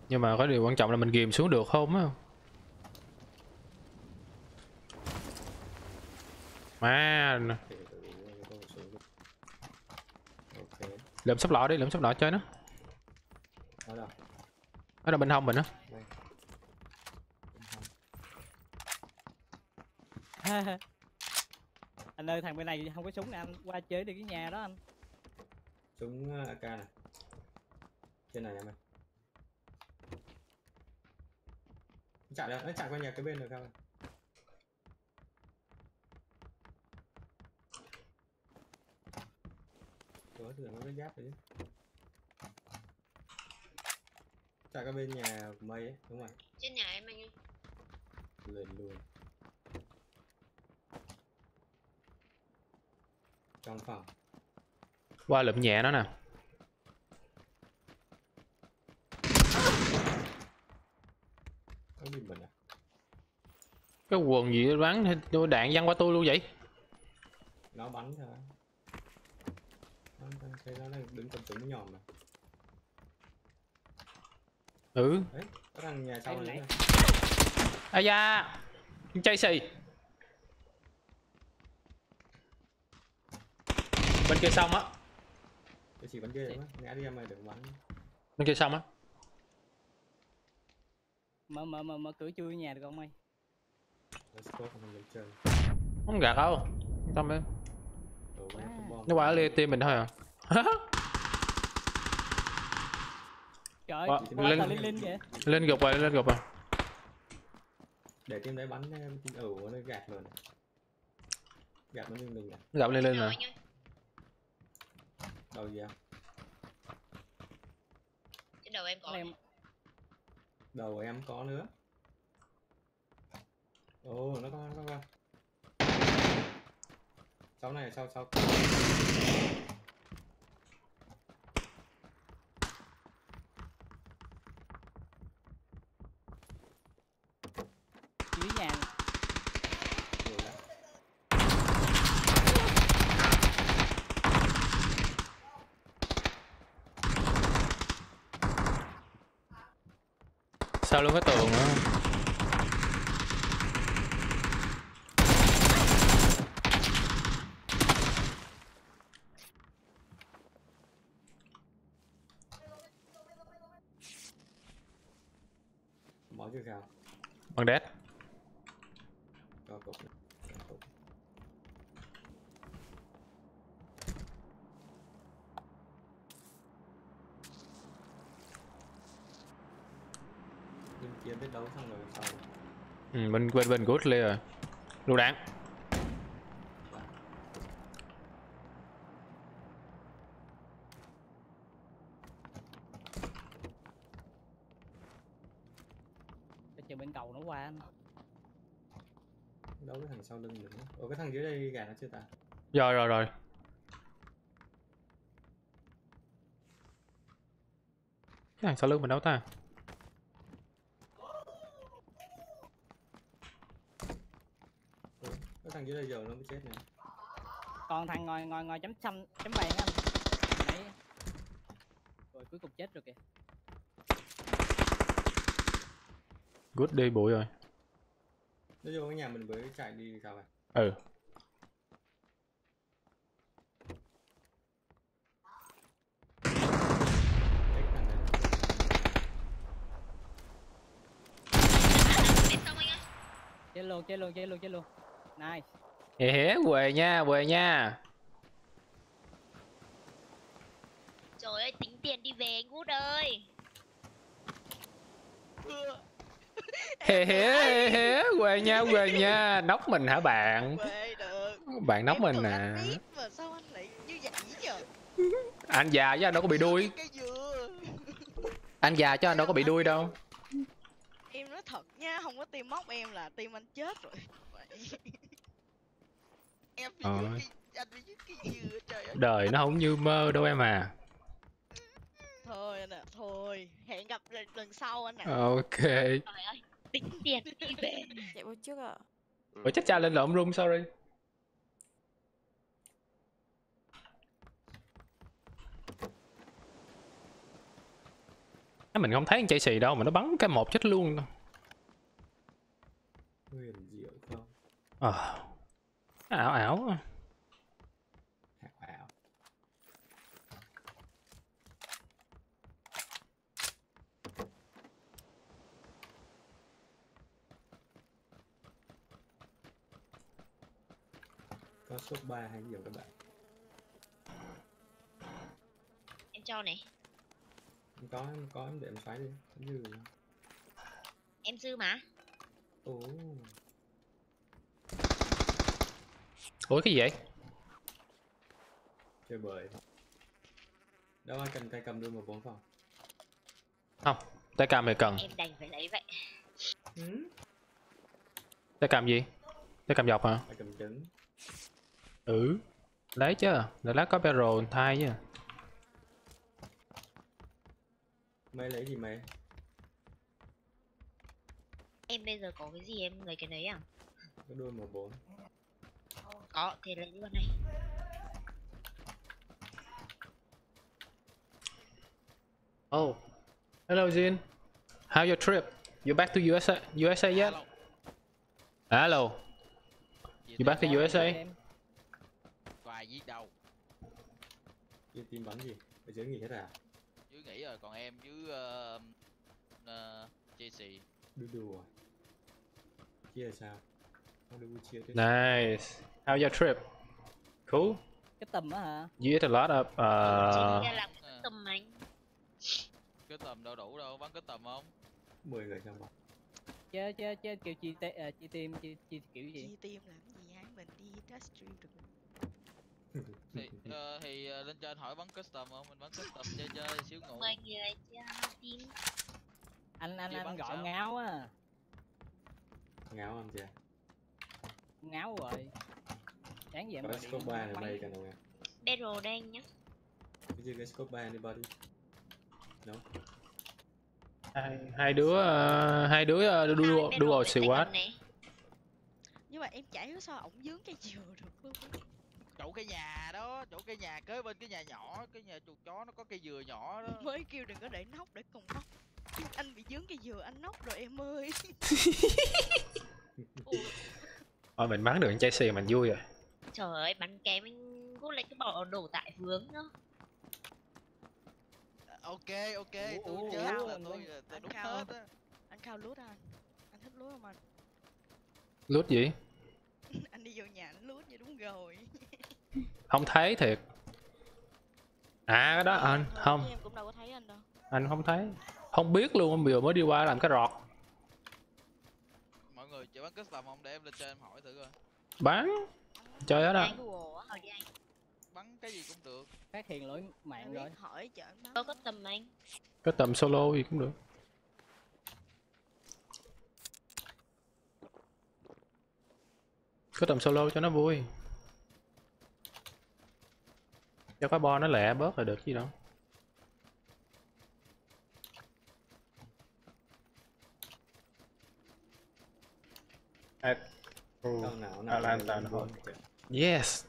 Nhưng mà có điều quan trọng là mình ghim xuống được không á được. ok lượm sắp lọ đi lượm sắp lọ chơi nó. Ở đâu nó là bên hông mình á. Anh ơi thằng bên này không có súng nè anh qua chơi đi cái nhà đó anh. Súng uh, AK này trên này em ơi. Chạy đâu nó chạy qua nhà cái bên được không Ủa, tưởng nó giáp rồi chứ chạy qua bên nhà của mây ấy đúng rồi trên nhà em anh ơi. Lên luôn. Trong phòng. Qua lượm nhẹ nó nè. Có bị mình à cái quần gì bắn đạn văng qua tôi luôn vậy? Nó bắn thôi thấy nó đang đứng cầm súng nhòm mà ừ. Đấy có thằng nhà sau này ai da chơi xì. Bên kia xong á. Tôi chỉ ghê lắm á ngã đi em mày đừng bắn bên kia xong á. Mở mở mở mở cửa chui nhà được không mày không gạt đâu tâm đi ừ, nó qua lia tim mình thôi à. Trời ơi lên- linh linh vậy. lên gục rồi lên gục rồi. Để team đấy bắn em team ẩu nó gạt rồi này. gạt nó như mình à? Gặp lên lên rồi đâu gì à trên đầu em có. Em đầu em có nữa. Ồ nó có nó có sau này sau sau dưới nhà sao luôn cái tường nữa Bằng đét. Cục. Bên kia biết đấu xong rồi sau. Ừ, bên bên bên good rồi. Lựu đạn. Cái chờ bên cầu nó qua anh Đấu cái thằng sau lưng nữa. Ủa cái thằng dưới đây gà nó chưa ta? Rồi rồi rồi. Cái thằng sau lưng mình đâu ta? Ủa, cái thằng dưới đây giờ nó mới chết này. còn thằng ngồi ngồi ngồi chấm xanh chấm vàng anh Nãy... rồi cuối cùng chết rồi kìa Good đi bụi rồi. Nó vô cái nhà mình mới chạy đi sao vậy? Ừ. Cái thằng này. Chết luôn chết luôn chết luôn nice Hé hé quề nha, quề nha. Trời ơi, tính tiền đi về anh Út ơi. Hé hé hé hé quề nha, quề nha. Nóc mình hả bạn? Bạn nóc Em mình nè. anh biết mà sao anh lại như vậy nhờ Anh già chứ anh đâu có bị đuôi. Anh già chứ anh đâu có bị đuôi đâu. Thật nha không có tim móc em là tim anh chết rồi em Ờ. cái anh cái dừa trời ơi Đời nó không như mơ đâu em à. thôi anh ạ thôi hẹn gặp lần, lần sau anh ạ Ok. Trời ơi, tính tiền đi về. chạy vô trước à Ủa chắc cha lên lộn room sorry. Á, Mình không thấy con chạy xì đâu mà nó bắn cái một chết luôn. Huyền diệu không? Ờ. Ảo ảo. Ảo. Có số 3 hay không các bạn? Em cho này, Em có em có em để em xoáy đi. Em dư. em dư mà. Ồ. Ủa cái gì vậy? Chơi bời. Đâu ai cần tay cầm đưa một bốn phòng. Không, tay cầm thì cần. Em đành phải lấy vậy. Ừ. Tay cầm gì? Tay cầm dọc hả? Tay cầm trứng. Ừ. Lấy chứ. Để lát có barrel thay chứ. Mày lấy gì mày? Em bây giờ có cái gì em lấy cái đấy à? Có đôi một bốn. Có, thì lấy luôn này. Oh. Hello Jin. How your trip? You back to USA USA yet? Hello. You back to USA? Ai giết đâu Đi tìm bắn gì? Ở dưới nghỉ hết à? chứ nghĩ rồi còn em chứ uh, uh, Chelsea Đu đù là sao? Nice. How your trip? Cool. cái tầm á hả You eat a lot of uh làm tầm anh. cái tầm đâu đủ đâu bắn cái tầm không 10 người trong bọc. chứ chứ chứ kêu chi tê à, chi tim chi chi kiểu gì chia tim làm gì hai mình đi test stream được thì ờ, thì ờ, lên trên hỏi bắn custom không mình bắn custom chơi chơi xíu ngủ Mời người cho team. anh anh Đi anh bắn gọi sao? ngáo á Ngáo không chưa? ngáo rồi giờ em Có gọi scope 3 này bay cả đâu nghe. Battle anh nhá. Cái gì cái scope 3 anybody? No. hai, hai đứa uh, hai đứa uh, đua đua tại xì quá. này. nhưng mà em chả hiểu sao ổng dướng cây dừa được luôn chỗ cái nhà đó chỗ cái nhà kế bên cái nhà nhỏ cái nhà chuột chó nó có cây dừa nhỏ đó mới kêu đừng có để nóc để cùng nóc anh bị dướng cái dừa anh nóc rồi em ơi Thôi mình bắn được con Chelsea mình vui rồi. Trời ơi, bắn kém anh hút lên cái bỏ đồ tại hướng đó. ok ok Ủa, tôi ủa, chết ủa, là tôi là tôi đúng Khao. hết á anh khao lút anh anh thích lút không anh Lút gì? anh đi vô nhà anh lút như đúng rồi Không thấy thiệt. À cái đó anh không, em cũng đâu có thấy anh đâu anh không thấy. Không biết luôn, em vừa mới đi qua làm cái rọt. mọi người chịu bắn custom không để em lên trên em hỏi thử coi Bán. Chơi hết á. Bắn cái gì cũng được phát hiện lỗi mạng rồi hỏi chợ anh Có có tầm anh. Cái tầm solo gì cũng được. Cái tầm solo cho nó vui. Cho cái bo nó lẹ bớt là được gì đâu. At Atlanta lên nó luôn. Yes.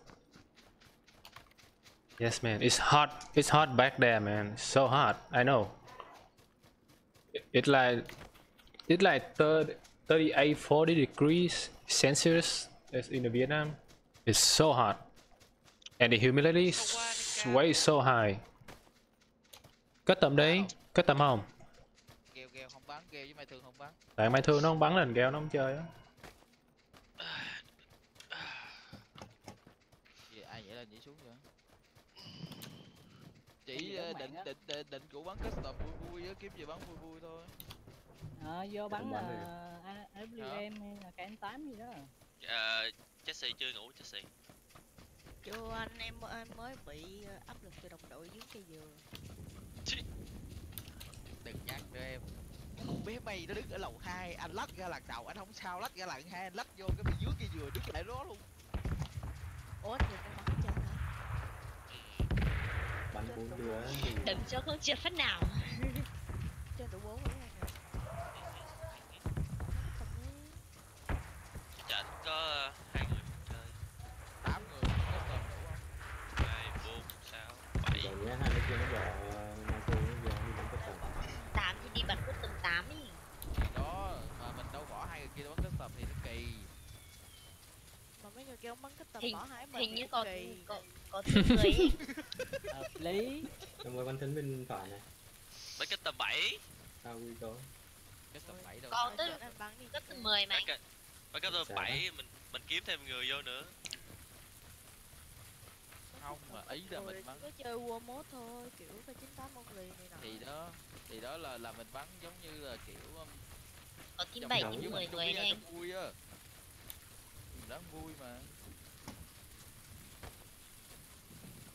Yes, man. It's hot. It's hot back there, man. It's so hot. I know. It- It's like it's like 30, 38, 40 degrees Celsius as in the Vietnam. It's so hot. And the humidity is way so high. Kết tầm đi. Kết tầm không? kêu kêu không bắn kêu với mày thường không bắn Tại mai thương nó không bắn lên keo nó không chơi á. Vậy ai vậy là nhảy xuống vậy chỉ ờ, định định định định cũ bắn custom vui vui á kiếm gì bắn vui vui thôi. À, vô bắn bắn uh, AWM hay là KN8 gì đó. Ờ, Chelsea chưa ngủ Chelsea chưa anh em mới bị ờ, áp lực từ đồng đội dưới cây dừa. Đừng nhắc nữa em. Con bé mày nó đứng ở lầu 2 anh lách ra lần đầu anh không sao lách ra lần hai anh lách vô cái bị dưới kia vừa đứng lại đó luôn. Ủa anh nhìn em bắn Bắn bốn đứa Đừng cho không chưa phát nào. trên tủ bốn rồi anh ạ Trận có ờ, hai người chơi tám người custom đủ không hai bốn sáu bảy rồi nhé hai đứa kia nó bỏ mai thương nó giờ đi bắn cái tầm Tám thì đi bắn custom 8 ý. thì đó mà mình đâu bỏ hai người kia bắn custom thì nó kỳ mà mấy người kêu bắn cái tầm Hình- bỏ hải mình Hình như có kỳ. Có có thứ người ấy. hợp lý. Em mới bắn thính bên phải này. Mấy cái tầm bảy? Sao nguy cơ custom bảy đâu? Có Thôi, tới có tầm 10 mà. Mấy cái cái tầm Sao bảy mình mình kiếm thêm người vô nữa. Không mà ý là Rồi mình bắn có chơi war mode thôi kiểu cái chín tám con người này nọ. Thì đó thì đó là là mình bắn giống như là kiểu um, Có team vòng 7 vòng team với 10 mình chung người cho vui á. Đánh vui mà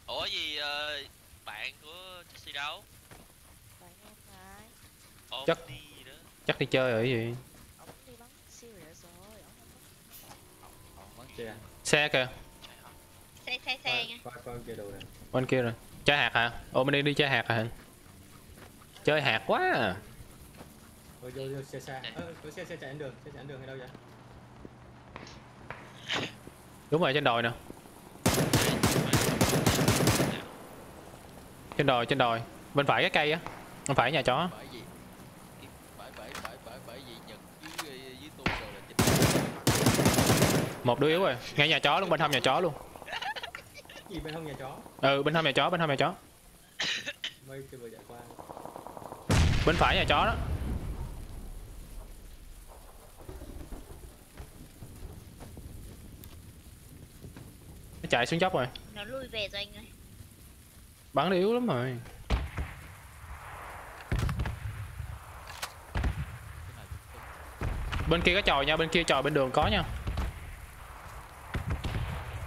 ủa gì ờ, bạn của Chelsea đâu bạn em này ôm Chắc- đi gì đó Chắc đi chơi rồi cái gì? ông đi bắn serious rồi ông không bắn còn bắn Xe Xe kìa. Xe xe xe nha. Qua qua kia đầu này Bên kia rồi. Chơi hạt hả? Ồ mình đi đi chơi hạt hả? Chơi hạt quá à. Ôi vô vô xe xa Ơ có xe xe chạy đến đường Xe chạy đến đường hay đâu vậy Đúng rồi trên đồi nè. Trên đồi trên đồi. Bên phải cái cây á. Bên phải nhà chó. Một đứa yếu rồi. Ngay nhà chó luôn, bên hông nhà chó luôn. Gì bên hông nhà chó Ừ, bên hông nhà chó, bên hông nhà chó. Mây kia vừa chạy qua Bên phải nhà chó đó. Nó chạy xuống dốc rồi. Nó lui về rồi anh ơi. Bắn nó yếu lắm rồi. Bên kia có chòi nha, bên kia chòi bên đường có nha.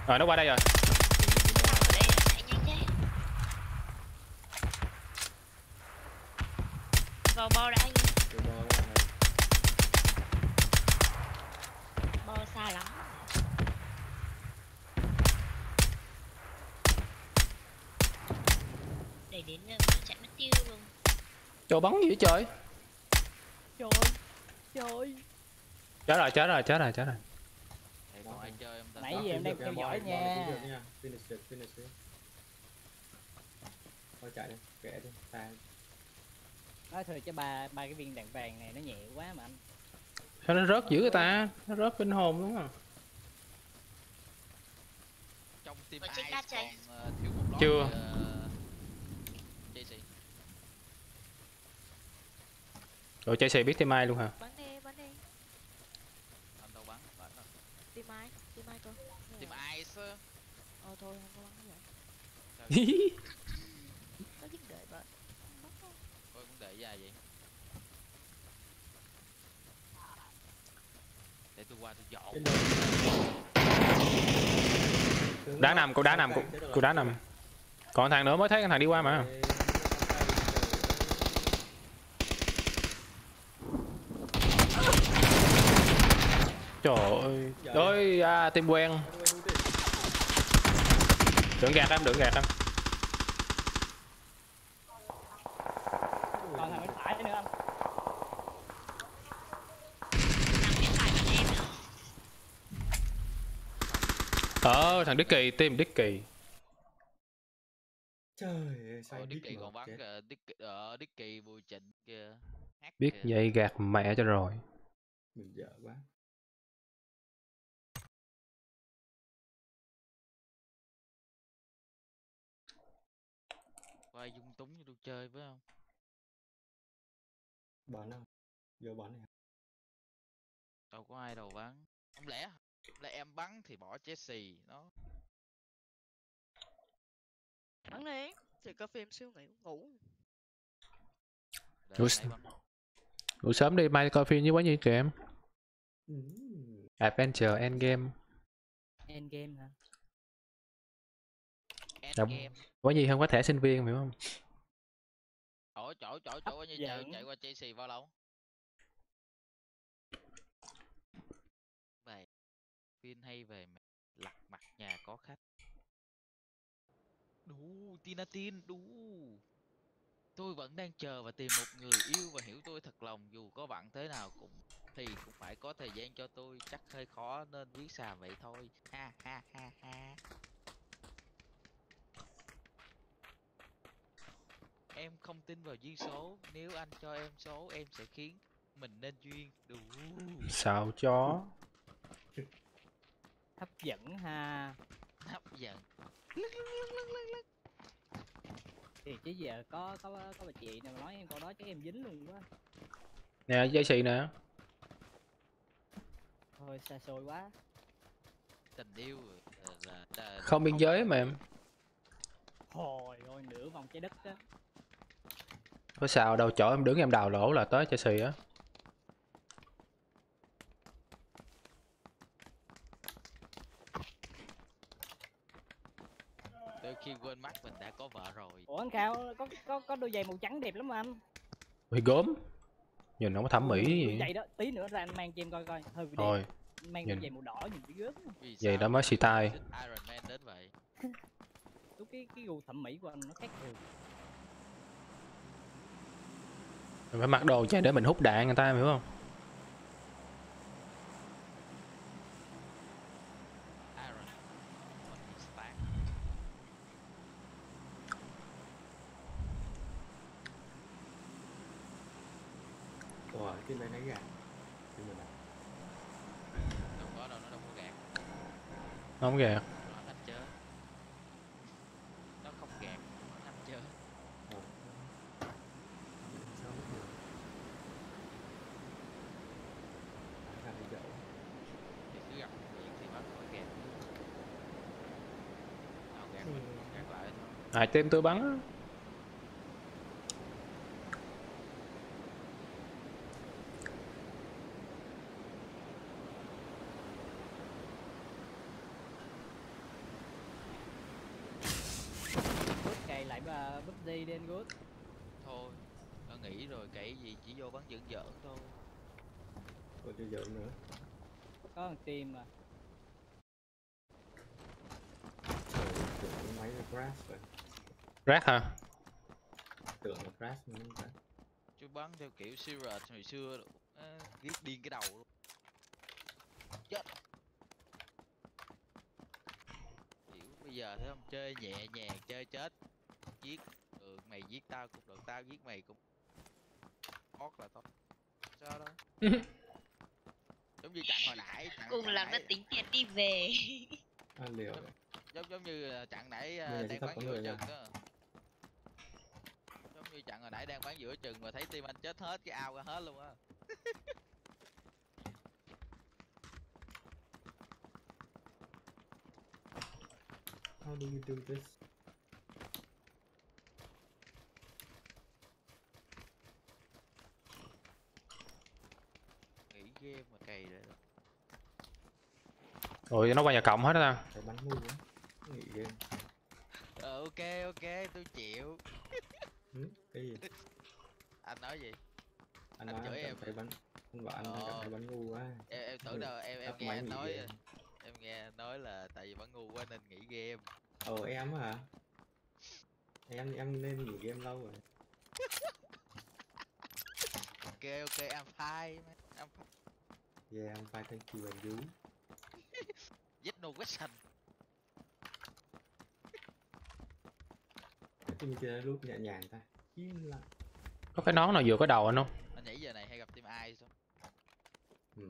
Rồi nó qua đây rồi. Vào bo đã anh ơi. Cái bò đó là Bo xa lắm. Để đến ờ, chạy mất tiêu luôn. Cho bắn gì vậy trời? trời trời Chết rồi, chết rồi, chết rồi, chết rồi. Đây còn ai chơi không ta Nãy giờ em đang theo dõi nha. Finish được, finish được Thôi chạy đi, kệ đi, ta nói thôi chứ ba ba cái viên đạn vàng này nó nhẹ quá mà anh sao nó rớt dữ người ta nó rớt kinh hồn đúng không trong team Ice còn ờ, thiếu một lót Chưa. thì, ờ, JC. Rồi chạy xì biết team ai luôn hả? Bắn đi bắn đi. Anh đâu bắn? Bắn rồi tìm ai tìm ai cơ team Ice á. ờ thôi không có bắn vậy. Có giúp đợi vậy. Bắn thôi Thôi cũng để dài vậy. Để tôi qua tôi dọn. Đá nằm cô đá nằm cô, rồi. cô đá nằm. Còn thằng nữa mới thấy cái thằng đi qua mà trời ơi. Dạ. ơi à, team quen đừng gạt em đừng gạt em còn thằng bên phải nữa anh. Ờ thằng Dicky team Dicky Trời ơi, biết Dicky còn bắn kìa, Dicky, ở Dicky Bùi kia hát biết kìa. vậy gạt mẹ cho rồi. Mình dở quá. Chơi với không Bắn không? Vô bắn này. đâu có ai đâu bắn không lẽ không lẽ em bắn thì bỏ Chelsea nó bắn đi thì coi phim siêu nghỉ ngủ. Bắn. Ngủ sớm đi mai coi phim với quá nhiều tụi em. Ừm. Adventure Endgame. Endgame hả. Endgame. Quá nhiều hơn có thẻ sinh viên hiểu không chỗ chỗ chỗ chỗ như chạy, dẫn. chạy qua Chelsea bao lâu? Về phim hay về mẹ? Lặt mặt nhà có khách. Đủ Tin đủ tôi vẫn đang chờ và tìm một người yêu và hiểu tôi thật lòng. Dù có bận thế nào cũng thì cũng phải có thời gian cho tôi. Chắc hơi khó nên viết xàm vậy thôi. Ha ha ha ha em không tin vào duyên số. Nếu anh cho em số em sẽ khiến mình nên duyên. Đủ sao chó? Hấp dẫn ha. Hấp dẫn. Thì chứ giờ có có có bà chị nào mà nói em câu đó chắc em dính luôn quá. Nè dây xì nè. Thôi xa xôi quá. Tình yêu là, là, là không biên giới mà em. Hồi ôi nửa vòng trái đất á có sao đâu chỗ em đứng em đào lỗ là tới chạy xì á. Đôi khi quên mất mình đã có vợ rồi. Ủa anh cao có có có đôi giày màu trắng đẹp lắm mà anh. Bị gốm nhìn nó có thẩm mỹ gì giày đó tí nữa ra anh mang cho em coi coi. Hơi thôi mang nhìn. đôi giày màu đỏ nhìn bị gớm vậy đó mới xì tai. Iron Man đến vậy? Lúc cái cái gu thẩm mỹ của anh nó khác thường mình phải mặc đồ chạy để mình hút đạn người ta hiểu không? Ủa, cái này. đâu có đâu nó đâu có gạt. Nó không gạt nó đánh chết nó không gạt nó đánh chết Ủa. Sao không được? Ra đi dậu. thì cứ gặp chuyện thì bắt phải gạt nào gạt mình gạt lại thôi ai tên tôi bắn á. búp di đi anh good thôi nó nghĩ rồi kể gì chỉ vô bắn giỡn giỡn thôi Còn chưa dậu nữa. có thằng team mà Trời, máy nó crash vậy. Rác hả? Tưởng là crash nhưng phải. chứ bắn theo kiểu Siraj hồi xưa à, giết điên cái đầu luôn. Chết. Kiểu bây giờ thấy không? Chơi nhẹ nhàng chơi chết. Giết ừ, mày giết tao cũng được tao giết mày cũng bot là thôi. Sao đâu giống như chặn hồi nãy chặn, cùng làm nó tính tiền đi về. À, liều. giống giống như là chặn nãy à, đang giữa người chừng đó chặn hồi nãy đang bán giữa chừng mà thấy team anh chết hết cái ao ra hết luôn á How do you do this? nghỉ game mà cày rồi đó. Ủa nó qua nhà cộng hết á ta Phải bắn. Nghỉ game. ờ, ok ok tôi chịu? Cái gì? anh nói gì Anh Anh nói chửi em. thấy bắn anh bảo anh Ờ. cảm thấy bắn ngu quá. em, em tưởng Ừ, đâu em em nghe anh nói game. em nghe anh nói là tại vì bắn ngu quá nên nghỉ game Ồ em hả? Em em nên nghỉ game lâu rồi. ok ok I'm fine man. I'm fine. Yeah, I'm fine, thank you and you. yes no question Cái kia lúc nhẹ nhàng ta. Có cái nón nào vừa có đầu anh không anh nhảy giờ này hay gặp team ai sao Ừ.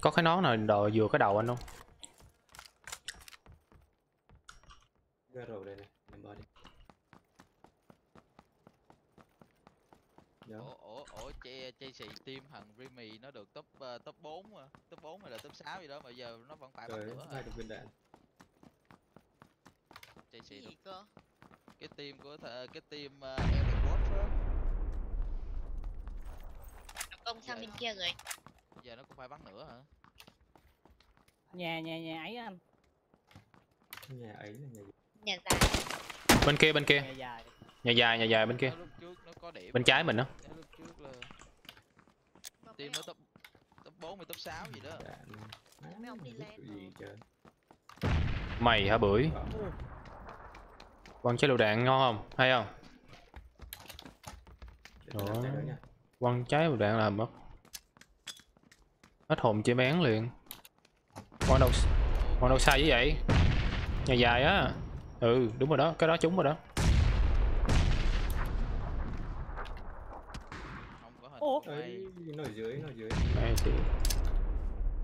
Có cái nón nào đồ vừa có đầu anh không rồi đây này, em bỏ đi. Dạ. ủa ủa ủa Che- Chelsea team thằng Remy nó được top ờ, top 4 mà top 4 hay là top 6 gì đó mà giờ nó vẫn phải Trời nữa ơi, hả hai chục viên đạn. Chelsea Cái gì cơ? Cái team của th- cái team uh, á. Nó công sang Dạ. bên kia rồi. Giờ nó cũng phải bắn nữa hả? Nhà nhà nhà ấy anh. Nhà ấy là nhà gì? nhà dài. Bên kia bên kia. Nhà dài. Nhà dài nhà dài bên kia. Nó lúc trước nó có điểm. Bên trái mình đó Nó lúc trước là team nó top top 4 hay top 6 gì đó. Mày hả bưởi Quăng trái lựu đạn ngon không hay không tôi đó. Quăng trái lựu đạn là mất Hết hồn chơi bén liền Quăng đâu Quăng đâu xa như vậy Nhà dài á Ừ đúng rồi đó Cái đó trúng rồi đó không có hình Ủa? nó ở dưới, nó ở dưới. Đây thì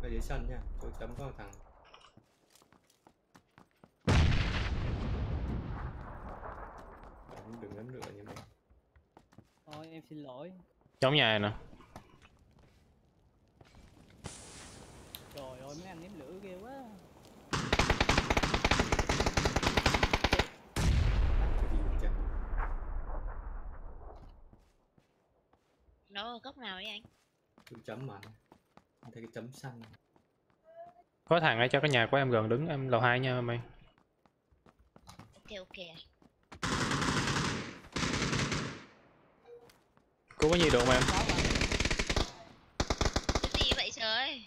ở dưới sân nha. Chỗ chấm có thằng. Đừng, đừng nấm lửa như mày. thôi em xin lỗi Trong nhà nè trời ơi mấy anh ném lửa ghê quá vậy nó ở góc nào đấy anh Chỗ chấm mà. Anh thấy cái chấm xanh. Có thằng ở cho cái nhà của em gần đứng em lầu 2 nha mày ok ok có gì được mà em cái gì vậy trời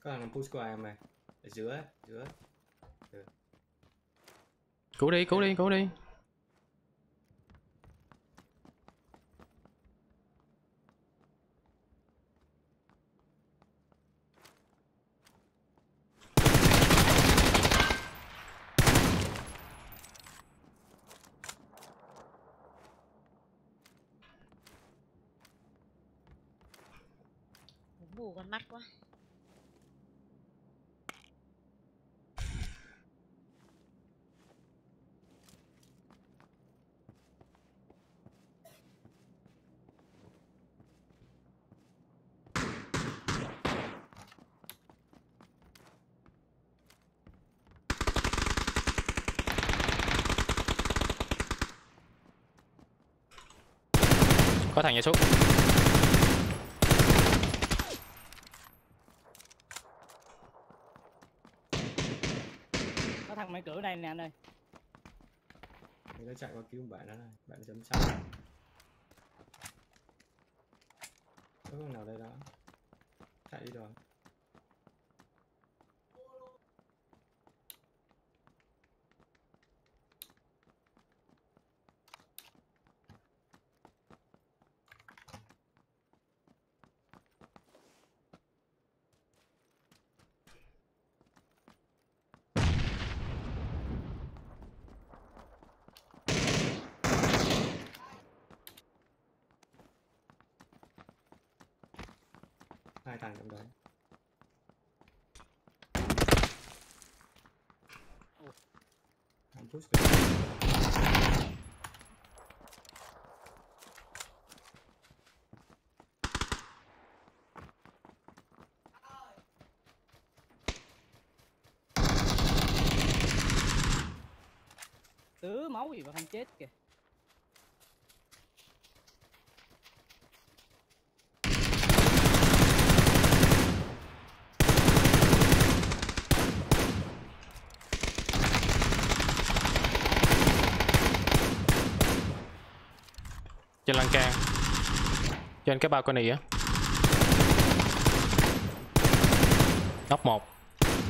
Có thằng làm push qua em này. Ở dưới, ấy, dưới. Cứu đi cứu đi cứu đi bù con mắt quá. Có thằng nhà xuống máy cửa đây nè anh ơi Mình nó chạy qua cứu bạn đó, này. Bạn chấm xanh. Có con nào đây đó. Chạy đi rồi. Push được. tứ máu gì mà không chết kìa lan can. Trên cái bao con này á. Nóc một.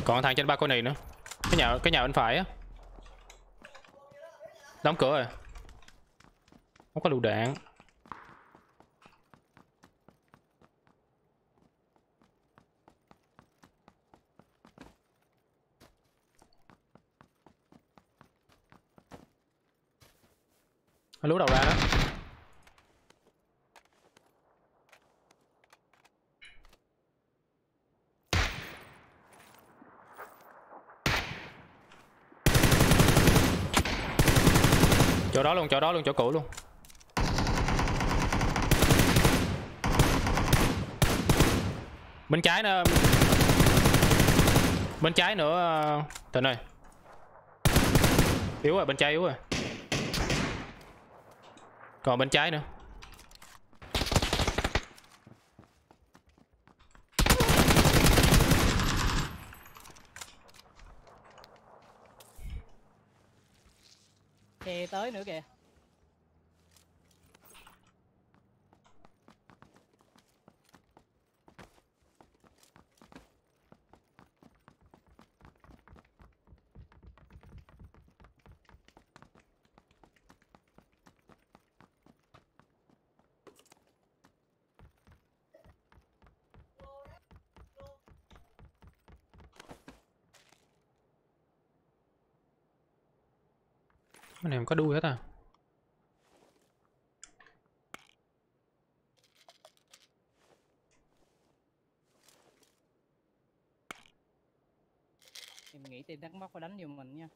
Còn thằng trên ba con này nữa. Cái nhà cái nhà bên phải á. Đóng cửa rồi. Không có lựu đạn. Lúa lú đầu ra đó. Đó luôn, chỗ đó luôn, chỗ cũ luôn. Bên trái nữa. Bên trái nữa tình ơi. Yếu rồi, bên trái yếu rồi. Còn bên trái nữa. Tới nữa kìa. Cái này không có đuôi hết à? Em nghĩ team đắk móc phải đánh vô mình nha.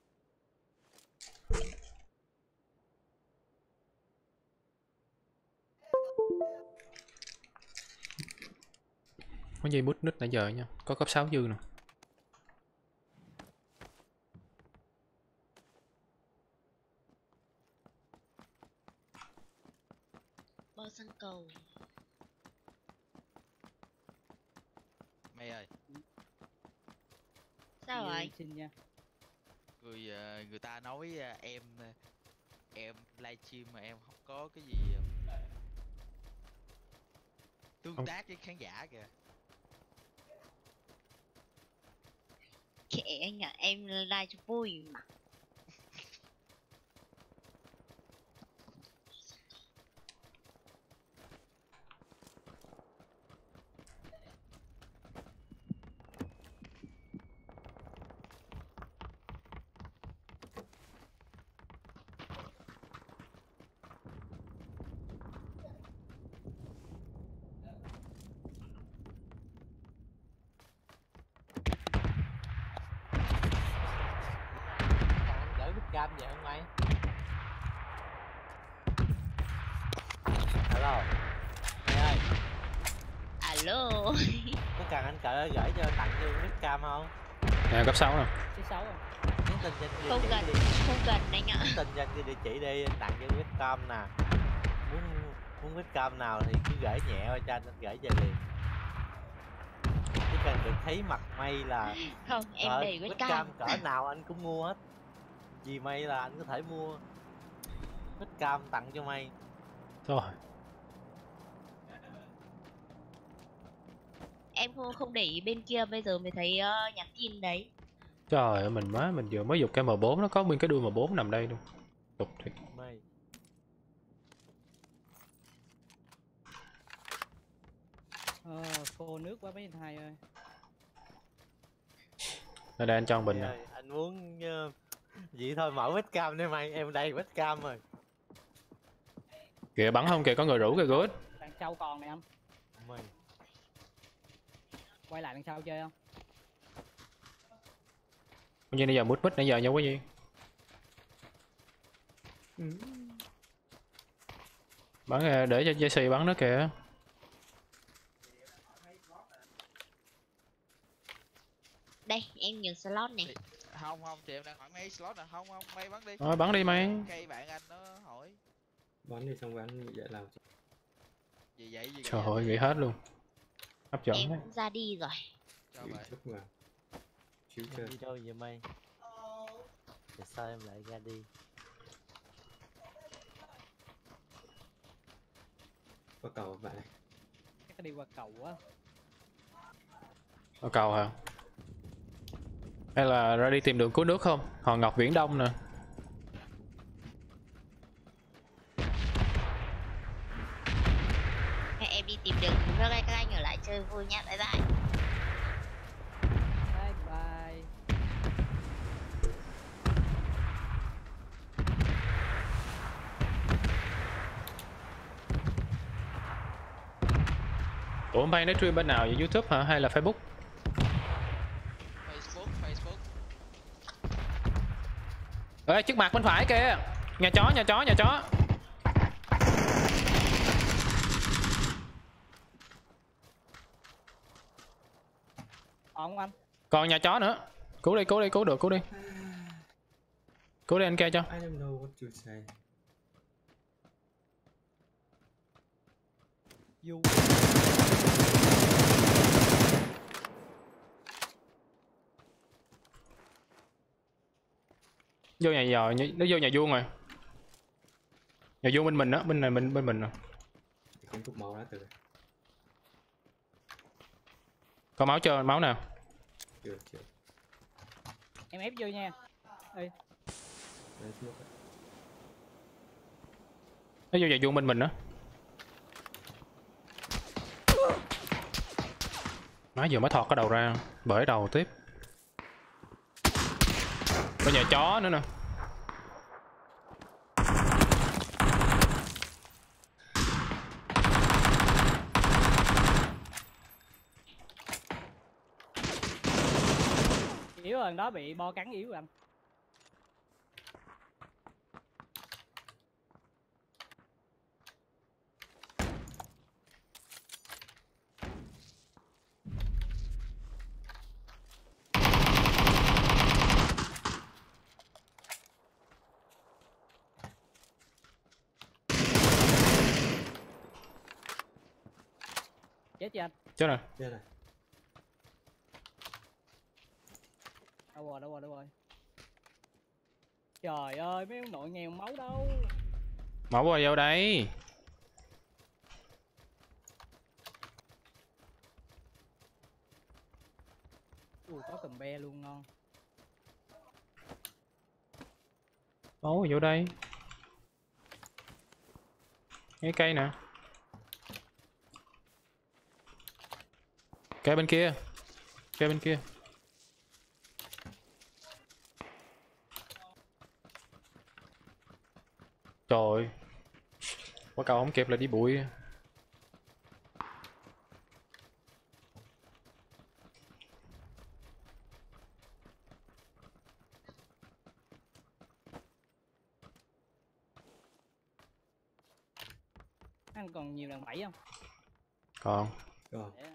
Có dây bút nít nãy giờ nha. Có cấp 6 dư nè Bo sân cầu. mày ơi Sao Yêu rồi? xin nha người ờ, người ta nói ờ, em ờ, em livestream mà em không có cái gì ờ, tương Không. tác với khán giả kìa Kệ anh ạ, em like cho vui mà. Còn anh gửi bích cam vậy không mày alo mày ơi Alo. có cần anh cỡ gửi cho tặng cho bích cam không nè cấp 6 nè thứ sáu rồi nhắn tin cho anh Không địa cần, chỉ đi không cần anh ạ. nhắn tin cho anh địa chỉ đi anh tặng cho bích cam nè muốn bích cam nào thì cứ gửi nhẹ qua cho anh anh gửi về liền. Chỉ cần được thấy mặt mây là Không, em cỡ đầy bích webcam. cam cỡ nào anh cũng mua hết. Vì mây là anh có thể mua. Bích cam tặng cho mây rồi. Em không không để ý bên kia bây giờ mới thấy ờ, nhắn tin đấy. trời ơi mình má mình vừa mới dục cái M4 nó có nguyên cái đuôi M4 nằm đây luôn. Tục thiệt mây ờ, khô nước quá mấy anh hai ơi. Đây đây anh cho bình Mày nè. anh muốn ờ, vậy thôi mở webcam đi mày em đây webcam rồi. Kìa bắn không kìa có người rủ kìa good. Đằng sau còn này anh mày. Quay lại đằng sau chơi không? Coi như nãy giờ mút mít nãy giờ nhau cái gì Bắn kìa, để cho Jesse bắn nó kìa đây em nhường slot nè. Không không chị em đang hỏi mấy slot là không không mày bắn đi. Thôi, bắn đi mày. cây bạn anh nó hỏi. Bắn đi xong bắn dạy làm gì vậy gì Trời ơi, nghĩ hết luôn. Hấp dẫn em đấy. ra đi rồi. Cho chịu vậy chút mà chiếu chơi đi đâu vậy mày? Tại sao em lại ra đi? Qua cầu bạn. Này chắc đi qua cầu á Ở cầu hả Hay là ra đi tìm đường cứu nước không? Hòn Ngọc Viễn Đông nè. Em đi tìm đường các anh các anh ở lại chơi vui nhá. Bye bye. Bye bye. Ủa hôm nay nó stream bên nào vậy YouTube hả? Hay là facebook facebook Ê trước mặt bên phải kìa. Nhà chó nhà chó nhà chó. Ông anh Còn nhà chó nữa. Cứu đi cứu đi cứu được cứu đi. Cứu đi anh kêu cho. I don't know what to say du Vô nhà giờ nó vô nhà vuông rồi. Nhà vuông bên mình á bên này bên bên mình rồi không chút máu đã từ Có máu chưa? Máu nào? Chưa chưa. Em ép vô nha. Ê. Nó vô nhà vuông bên mình á. Má vừa mới thọt cái đầu ra Bể đầu tiếp có nhà chó nữa nè. Yếu rồi đó bị bo cắn yếu rồi anh. Chết rồi. Chết rồi. Đâu rồi đâu rồi đâu rồi? Trời ơi mấy ông nội nghèo máu đâu? Máu vào vô đây. Ui có cầm be luôn ngon. Máu vào vô đây. Cái cây nè Cây bên kia. Cây bên kia. Trời Quả cầu không kịp là đi bụi. Anh còn nhiều đàn bẫy không? Còn. Còn để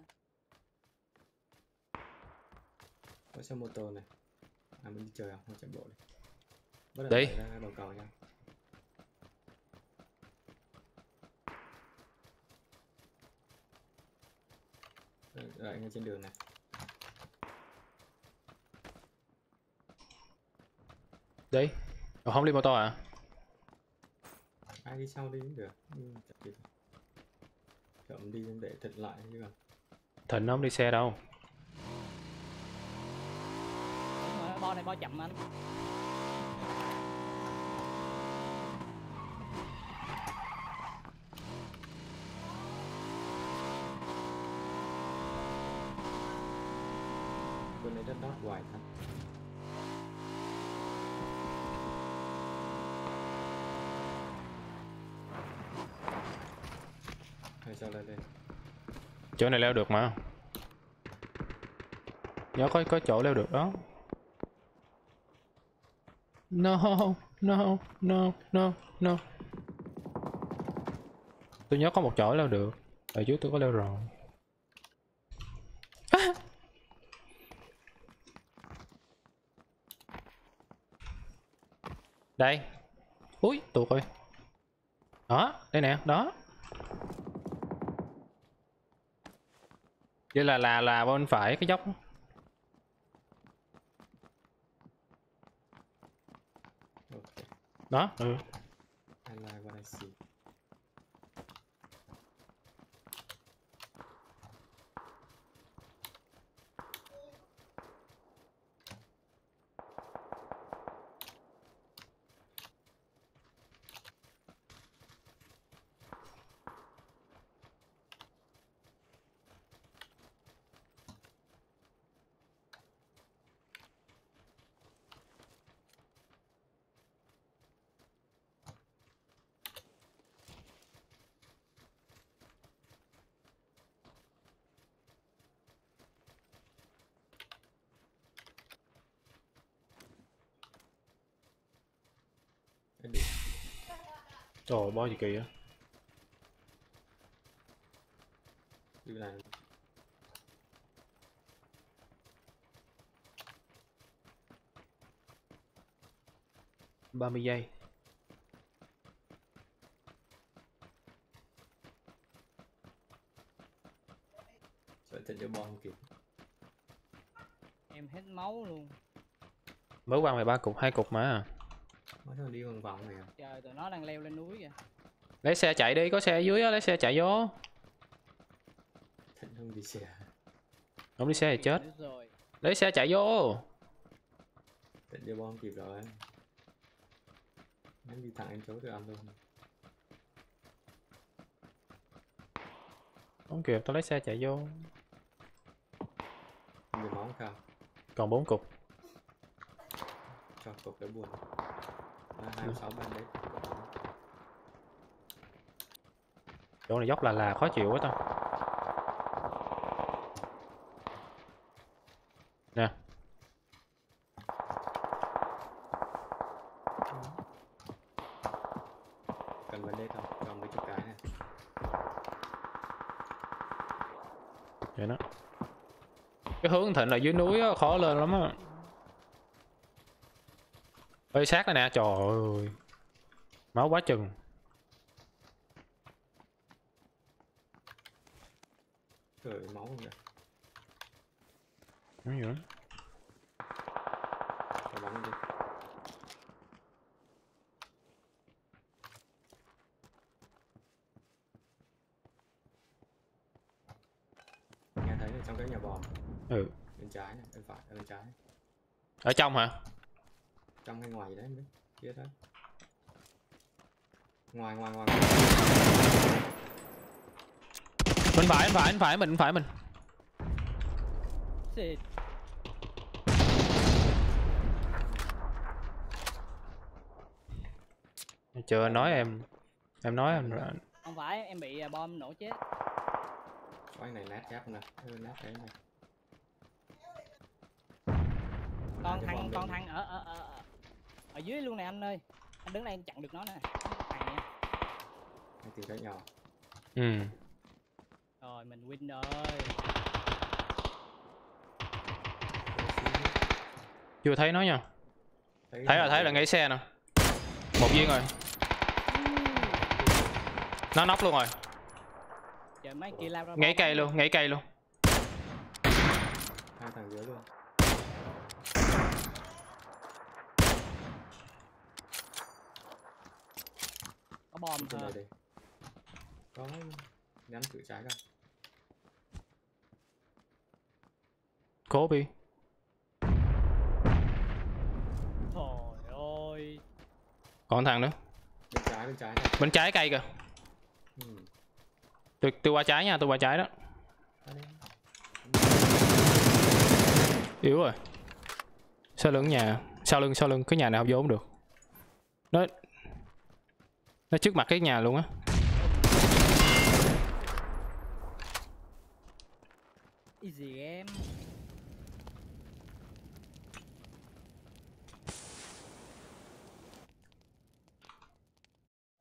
có xe mô tô này. À mình đi chơi không? Chạy bộ đi. Bắt đầu Đi. chạy ra đầu cầu nha. Đợi- ngay trên đường này. Đi Ủa, không đi mô tô à ai đi sau đi cũng được. Ừ, chậm đi để thật lại chứ còn. Thịnh nó không? Đi xe đâu Đúng rồi, bo này bo chậm anh. Bên này đất đót hoài thật. Hay sao lại lên? Chỗ này leo được mà. Nhớ có có chỗ leo được đó no no no no no. Tôi nhớ có một chỗ leo được. Ở trước tôi có leo rồi. Đây. Ui tụi rồi. Đó, đây nè, đó. Vậy là là là bên phải, cái dốc Okay. đó ừ. I like what I see. Cái gì? Trời ơi, boss gì kỳ á Đi này. ba mươi giây Sợ thật cho bom không kịp. em hết máu luôn mới quăng về ba cục hai cục mà Mới thôi đi vòng vòng này à. Trời tụi nó đang leo lên núi kìa lấy xe chạy đi có xe ở dưới á lấy xe chạy vô Thật không đi xe. không đi xe thì chết rồi lấy xe chạy vô Thật cho bom kịp rồi. Em đi thẳng em chối được ăn luôn. không kịp tao lấy xe chạy vô máu còn bốn cục Cho cục đỡ buồn. À, 26 ban đấy. chỗ này dốc là là khó chịu quá tao nè Cần đề không? Cho mấy chục cái này. vậy đó cái hướng thịnh là dưới núi á khó lên lắm á ơi sát đây nè trời ơi máu quá chừng Trời máu đó. Cho bắn đi. Nghe thấy ở trong cái nhà bò. ừ Bên trái này, bên phải, bên trái. ở trong hả Trong hay ngoài gì đấy không biết. Đấy. Ngoài ngoài ngoài. bên phải bên phải bên phải mình bên phải mình Shit. chưa nói em em nói em không phải em bị à, bom nổ chết Có anh này nát giáp nè. Nát đấy này. con cái thằng con thằng ở ở ở ở- dưới luôn nè anh ơi. Anh đứng đây anh chặn được nó nè. Này Anh tìm cái nhỏ. ừ. Rồi mình win rồi. Chưa thấy nó nha. Thấy thấy rồi thấy là ngay xe nè. Một viên rồi. Nó nóc luôn rồi. Trời mấy kia lao ra ngay cây luôn ngay cây luôn. Hai thằng dưới luôn. Bom Trên này. Có nhắn chữa trái không? bi trời ơi. Còn thằng nữa. Bên trái bên trái này. bên trái cây kìa. Ừ. tôi tôi qua trái nha tôi qua trái đó. Yếu rồi. Sau lưng nhà? Sau lưng sau lưng cái nhà nào vô không được? Nó nó trước mặt cái nhà luôn á. Easy em.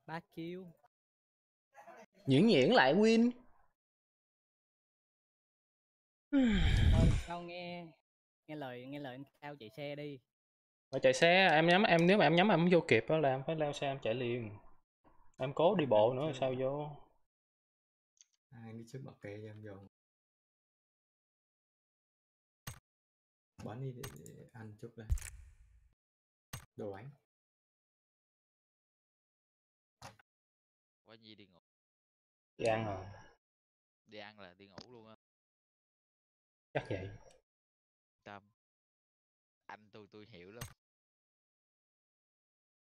ba kill. Nhuyễn nhuyễn lại win. Không nghe Nghe lời nghe lời anh Cao chạy xe đi. Mà chạy xe em nhắm em nếu mà em nhắm em không vô kịp đó là em phải leo xe em chạy liền em cố đi bộ nữa sao vô? Hai đi trước bậc kê cho em vô. Bắn đi để, để ăn chút đây đồ ánh quá gì đi ngủ. Đi ăn rồi. Đi ăn là đi ngủ luôn á. Chắc vậy. Tâm. Anh tôi tôi hiểu lắm.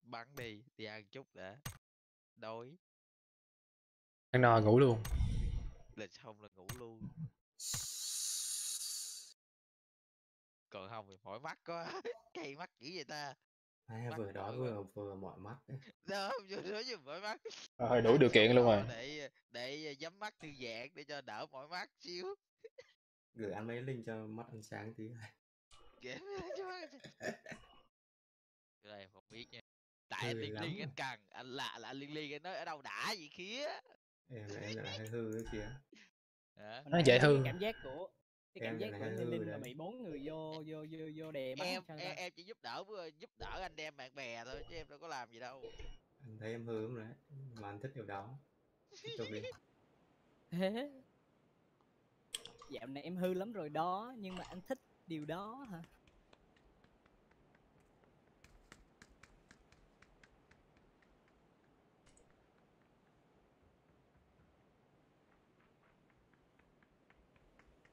Bắn đi đi ăn chút đã đói. Ăn no ngủ luôn. Là xong là ngủ luôn. Còn không thì mỏi mắt quá. Cay mắt dữ vậy ta. Mắt vừa đói vừa vừa mỏi mắt đấy. đó vừa nói vừa mỏi mắt. Rồi đủ điều kiện luôn rồi để để nhắm mắt thư giãn để cho đỡ mỏi mắt xíu. Gửi ăn mấy link cho mắt ăn sáng tí. Này không biết nha tại liên lắm liên à. anh cần anh lạ là anh liên liên anh nói ở đâu đã vậy khía em là em lại hơi hư cái kia Nó dễ cái hư. cảm giác của cái cảm Em giác của Linh Linh là bị bốn người vô vô vô vô đè bắn em em, em chỉ giúp đỡ với- giúp đỡ anh em bạn bè thôi chứ em đâu có làm gì đâu. Anh thấy em hư lắm đấy mà anh thích điều đó. Đi thế dạo này em hư lắm rồi đó nhưng mà anh thích điều đó hả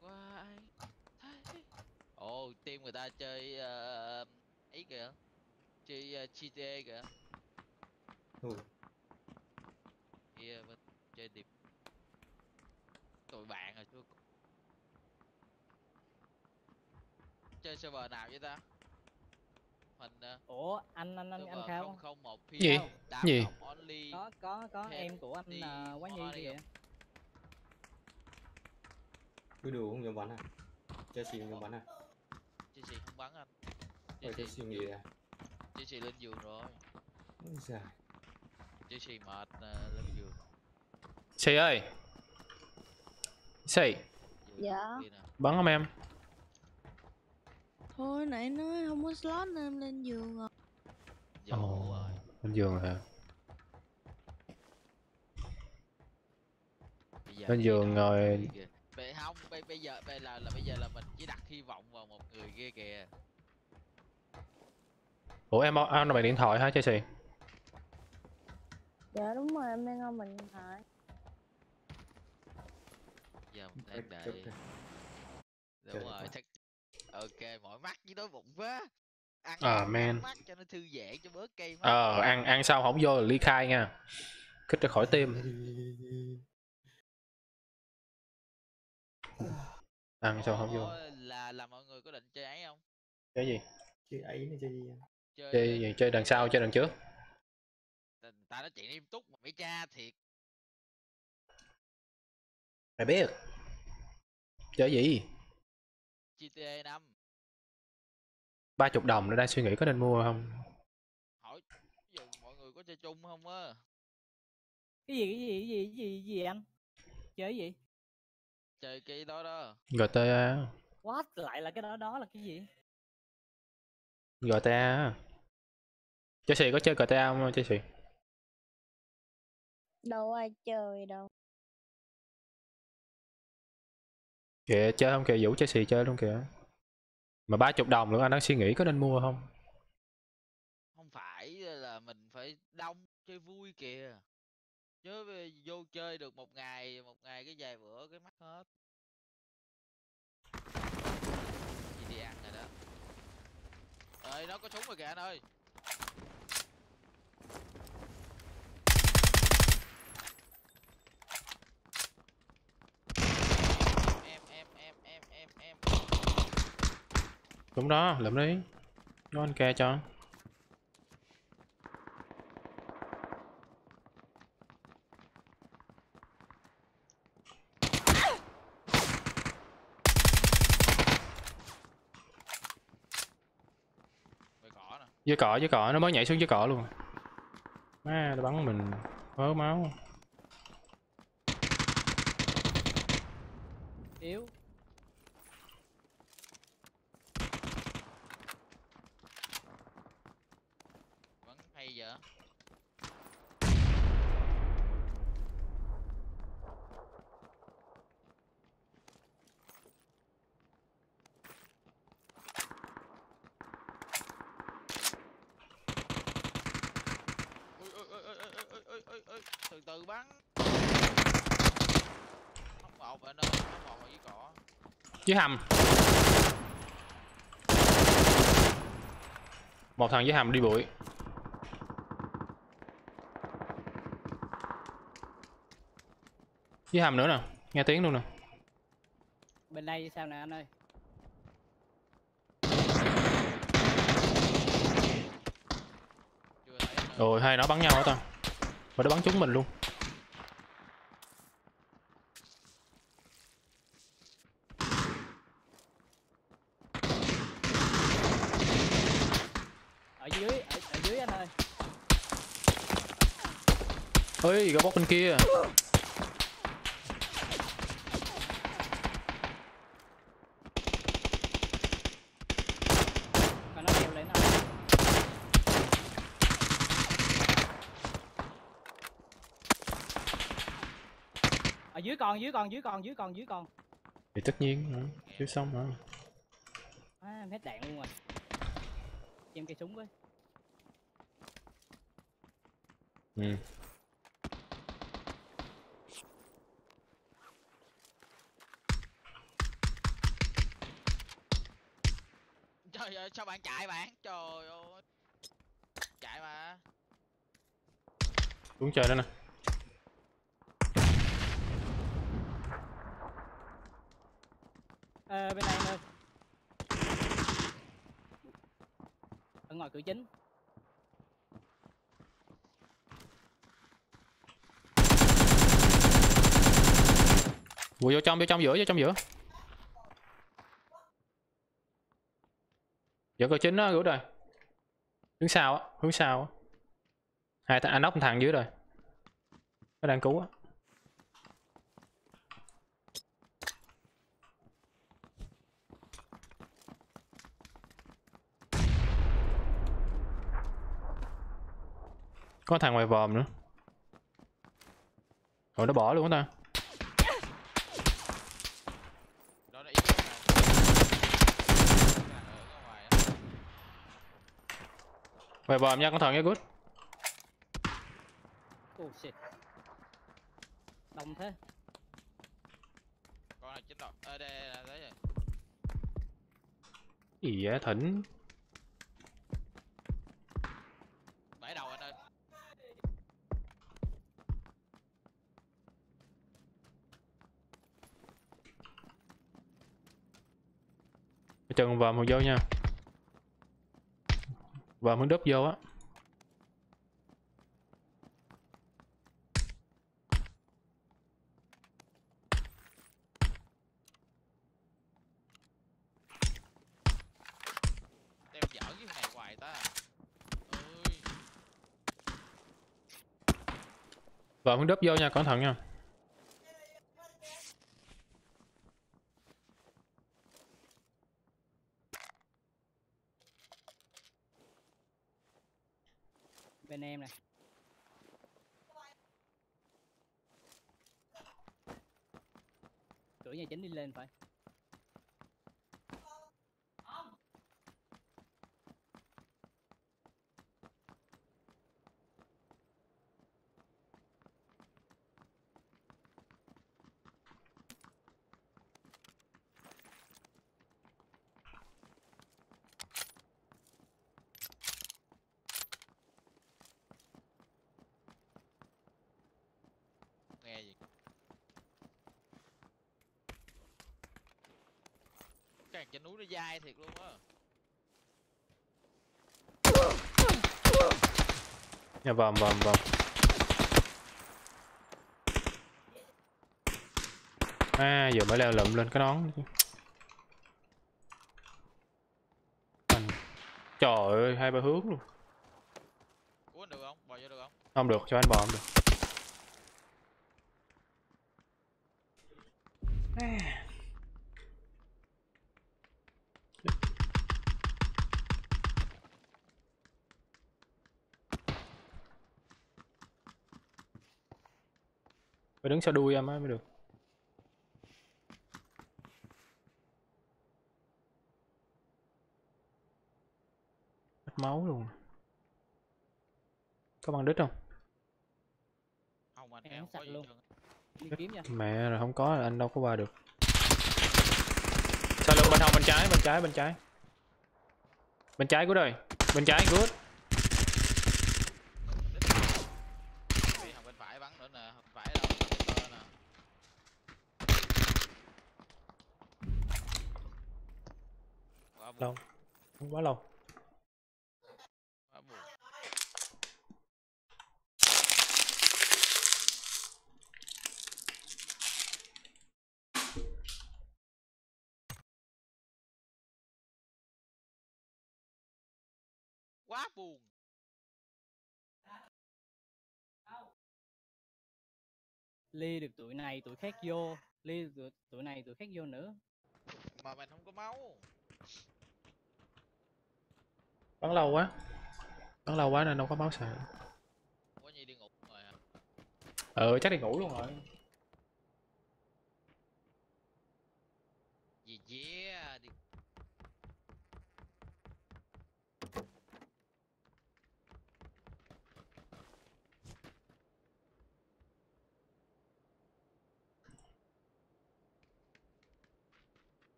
qua ai thấy ồ team người ta chơi ờ, ấy kìa chơi ờ, GTA kìa. Ui, kia bên chơi điệp. Tụi bạn rồi chưa chơi server nào vậy ta? Mình uh, ủa anh anh anh anh khao không một Gì? Gì? only có có có em của anh là quá nhi kìa. cứ đủ không dám bắn à? Chelsea không dám bắn à Chelsea không bắn anh. Ôi Chelsea nghỉ à. Chelsea lên giường rồi. Ôi giời. Chelsea mệt ờ, lên giường. Xì ơi. Xì Dạ. bắn không em? Thôi nãy nói không có slot nên em lên giường rồi. giờ ngủ rồi. lên giường rồi hả lên giường rồi. người kìa. Bây không bây, bây giờ bây là là bây giờ là mình chỉ đặt hy vọng vào một người kia kìa. Ủa em ăn bằng điện thoại hả Chelsea? Dạ đúng rồi em đang on mình điện thoại. giờ mình đang đợi. đúng rồi chắc ok mỏi mắt với đói bụng quá. Ăn À, man. mắt cho nó thư giãn cho bớt cây mắt. Ờ ăn ăn xong không vô là ly khai nha. Kích ra khỏi tim ăn xong không vô? Ủa, là là mọi người có định chơi ấy không? Chơi gì? Chơi ấy nữa chơi gì chơi chơi gì? Chơi đằng sau chơi đằng trước. Ta, ta nói chuyện nghiêm túc mà mấy cha thiệt. Mày biết. Chơi gì? GTA 5 ba chục đồng nó đang suy nghĩ có nên mua không? Hỏi giờ mọi người có chơi chung không á? Cái gì cái gì cái gì cái gì, cái gì anh? Chơi gì chơi cái đó đó. GTA what? Lại là cái đó đó là cái gì? GTA Chelsea có chơi GTA không Chelsea? Đâu ai chơi đâu. kìa chơi không kìa vũ Chelsea chơi luôn kìa. Mà ba chục đồng nữa anh đang suy nghĩ có nên mua không? Không phải là mình phải đông chơi vui kìa chứ vô chơi được một ngày một ngày cái vài bữa cái mắt hết. Gì đi ăn rồi đó? Ơi nó có súng rồi kìa anh ơi. Em em em em em em. Đúng đó lượm đi. Nó anh kè cho mày cỏ nè dưới cỏ dưới cỏ, nó mới nhảy xuống dưới cỏ luôn. Má, nó bắn mình. Vớ máu. yếu. Dưới hầm. Một thằng dưới hầm đi bụi. Dưới hầm nữa nè, nghe tiếng luôn nè. bên đây sao nè anh ơi Rồi hai nó bắn nhau hả ta? Mà nó bắn trúng mình luôn. ở dưới ở, ở dưới anh ơi Ơi, có bóc bên kia. ở dưới còn dưới còn dưới còn dưới còn dưới còn Thì tất nhiên, hả? chứ xong hả? à, hết đạn luôn rồi em cây súng với Ừ. ơi sao bạn chạy bạn? Trời ơi. Chạy mà. Xuống chơi nữa nè. Ờ, bên này ơi ở ngoài cửa chính. Vô vô trong, vô trong giữa, vô trong giữa. Giữa cơ chính nó gửi rồi. Hướng sau á, hướng sau á. Hai thằng anh nóc thằng dưới rồi. Nó đang cứu á. Có thằng ngoài vòm nữa. Rồi nó bỏ luôn ta. đó là ý của này ở ngoài á Ngoài vòm nha, con thần nha, good. oh shit đông thế con này chính rồi ở đây là đấy rồi Gì vậy, thỉnh. bãi đầu anh ơi Chân vòm hồi vô nha. Vòm hướng đúp vô á. đem dở cái này hoài ta Vòm hướng đúp vô nha, cẩn thận nha. Bên em này. Cửa nhà chính đi lên phải nghe gì cái trên núi nó dai thiệt luôn á Nha vòm vòm vòm. À, giờ mới leo lụm lên cái nón. Anh. Trời ơi, hai ba hướng luôn. uống được không bò vô được không Không được, cho anh bò không được. Đứng sau đuôi em á mới được. Mất máu luôn. Có băng đít không? Không anh Em em sạch luôn. đi kiếm nha. Mẹ rồi không có là anh đâu có qua được. Sao lưng bên hông bên trái bên trái bên trái? Bên trái của đời. Bên trái good Bị thằng bên phải bắn nữa nè bên phải đâu thằng bên nè quá buồn lâu không quá lâu. Quá buồn. Quá buồn. Ly được tụi này tụi khác vô. Ly được tụi, tụi này tụi khác vô nữa. Mà mình không có máu bắn lâu quá. Bắn lâu quá nên đâu có máu xài có gì đi ngủ rồi hả? Ờ chắc đi ngủ luôn rồi. Gì yeah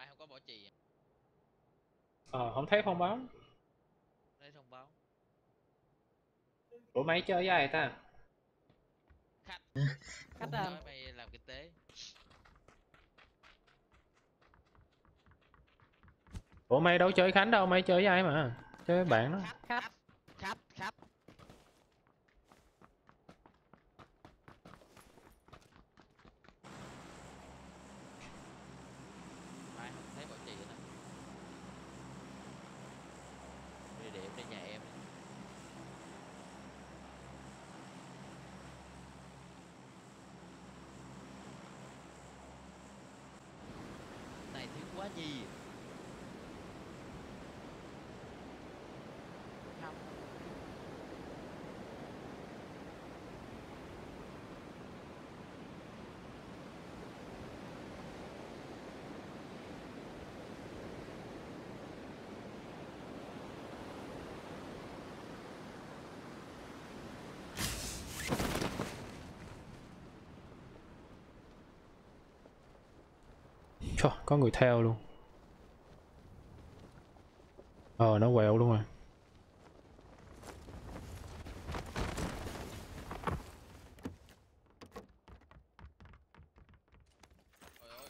mai không có bỏ chì à? Ờ không thấy thông báo lấy thông báo ủa mấy chơi với ai ta? Khách. Khách nói à, mày làm kinh tế. Ủa mày đâu chơi khánh đâu mày chơi với ai mà? Chơi với bạn đó. Khách. khách khách mai không thấy bỏ chì nữa đi để em đi nhà em đi. này thiếu quá gì không Trời, có người theo luôn. Ờ nó quẹo luôn rồi Trời ơi.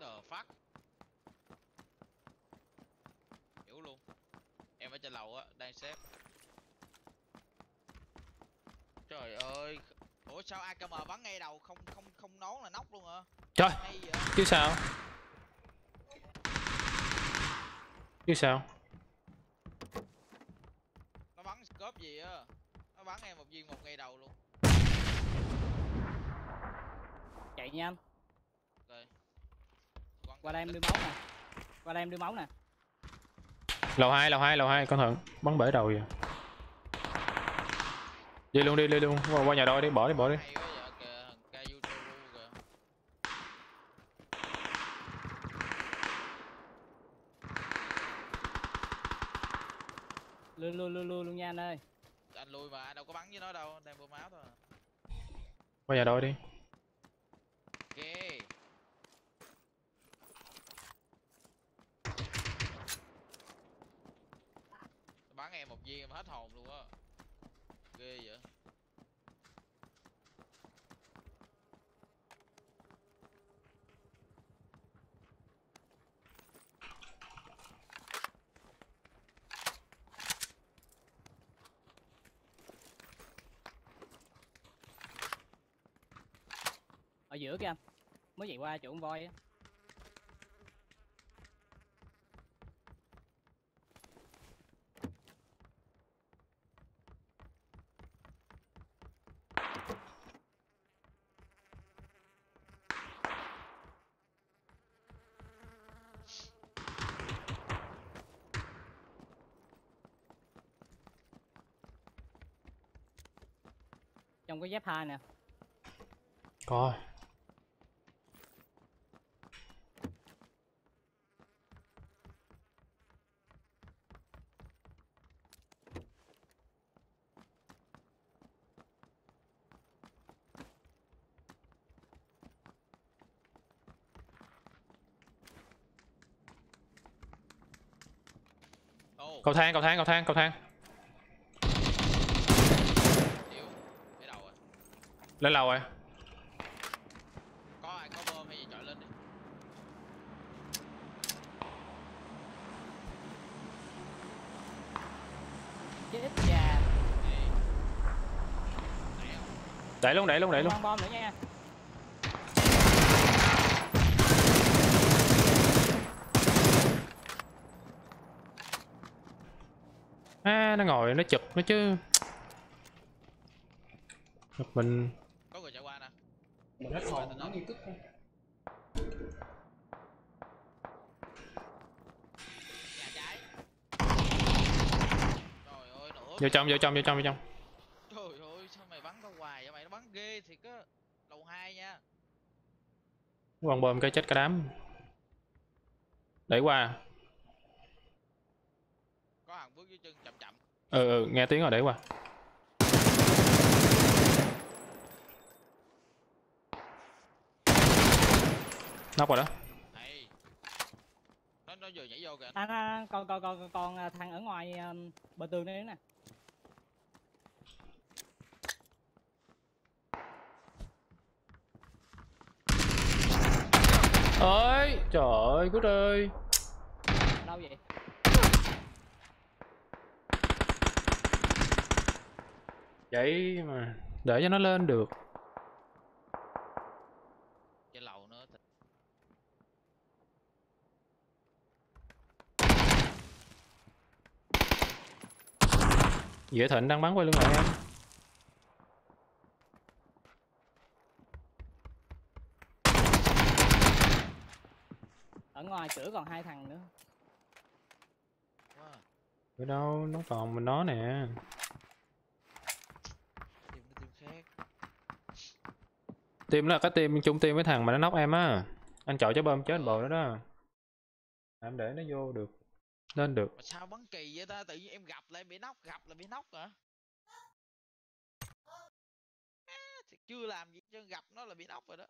The fuck Hiểu luôn ở trên lầu á, đang xếp. Trời ơi Ủa sao AKM bắn ngay đầu không không không nón là nóc luôn hả? trời chứ sao? Chứ sao? Nó bắn scope gì á? Nó bắn em một viên một ngay đầu luôn. Chạy nha anh Ok. Quăng qua đây em đưa máu nè. Qua đây em đưa máu nè lầu hai lầu hai lầu hai cẩn thận. Bắn bể đầu vậy đi luôn đi đi luôn. Qua, qua nhà đôi đi bỏ đi bỏ đi. Kìa, thằng Kayutaro kìa luôn luôn luôn luôn luôn nha anh ơi lui mà đâu có bắn với nó đâu đang bơm máu thôi à. qua nhà đôi đi ghê bắn em một viên em hết hồn luôn á. Ghê vậy. Ở giữa kìa, mới vậy qua chỗ con voi á. Có cái dép hai nè. Coi. Cầu thang cầu thang cầu thang cầu thang điệu cái đầu rồi lên lầu rồi. Có ai có bơm hay gì chọi lên đi. Chết già đẩy luôn đẩy luôn đẩy luôn. Bom nữa nha. À, nó ngồi nó chụp nó chứ. Một mình vô trong vô trong vô trong vô trong. Trời ơi sao mày bắn tao hoài vậy? Mày nó bắn ghê thiệt á. Lầu hai nha. Quăng bơm cái chết cả đám. Đẩy qua. Có hàng bước dưới chân chậm chậm. Ừ, ừ nghe tiếng rồi đẩy qua. Nóc rồi đó. Này. Nó nó vừa nhảy vô kìa. Anh à, còn còn còn còn à, thằng ở ngoài à, bờ tường đây nữa nè ơi trời ơi cút ơi. Đâu vậy? Vậy mà để cho nó lên được. Trên lầu nữa thì- dễ thịnh đang bắn quay lưng lại em ngoài cửa còn hai thằng nữa. Ở đâu nó còn mình nó nè. Tìm cái khác. Là cái team chung team với thằng mà nó nóc em á. Anh chọi cho bơm chết bồ đó đó. Em để nó vô được. Lên được. Mà sao bắn kỳ vậy ta? Tự nhiên em gặp lại bị nóc gặp là bị nóc hả? Thì chưa làm gì chứ gặp nó là bị nóc rồi đó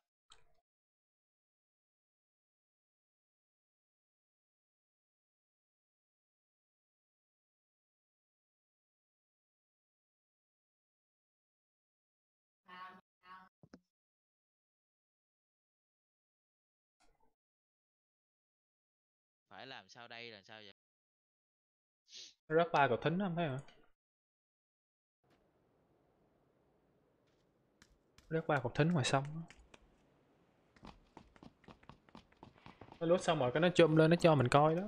phải làm sao đây là sao vậy? Rất ba cầu thính không thấy hả? Rất ba cầu thính ngoài sông nó lút xong rồi cái nó chôm lên nó cho mình coi đó.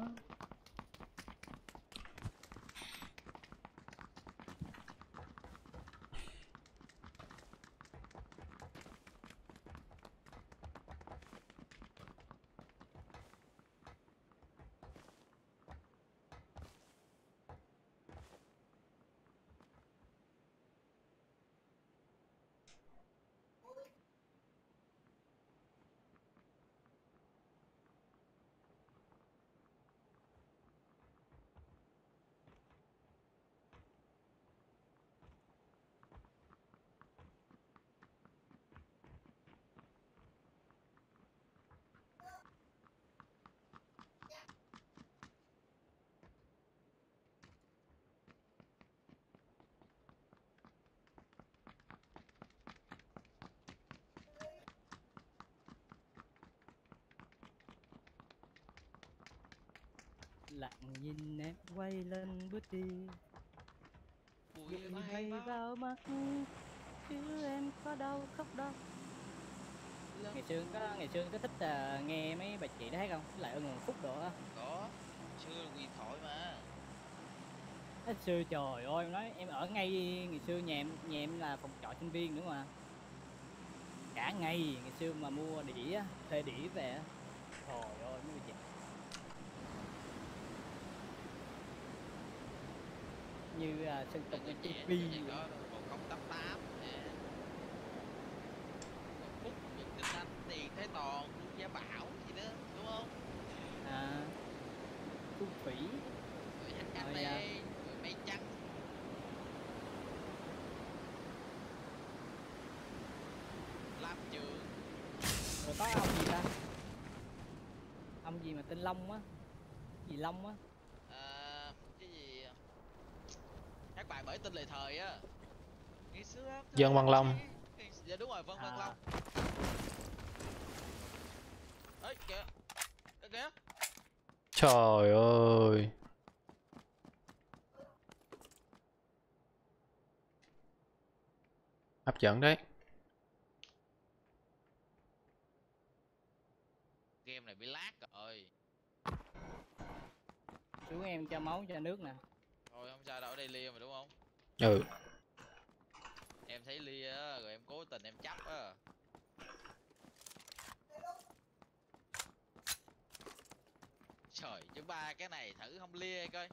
Quay lên bước đi. Bụi bay vào vào mắt chứ em có đâu khóc đâu. Ngày xưa có ngày xưa có thích à, nghe mấy bà chị đó hát không lại ưng Hoàng phúc đồ á. Có xưa là quyền thoại mà. Hồi xưa trời ơi em nói em ở ngay ngày xưa nhà em nhà em là phòng trọ sinh viên nữa mà. Cả ngày ngày xưa mà mua đĩa thuê đĩa về trời ơi mấy bà chị như à, sơn tùng đừng có trên trẻ TV chỉ có một không tám tám nè Một phút những tin anh tiền thế toàn luôn gia bảo gì đó đúng không? À thu phỉ rồi Rồi, HKT à. rồi mây trắng. Lam trường. Rồi có ông gì ta? Ông gì mà tên long á? Gì long á à, cái gì các bài bởi tin lời thời á ngày xưa em Dân Văn Long. dạ đúng rồi vân văn À. long ấy kìa kìa kìa Trời ơi. Hấp dẫn đấy. game này bị lag rồi xuống em cho máu cho nước nè Thôi không sao đâu, ở đây Lia mà đúng không? Ừ. Em thấy Lia á, rồi em cố tình em chấp á. Trời, chứ ba cái này thử không Lia coi.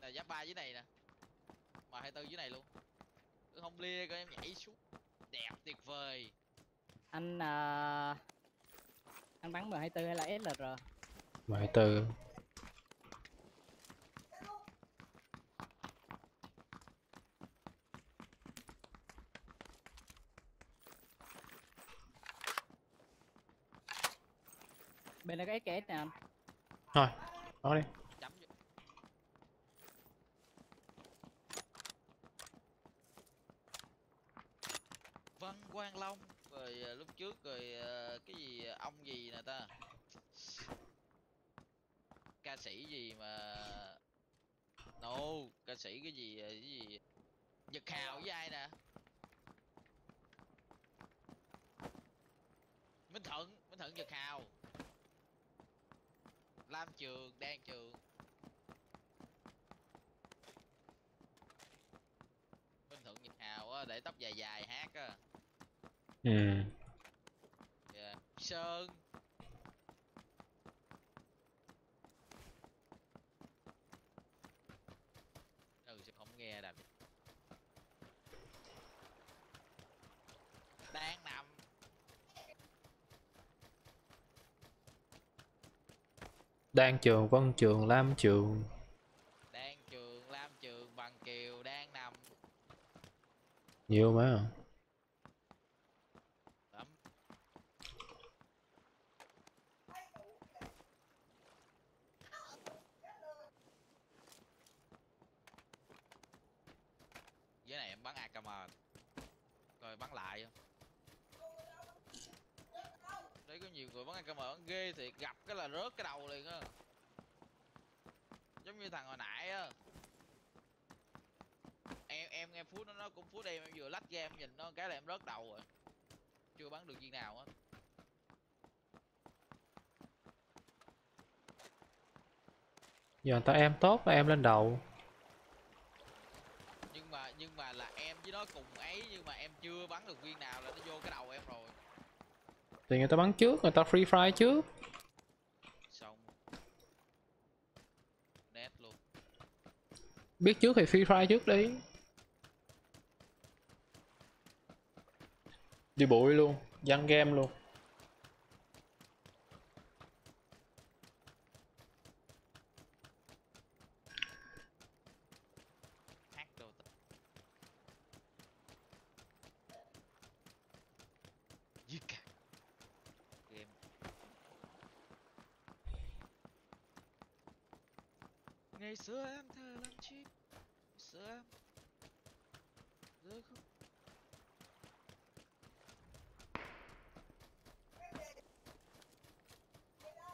Là giáp ba dưới này nè. Mà 24 dưới này luôn. Cứ không Lia coi em nhảy xuống. Đẹp tuyệt vời. Anh à... Anh bắn M24 hay là SLR? M24 bên đây có SKS nè anh. Thôi, đó đi. Văn Quang Long rồi à, lúc trước rồi à, cái gì à, ông gì nè ta? Ca sĩ gì mà no ca sĩ cái gì cái gì? Nhật Hào với ai nè? Minh Thuận Minh Thuận Nhật Hào Lam Trường Đan Trường Minh Thuận Nhật Hào á để tóc dài dài hát á Ừ. yeah. Sơn ừ sao không nghe đàm đang nằm Đan trường, Vân trường, Lam trường. đang trường lam trường bằng kiều đang nằm Nhiều mà. lắm với này em bắn AKM rồi bắn lại không người bắn AKM bắn ghê thì gặp cái là rớt cái đầu liền á. Giống như thằng hồi nãy á. Em em nghe phút nó nó cũng phút em em vừa lách ra em nhìn nó cái là em rớt đầu rồi. Chưa bắn được viên nào á. Giờ người ta em tốt là em lên đầu. nhưng mà nhưng mà là em với nó cùng ấy nhưng mà em chưa bắn được viên nào là nó vô cái đầu em rồi Thì người ta bắn trước, người ta free fire trước. xong nét luôn Biết trước thì free fire trước đi. Đi bụi luôn, dăng game luôn. hát đồ t- giết cả game ngày xưa em thơ làm chi ngày xưa em giờ không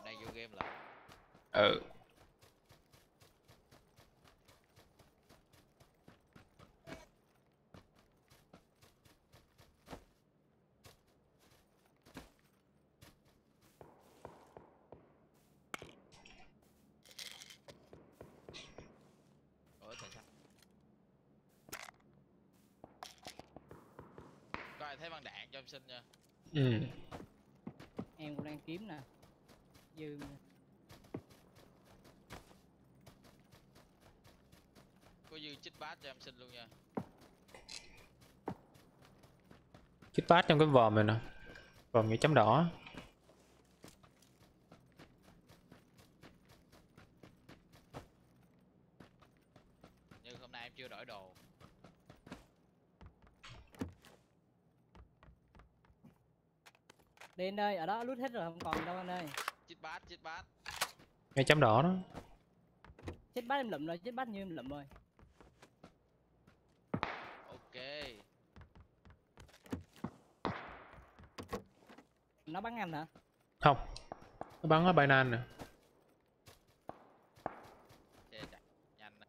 này vô game lại Ừ. lại thấy băng đạn cho em xin nha Ừ. em cũng đang kiếm nè dư nè. có dư chích bát cho em xin luôn nha Chích bát trong cái vòm này nè. Vòm những chấm đỏ. nhưng hôm nay em chưa đổi đồ đi anh ơi ở đó lút hết rồi không còn đâu anh ơi chích bát chích bát Ngay chấm đỏ đó. chết bát em lụm rồi chết bát như em lụm rồi nó bắn anh hả Không. Nó bắn ở Binance nè. Chê chặt nhanh nè.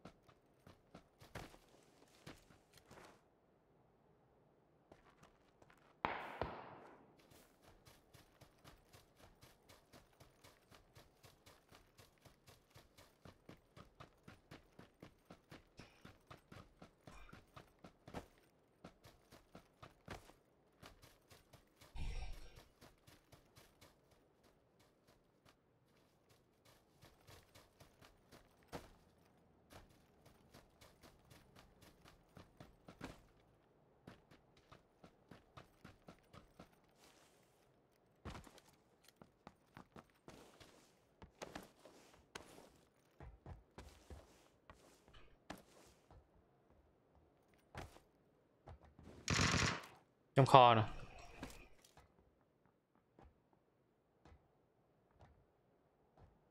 Trong kho nè.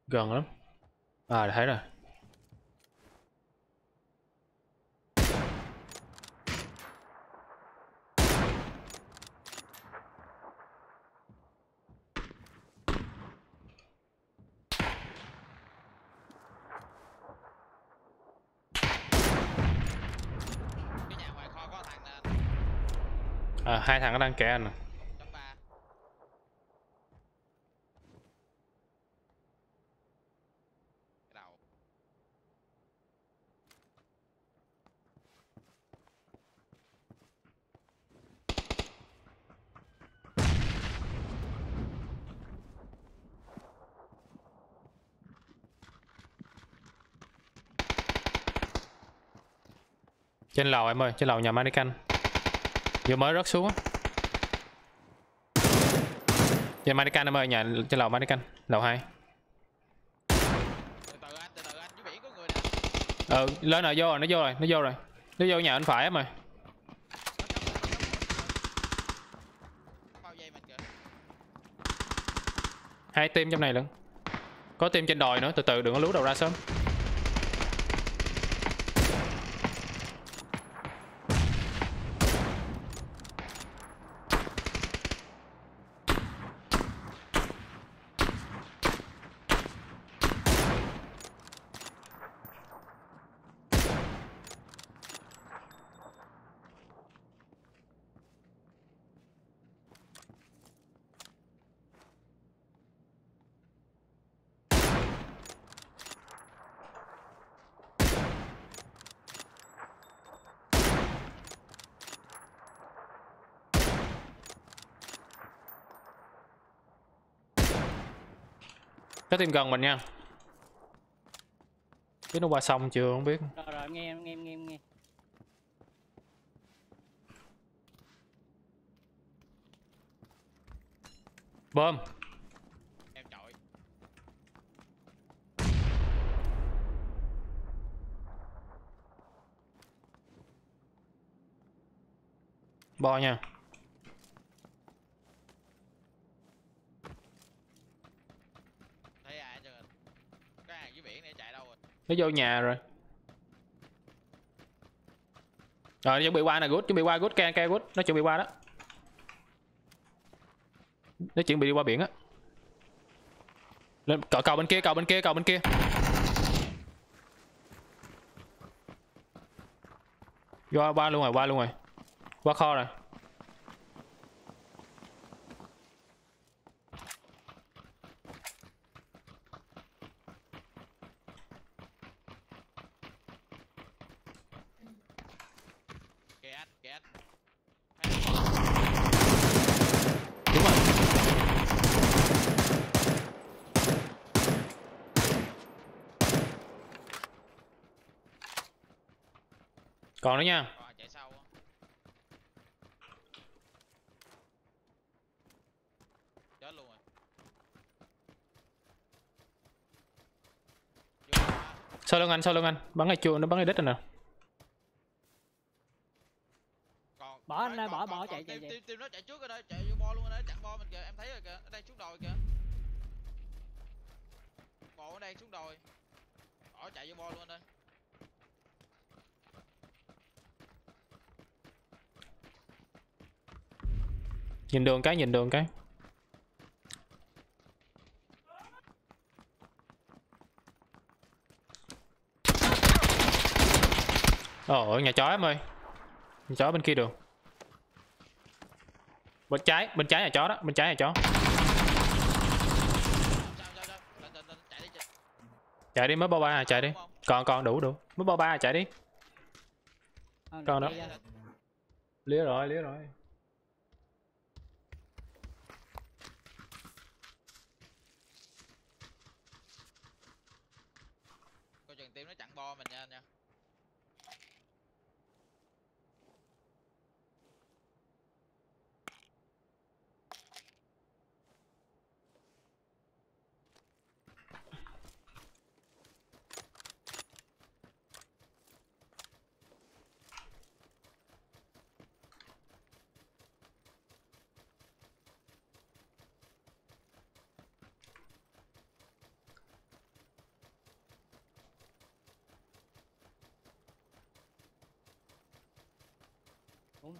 Gần lắm. À thấy rồi. cái nhà ngoài kho có thằng nè À, hai thằng nó đang kè anh nè. Trên lầu em ơi, trên lầu nhà Manican. Vừa mới rớt xuống á. Trên Manican em ơi, nhà trên lầu Manican, lầu 2. từ nè Ừ, lên nào vô rồi, nó vô rồi, nó vô rồi. Nó vô nhà anh phải em ơi. Hai team trong này lận. Có team trên đồi nữa, từ từ đừng có lú đầu ra sớm. Có team gần mình nha. Biết nó qua sông chưa không biết. rồi rồi nghe em nghe em nghe em nghe Bơm. em chọi Bo nha. thấy ai chưa cái hàng dưới biển này chạy đâu rồi nó vô nhà rồi. Rồi nó chuẩn bị qua nè, good, chuẩn bị qua good, ke ke good, nó chuẩn bị qua đó. Nó chuẩn bị đi qua biển á. Lên cầu cầu bên kia, cầu bên kia, cầu bên kia. Qua qua luôn rồi, qua luôn rồi. Qua kho rồi. kìa anh kìa anh còn nữa nha. Chạy sau lưng anh sau lưng anh? Bắn ngay chua nó bắn ngay đít rồi nè còn Bỏ anh ra, bỏ- bỏ, chạy, chạy, team- team nó chạy. Trước rồi đó chạy vô bo luôn rồi đó chặn bo mình kìa em thấy rồi kìa ở đây xuống đồi kìa bộ ở đây xuống đồi. Bỏ chạy vô bo luôn anh nhìn đường cái nhìn đường cái. Ồ ở nhà chó em ơi. Nhà chó bên kia đường. Bên trái bên trái nhà chó đó bên trái nhà chó. Chạy đi mới bao ba à, chạy đi. Còn còn đủ đủ. Mới bao ba à, chạy đi. Còn đó. lía rồi lía rồi coi chừng team nó chặn bo mình nha anh nha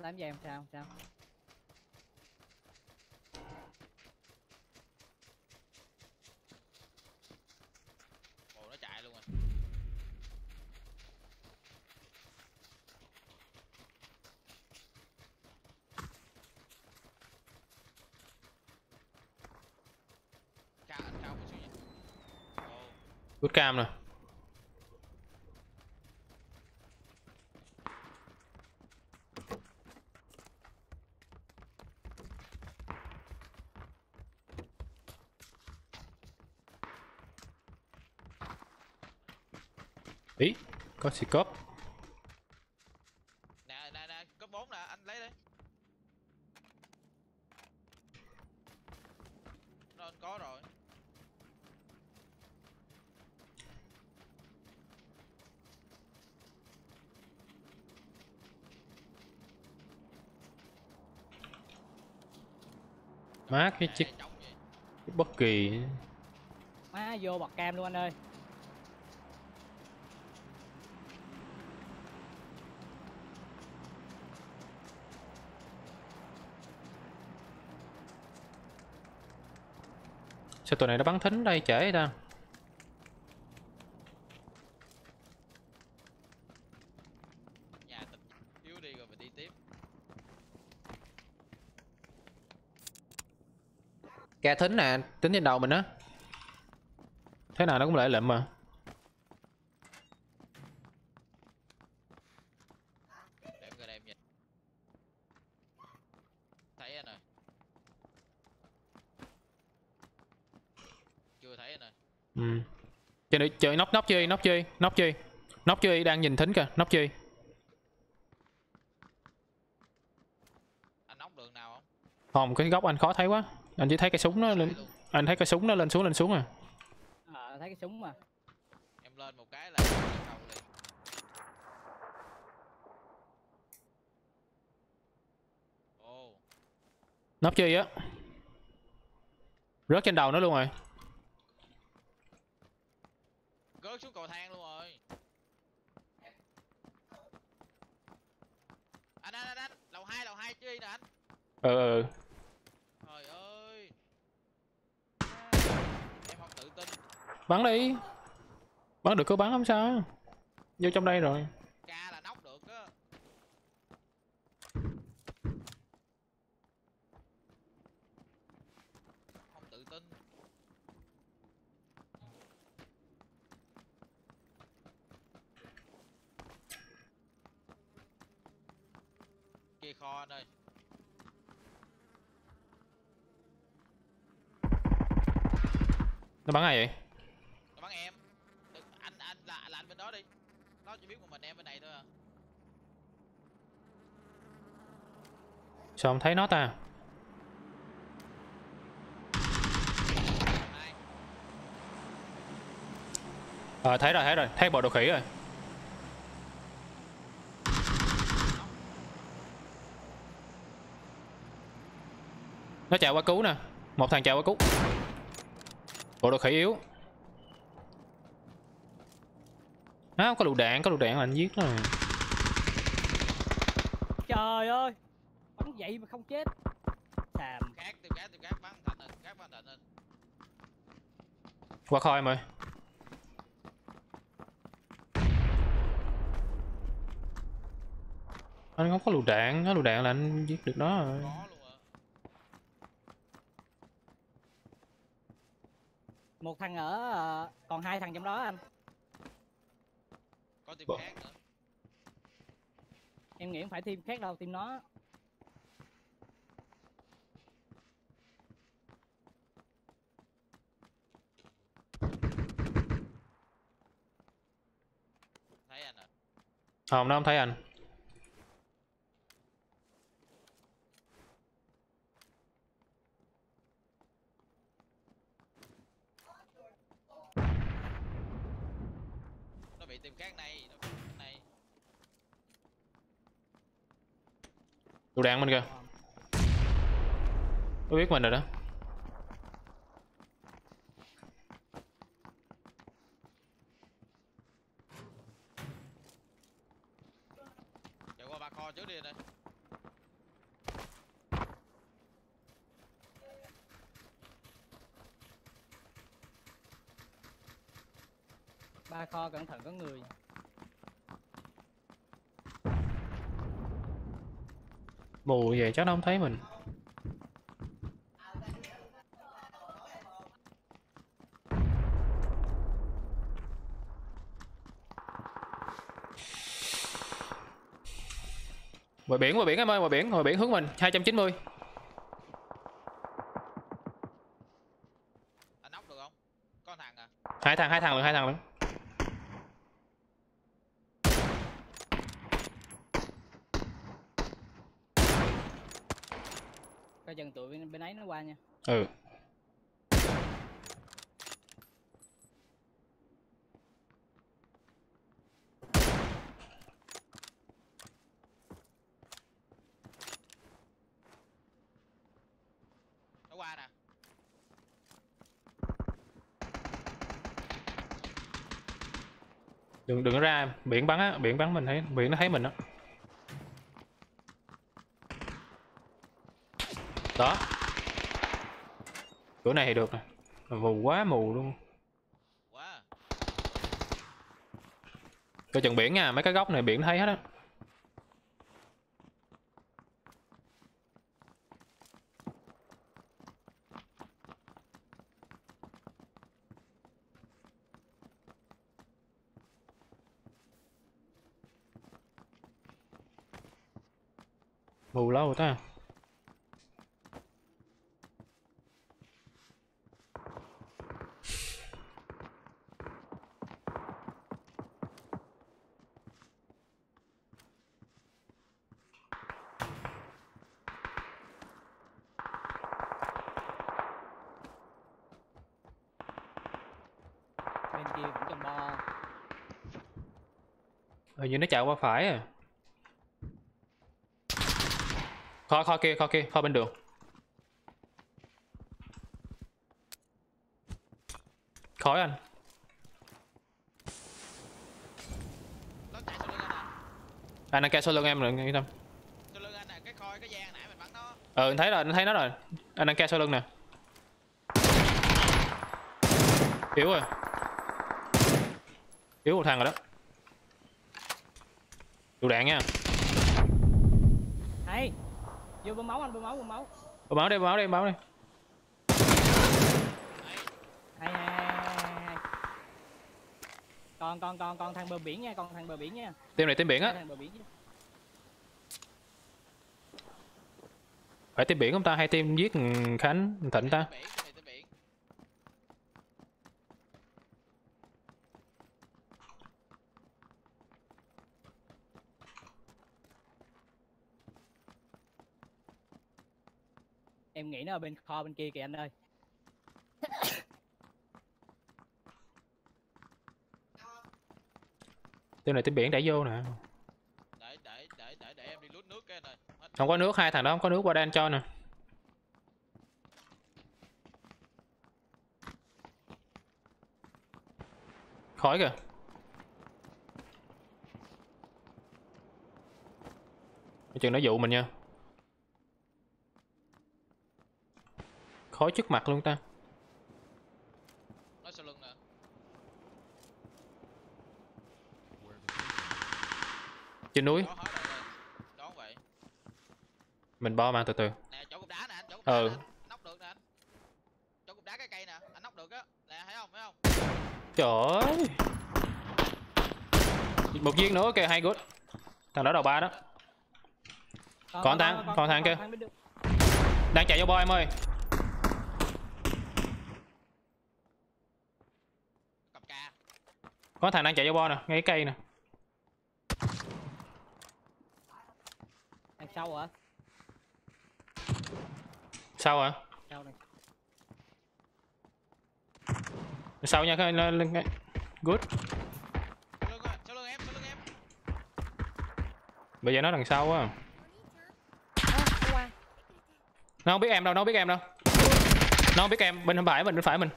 tám giây em sao sao. Bộ nó chạy luôn rồi. Cao anh cao một xíu nha. Ồ. Good cam nè ý có xì cốp nè nè nè cấp 4 nè anh lấy đi. Nó anh có rồi. Má cái chiếc bất kỳ. Má vô bật cam luôn anh ơi sao tụi này nó bắn thính đây trễ ta? Kè thính nè, tính trên đầu mình á. Thế nào nó cũng lại lệnh mà để em coi đây em nhìn thấy anh ơi chưa thấy anh ơi ừ. Chơi đi, chơi nóc nóc chơi, nóc chơi, nóc chơi Nóc chơi đang nhìn thính kìa, nóc chơi anh nóc đường nào không? Không, cái góc anh khó thấy quá. Anh chỉ thấy cái súng nó lên Anh thấy cái súng nó lên xuống lên xuống à. Ờ thấy cái súng mà. Em lên một cái là em đầu liền. Ồ. Nóc chơi á. Rớt trên đầu nó luôn rồi rớt xuống cầu thang luôn rồi. Anh anh anh, anh. lầu hai lầu hai chơi nè anh? Ừ, ừ. trời ơi. Em không tự tin. Bắn đi. Bắn được cứ bắn không sao. Vô trong đây rồi bạn đây nó bắn ai vậy? Nó bắn em. Đừng, anh anh là, là anh bên đó đi. Nó chỉ biết một mình em bên này thôi à. Sao không thấy nó ta? Ờ à, thấy rồi thấy rồi. Thấy bộ đồ khỉ rồi. Nó chạy qua cứu nè. Một thằng chạy qua cứu. Bộ đồ khỉ yếu. Á có lựu đạn có lựu đạn là anh giết nó rồi. Trời ơi. Bắn vậy mà không chết. Xàm khác tìm khác tìm khác bắn thành hình khác bắn thành hình qua kho em ơi. Anh không có lựu đạn có lựu đạn là anh giết được nó rồi một thằng ở ờ, còn hai thằng trong đó anh. Có tìm Bộ- khác nữa. Em nghĩ không phải team khác đâu team nó thấy anh à không nó không thấy anh nó bị tìm khác này nó bị tìm khác này lựu đạn bên kìa nó biết mình rồi đó. Chạy qua ba kho trước đi đây. Ba kho cẩn thận có người mù vậy chắc nó không thấy mình. Ngoài biển ngoài biển em ơi ngoài biển ngoài biển hướng mình. 290 anh nóc được không? Có thằng à? Hai thằng hai thằng luôn hai thằng luôn chừng tụi bên, bên ấy nó qua nha. Ừ. Nó qua nè. Đừng đừng có ra em biển bắn á biển bắn mình thấy biển nó thấy mình đó đó. Cửa này thì được nè. Mù quá mù luôn. Coi chừng biển nha mấy cái góc này biển thấy hết á mù lâu rồi ta bên kia cũng trong bo hình như nó chạy qua phải à. Kho kho kia kho kia, kho bên đường. Khói anh. À, anh đang kêu sau lưng em rồi yên tâm. Sau lưng anh cái cái nãy mình bắn nó ừ anh thấy rồi, anh thấy nó rồi. Anh đang kêu sau lưng nè. Yếu rồi. Yếu một thằng rồi đó đủ đạn nha. Hay. Vô bơm máu anh bơm máu bơm máu. Bơm máu đi bơm máu đi bơm máu đi. Hay hay hay còn còn còn còn thằng bờ biển nha còn thằng bờ biển nha. Team này team biển á. Thằng bờ biển nha. phải team biển không ta? Hay team giết khánh thịnh ta biển cái này tới biển em nghĩ nó ở bên kho bên kia kìa anh ơi Tên này tên biển đẩy vô nè. để để để để để em đi lút nước cái này Hết. Không có nước hai thằng đó không có nước qua đây anh cho nè. Khói kìa. Chừng nó dụ mình nha. Khói trước mặt luôn ta. nó sau lưng nè Trên núi. đó vậy Mình bo mang từ từ. nè chỗ cục đá nè anh chỗ cục đá Ừ. nè anh nóc được nè anh chỗ cục đá cái cây nè anh nóc được á nè thấy không thấy không Trời ơi. Một viên nữa kìa hay good. Thằng đó đầu ba đó. Còn thằng- còn thằng kia. Đang chạy vô bo em ơi. cầm ca Có thằng đang chạy vô bo nè, ngay cái cây nè. đằng sau hả Sao hả? sau này Sau nha, cái lên lên. Good. sau sau sau Bây giờ nó đằng sau á. Qua Nó không biết em đâu, nó không biết em đâu. Nó không biết em, bên phải mình, bên phải mình.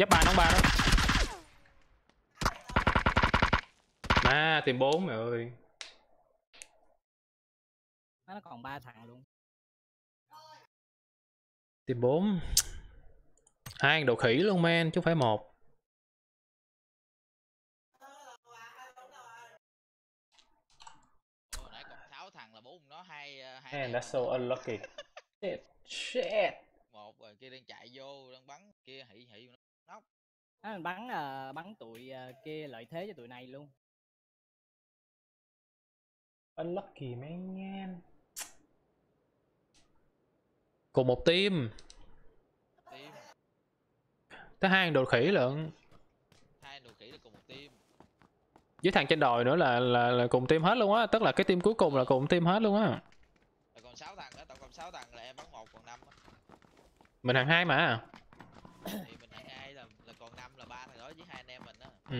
Giáp ba nó ba đó. À, tìm bốn mày ơi. nó còn ba thằng luôn Tìm bốn. Hai đồ khỉ luôn men, chứ không phải một. Ồ, nãy còn sáu thằng là bốn nó hai ờ, hai Man, that's so unlucky. Shit. Shit. một rồi kia đang chạy vô đang bắn kia hỉ hỉ mình bắn ờ, bắn tụi ờ, kia lợi thế cho tụi này luôn Unlucky man. Cùng một team. team Tới hai đồ khỉ lận. hai đồ khỉ là cùng một team Với thằng trên đồi nữa là là, là cùng team hết luôn á. Tức là cái team cuối cùng là cùng team hết luôn á. còn sáu thằng đó tổng cộng sáu thằng là em bắn một còn năm á. Mình thằng hai mà. Ừ.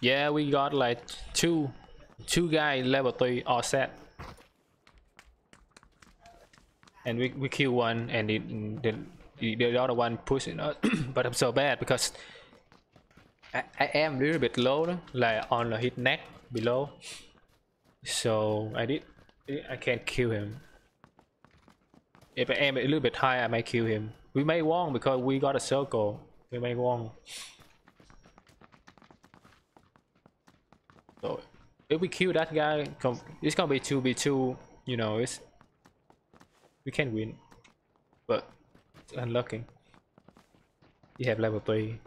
Yeah, we got like two two guy level 3 all set. And we, we kill one and it, the, the, the other one push it out. but I'm so bad because I, I am a little bit low like on the hit neck below. So I did I can't kill him. If I aim a little bit high, I may kill him. We may won because we got a circle. We may won. So if we kill that guy, it's gonna be 2v2. You know, it's we can win, but it's unlucky. You have level 3.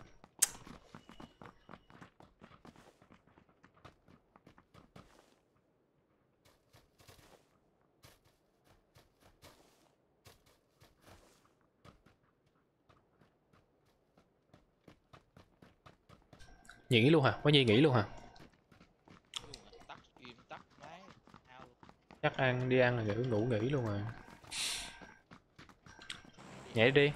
nghỉ luôn hả? có Nhi nghỉ luôn hả? Chắc ăn đi ăn là ngủ ngủ nghỉ luôn rồi Nhảy đi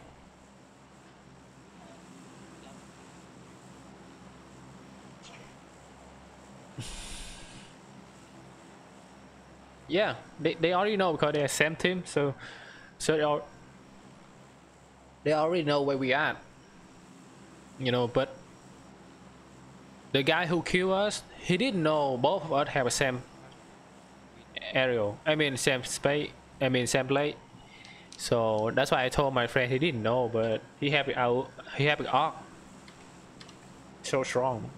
Yeah, they, they already know because they're same team, so so they, are, they already know where we at, You know, but the guy who killed us, he didn't know both of us have the same aerial. I mean, same space. I mean, same plate. So that's why I told my friend he didn't know, but he have it out. He have it arc. So strong.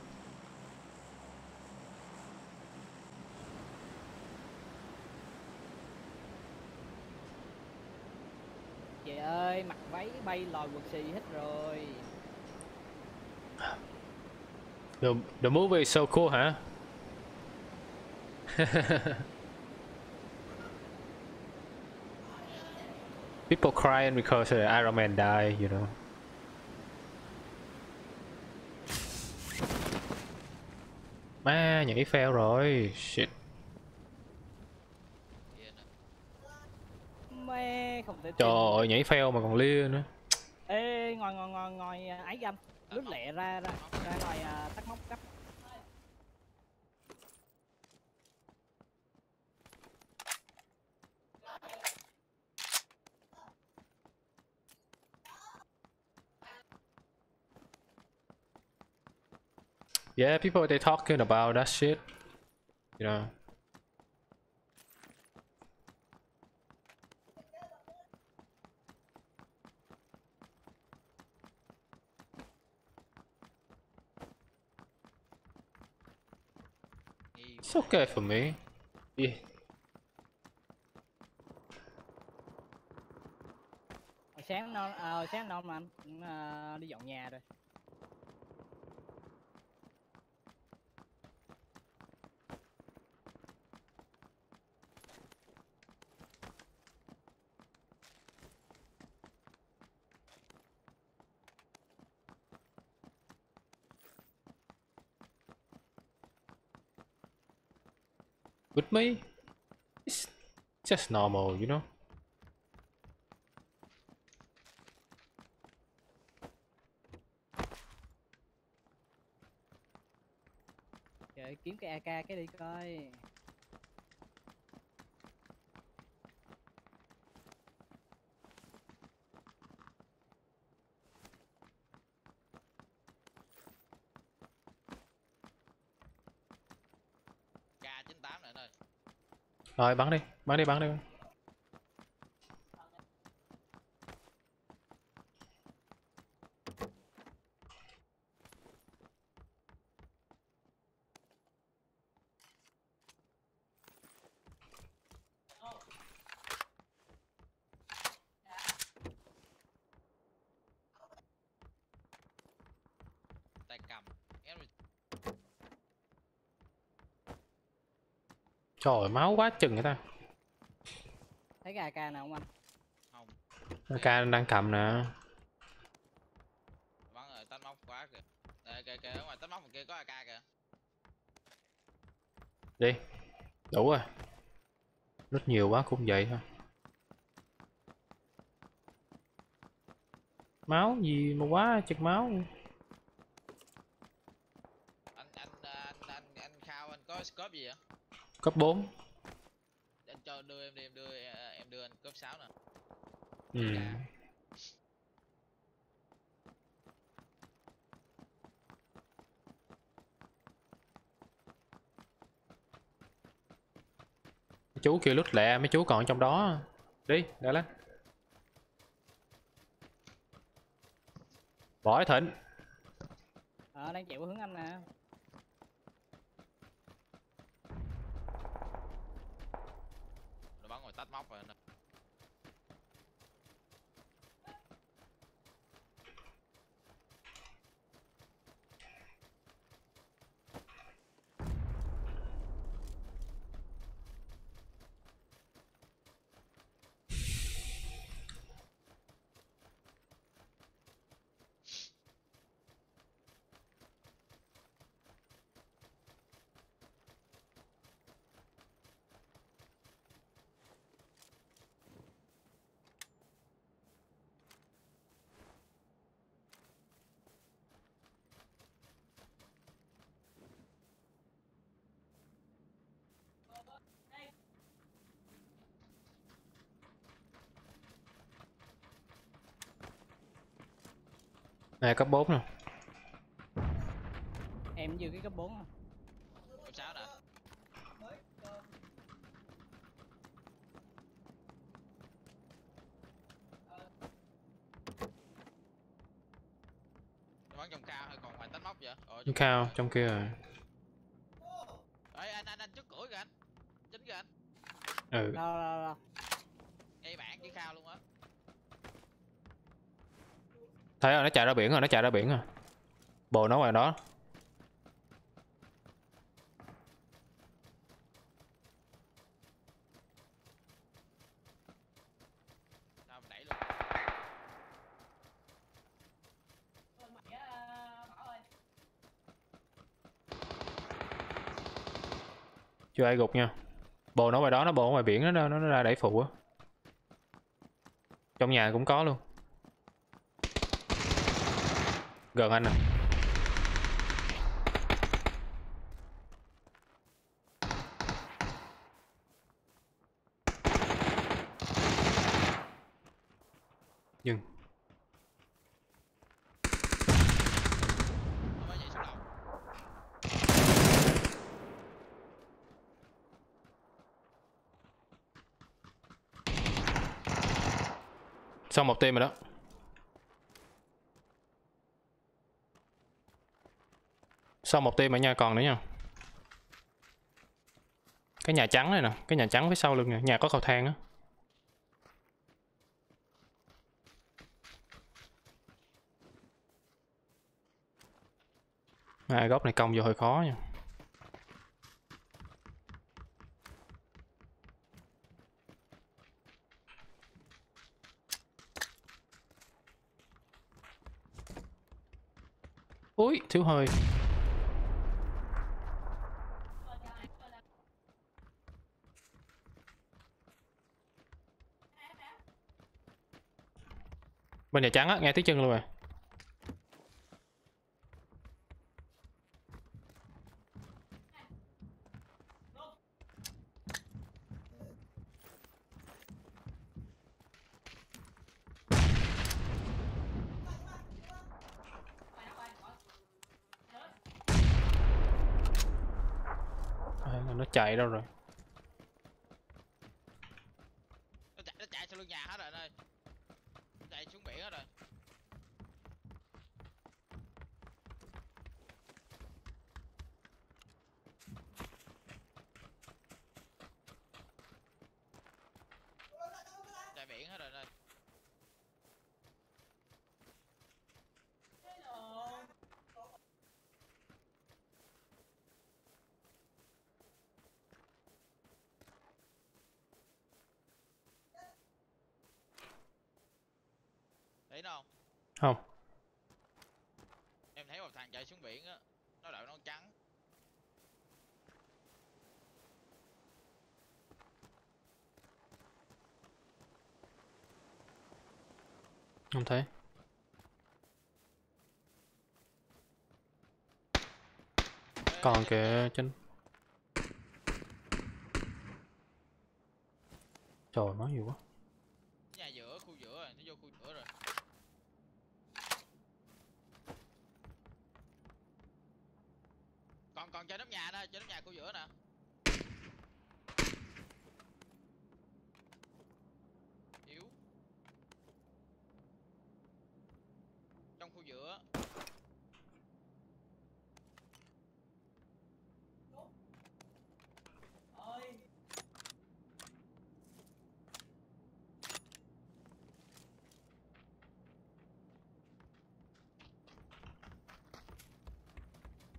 chị ơi mặc váy bay lòi quần xì hết rồi The the movie is so cool, huh? People crying because uh, Iron Man died, you know. Má nhảy fail rồi. Shit. mê không thể Trời ơi, nhảy fail mà còn lia nữa. ê ngồi ngồi ngồi ngồi à, ấy anh lướt lẹ ra ra ra ngoài à, tắt móc cấp Yeah, people they talking about that shit. You know. It's okay for me. Yeah. hồi sáng non à, ờ, hồi sáng non mà anh cũng, à, đi dọn nhà rồi me, it's just normal, you know. trời kiếm cái ak cái đi coi K98 này ơi. Rồi bắn đi, bắn đi, bắn đi. Tay cầm. Em Trời máu quá chừng người ta. thấy cái ak nào không anh không. Ca đang cầm nè. Bắn rồi tách móc quá kìa. Đây kìa kìa ở ngoài tách móc kia có AK kìa. Đi. Đủ rồi. Rất nhiều quá cũng vậy thôi. Máu gì mà quá chật máu. Anh anh anh anh anh khao anh có scope gì vậy? Cấp 4. Anh cho đưa em đi em đưa em đưa anh cốp 6 nè. Ừ. Chú kêu lút lẹ, mấy chú còn trong đó. Đi, đã lên. Võ Thịnh. ờ đang chạy qua hướng anh nè Nó bắn ngoài tách móc rồi nè. Này cấp 4 nè. em vừa cái cấp 4 à. Cốp 6 nè. Nó bắn trong cao hay còn ngoài tách móc vậy? Ờ, Trong cao, trong kia rồi. Ê, anh anh anh trước cửa kìa anh. Chính kìa anh. Ừ. đâu đâu đâu Ê bạn chỉ khao luôn á. Thấy rồi, nó chạy ra biển rồi, nó chạy ra biển rồi. Bồ nó ngoài đó. Chưa ai gục nha bồ nó ngoài đó nó bồ ngoài biển đó nó, nó ra đẩy phụ á trong nhà cũng có luôn gần anh à. Dừng xong một team rồi đó. Xong một team ở nha còn nữa nha. Cái nhà trắng này nè cái nhà trắng phía sau lưng nè nhà có cầu thang á. À, góc này công vô hơi khó nha. Ui, thiếu hơi. Bên nhà trắng á, nghe tiếng chân luôn rồi. Ờ, nó chạy đâu rồi? nó chạy nó chạy sau lưng nhà hết rồi anh ơi nó chạy xuống biển hết rồi chạy biển hết rồi anh ơi thấy nó không Không. em thấy một thằng chạy xuống biển á nó đội nón trắng Không thấy. Còn kìa trên Trời nói nhiều quá. nhà giữa khu giữa rồi nó vô khu giữa rồi còn trên nóc nhà nè trên nóc nhà khu giữa nè. Yếu. Trong khu giữa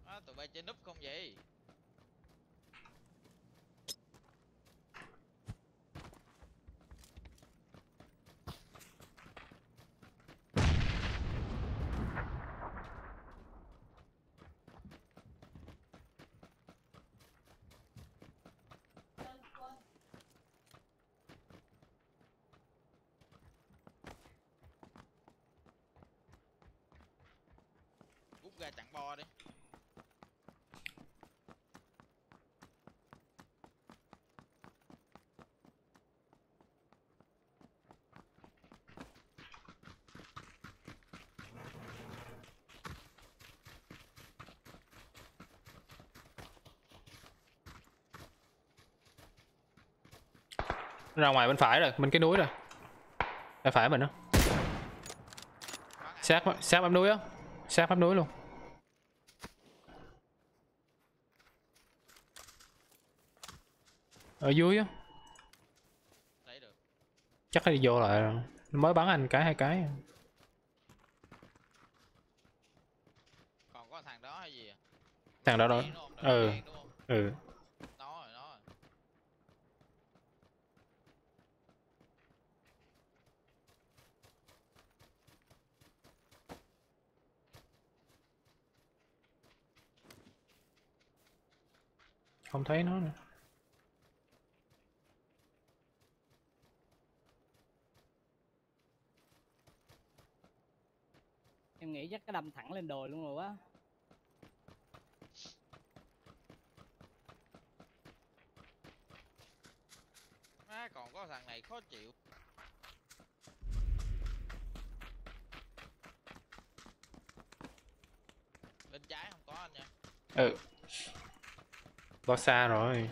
Á, tụi bay chơi núp không vậy rút ra chặn bo đi Nó ra ngoài bên phải rồi, bên cái núi rồi. Bên phải mình đó. Sát sát bám núi á. Sát bám núi luôn. Ở dưới á. Chắc đi vô lại rồi. Mới bắn anh cái hai cái. còn có thằng đó hay gì à? Thằng đó đó. Ừ. Ừ. thấy nó nữa em nghĩ chắc cái đâm thẳng lên đồi luôn rồi quá má còn có thằng này khó chịu. Bên trái không có anh nha. Ừ bao xa rồi.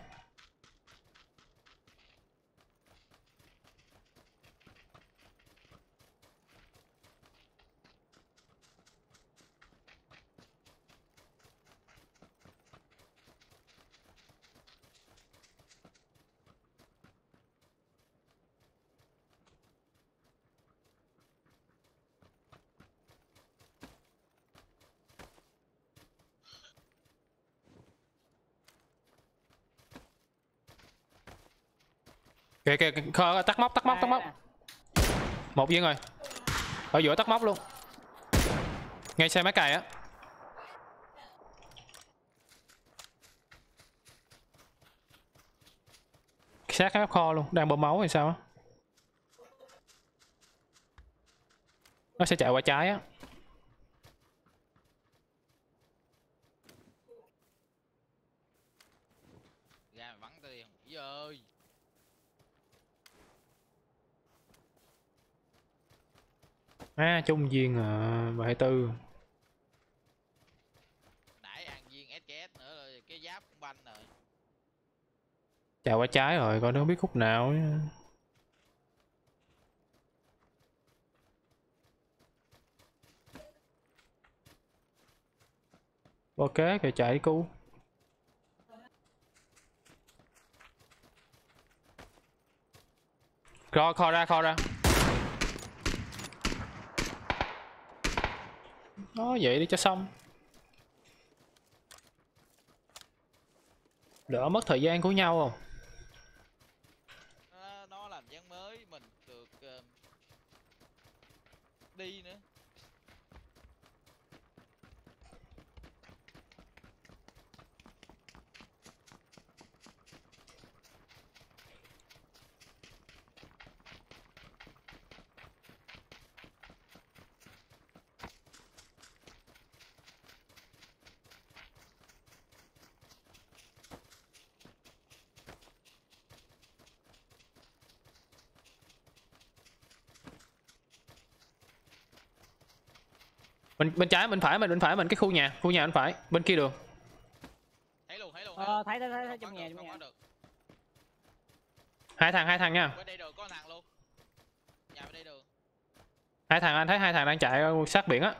Kìa kìa kìa, tắt móc tắt móc tắt móc. Một viên rồi. Ở giữa tắt móc luôn. Ngay xe máy cày á. Sát cái kho luôn. Đang bơm máu hay sao á? Nó sẽ chạy qua trái á Ra mà bắn tôi đi hồng vĩ ơi. À trung viên à bà hai tư Nãy ăn viên SKS nữa rồi cái giáp cũng banh rồi. chạy qua trái rồi coi nó không biết khúc nào á. ok kìa chạy cứu kho kho ra kho ra nó vậy đi cho xong. Đỡ mất thời gian của nhau không Nó, nó làm dáng mới mình được ờ, đi nữa bên bên trái bên phải mình bên phải mình cái khu nhà khu nhà bên phải bên kia đường Thấy luôn, thấy luôn. ờ thấy thấy thấy, thấy trong nhà trong nhà được. hai thằng hai thằng nha Bên đây đường có thằng luôn. Nhà bên đây đường. hai thằng anh thấy hai thằng đang chạy sát biển á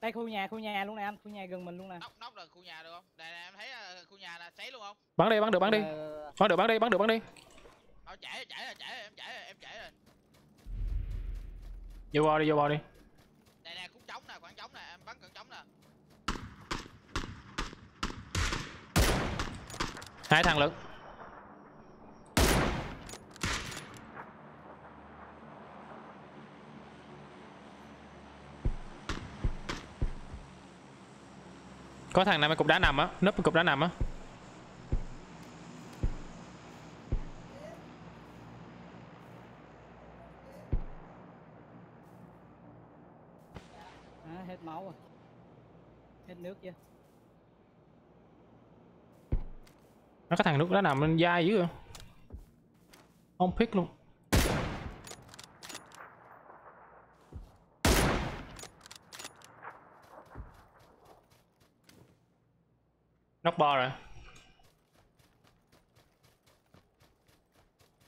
đây khu nhà khu nhà luôn nè anh khu nhà gần mình luôn nè Nóc nóc là khu nhà được không? Đây này em thấy ờ, khu nhà là cháy luôn không? bắn đi bắn được bắn đi Ờ, bắn được bắn đi bắn được bắn đi Ờ chạy chạy rồi, chạy rồi, em chạy rồi, em chạy rồi. vô bo đi vô bo đi Đây nè, khúc trống nè, khoảng trống nè, em bắn khoảng trống nè hai thằng lớn, có thằng nằm ở cục đá nằm á? Núp ở cục đá nằm á à, hết máu rồi hết nước chưa cái thằng nước đó nằm lên dai dữ rồi không pick luôn. Nóc bo rồi.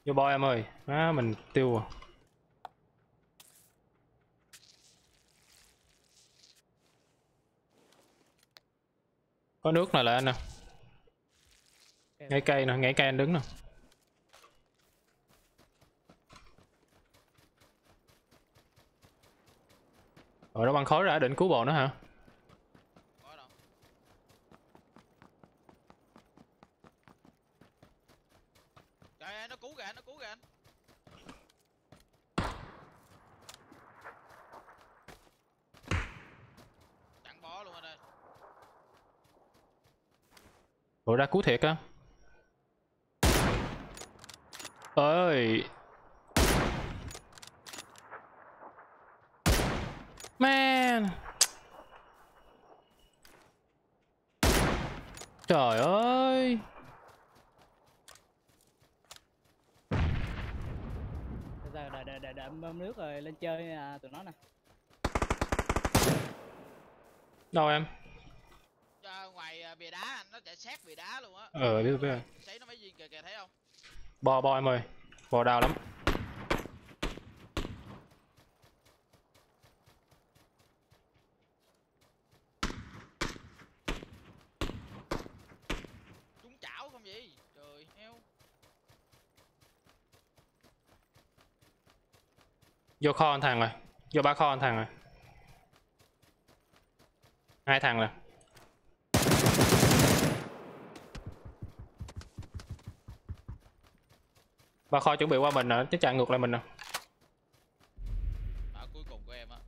Vô bo em ơi. Á mình tiêu à. Có nước này là anh nè ngay cây nè ngay cây anh đứng nè rồi nó băng khói ra định cứu bộ nữa hả Có đâu. Trời ơi, nó cứu kìa, nó cứu kìa anh. Chẳng bó luôn anh ơi. bộ ra cứu thiệt á ơi man. Trời ơi. Giờ đợi đợi đợi đợi bơm nước rồi lên chơi à, tụi nó nè. Đâu em? Cho ngoài à, bìa đá anh nó chạy sát bìa đá luôn á Ờ biết biết rồi. Sấy nó mấy viên kìa kìa thấy không Bò bò em ơi. Bò đào lắm. Trúng chảo không vậy Trời heo Vô kho anh thằng rồi. Vô ba kho anh thằng rồi. Hai thằng rồi. Ba kho chuẩn bị qua mình rồi, chứ chạy ngược lại mình rồi. Ở cuối cùng của em á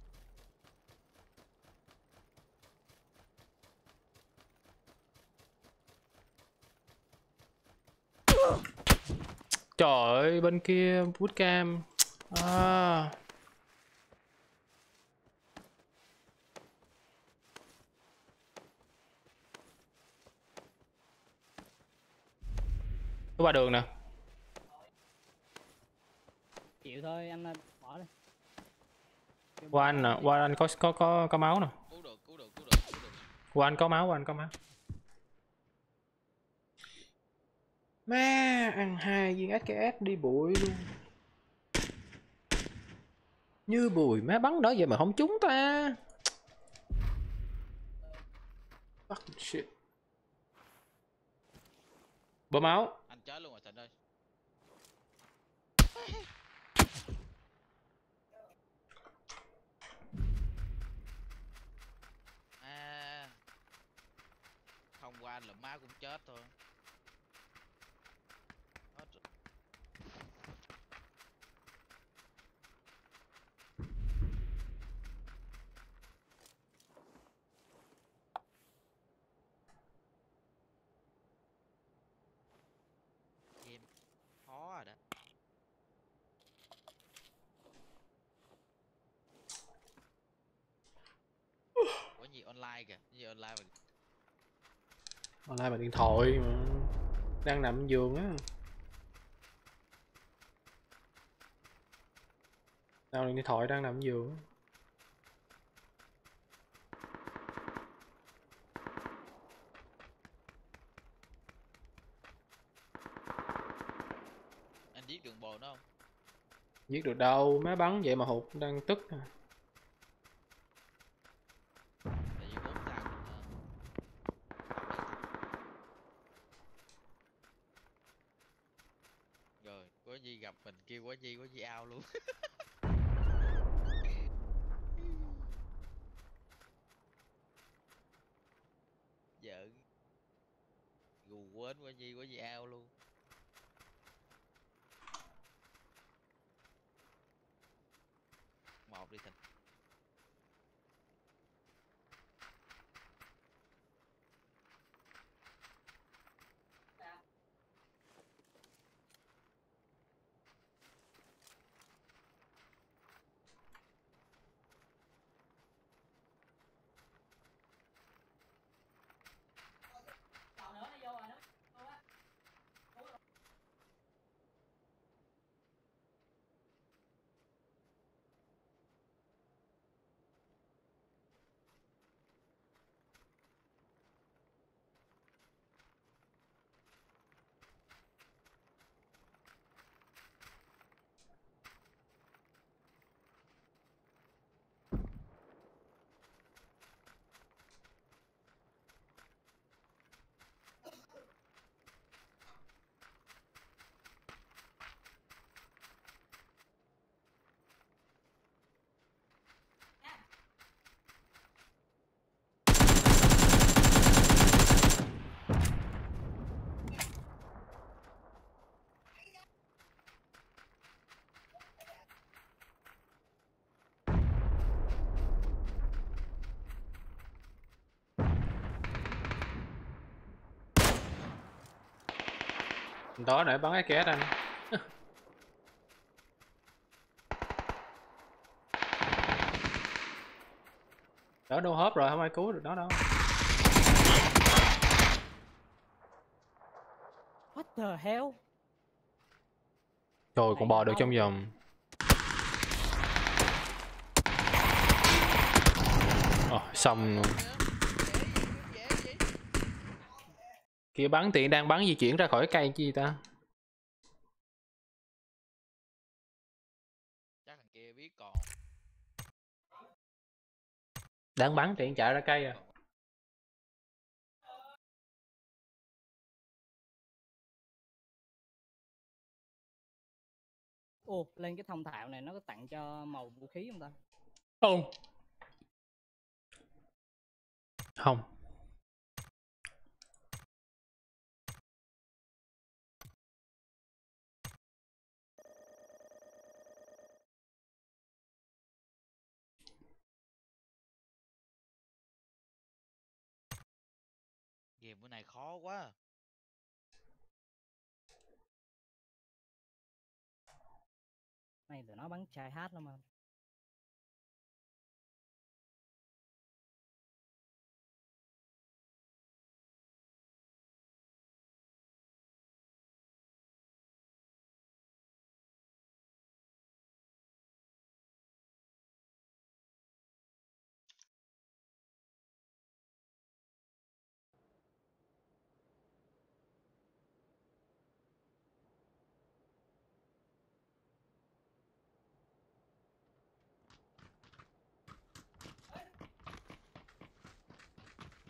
Trời ơi, bên kia bootcamp. À. Có ba đường nè. Chịu thôi anh à, bỏ đi. Qua anh nè, qua anh có có có có máu nè. Cứu được cứu được cứu được cứu được Qua anh có máu, qua anh có máu. Má ăn hai viên SKS đi bụi luôn. Như bùi má bắn đó vậy mà không trúng ta. Fucking shit. Bơm máu. Anh chết luôn rồi Thịnh ơi À Không qua anh là má cũng chết thôi. Hết rồi. Game khó rồi đó. Có gì online kìa, có gì online mà Online bằng điện thoại mà. Đang nằm giường á. Nào điện thoại đang nằm giường anh giết đường bồ nó không? Giết được đâu, má bắn vậy mà hụt đang tức. à. Tại vì bốn thằng ờ, Rồi, có gì gặp mình kêu quá di quá di ao luôn Giỡn Gù quên có gì có gì ao luôn Một đi thịnh đó để bắn cái két anh. Ở đâu hớp rồi không ai cứu được nó đâu. What the hell? Rồi còn bò được trong vòng. Ờ, xong luôn. Kia bắn tiện đang bắn di chuyển ra khỏi cây chi ta? chắc thằng kia biết còn Đang bắn tiện chạy ra cây à. Ồ, lên cái thông thạo này nó có tặng cho màu vũ khí không ta? Không. Không. Bữa này khó quá Này tụi nó bắn chai hát lắm mà.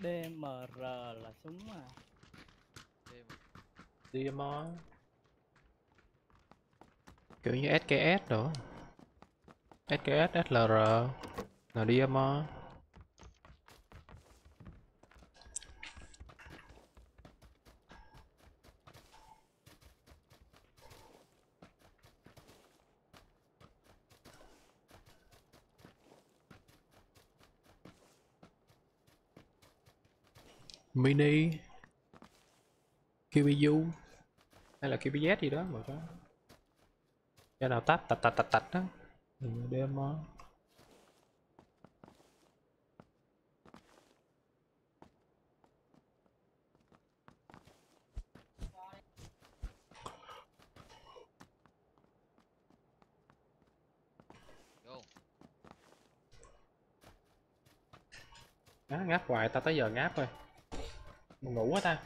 DMR là súng à. DMR. Kiểu như SKS đó. SKS, SLR là DMR. Mini. QBU hay là QBZ gì đó, mà đó cái nào tắt tạch tạch tạch tạch đó. Mình demo vô ngáp hoài ta tới giờ ngáp rồi ngủ quá ta.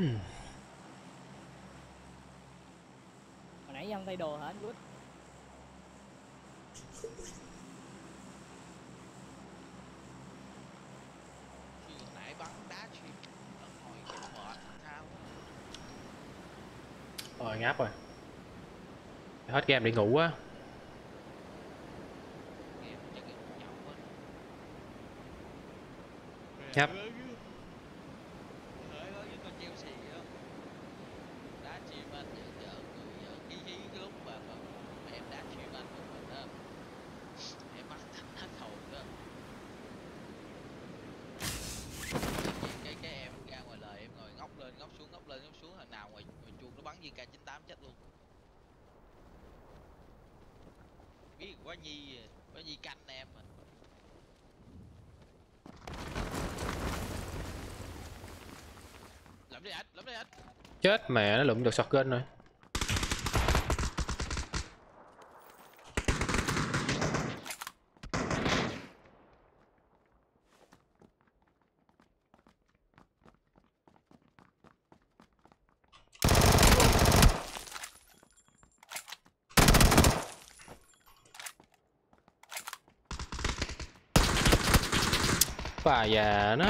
Hmm. Hồi nãy ông thay đồ hả anh nãy bắn đá hồi mệt thao. Rồi ngáp rồi. Hết game đi ngủ á Mẹ nó lụm được shotgun rồi. Và già nó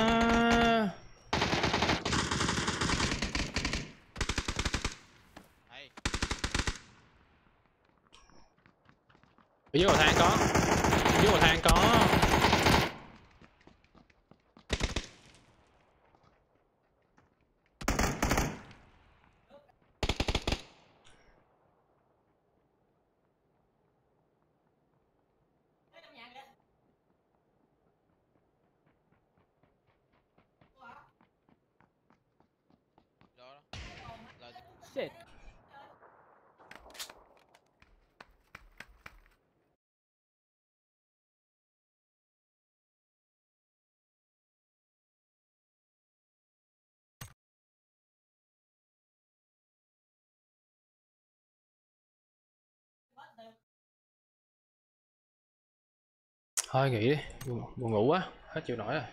thôi nghỉ đi buồn, ngủ quá hết chịu nổi rồi.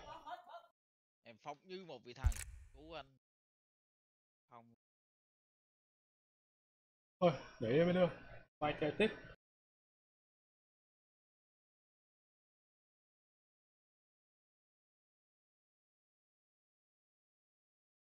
Em phóng như một vị thần cứu anh. Không. Thôi nghỉ đi mấy đứa mai chơi tiếp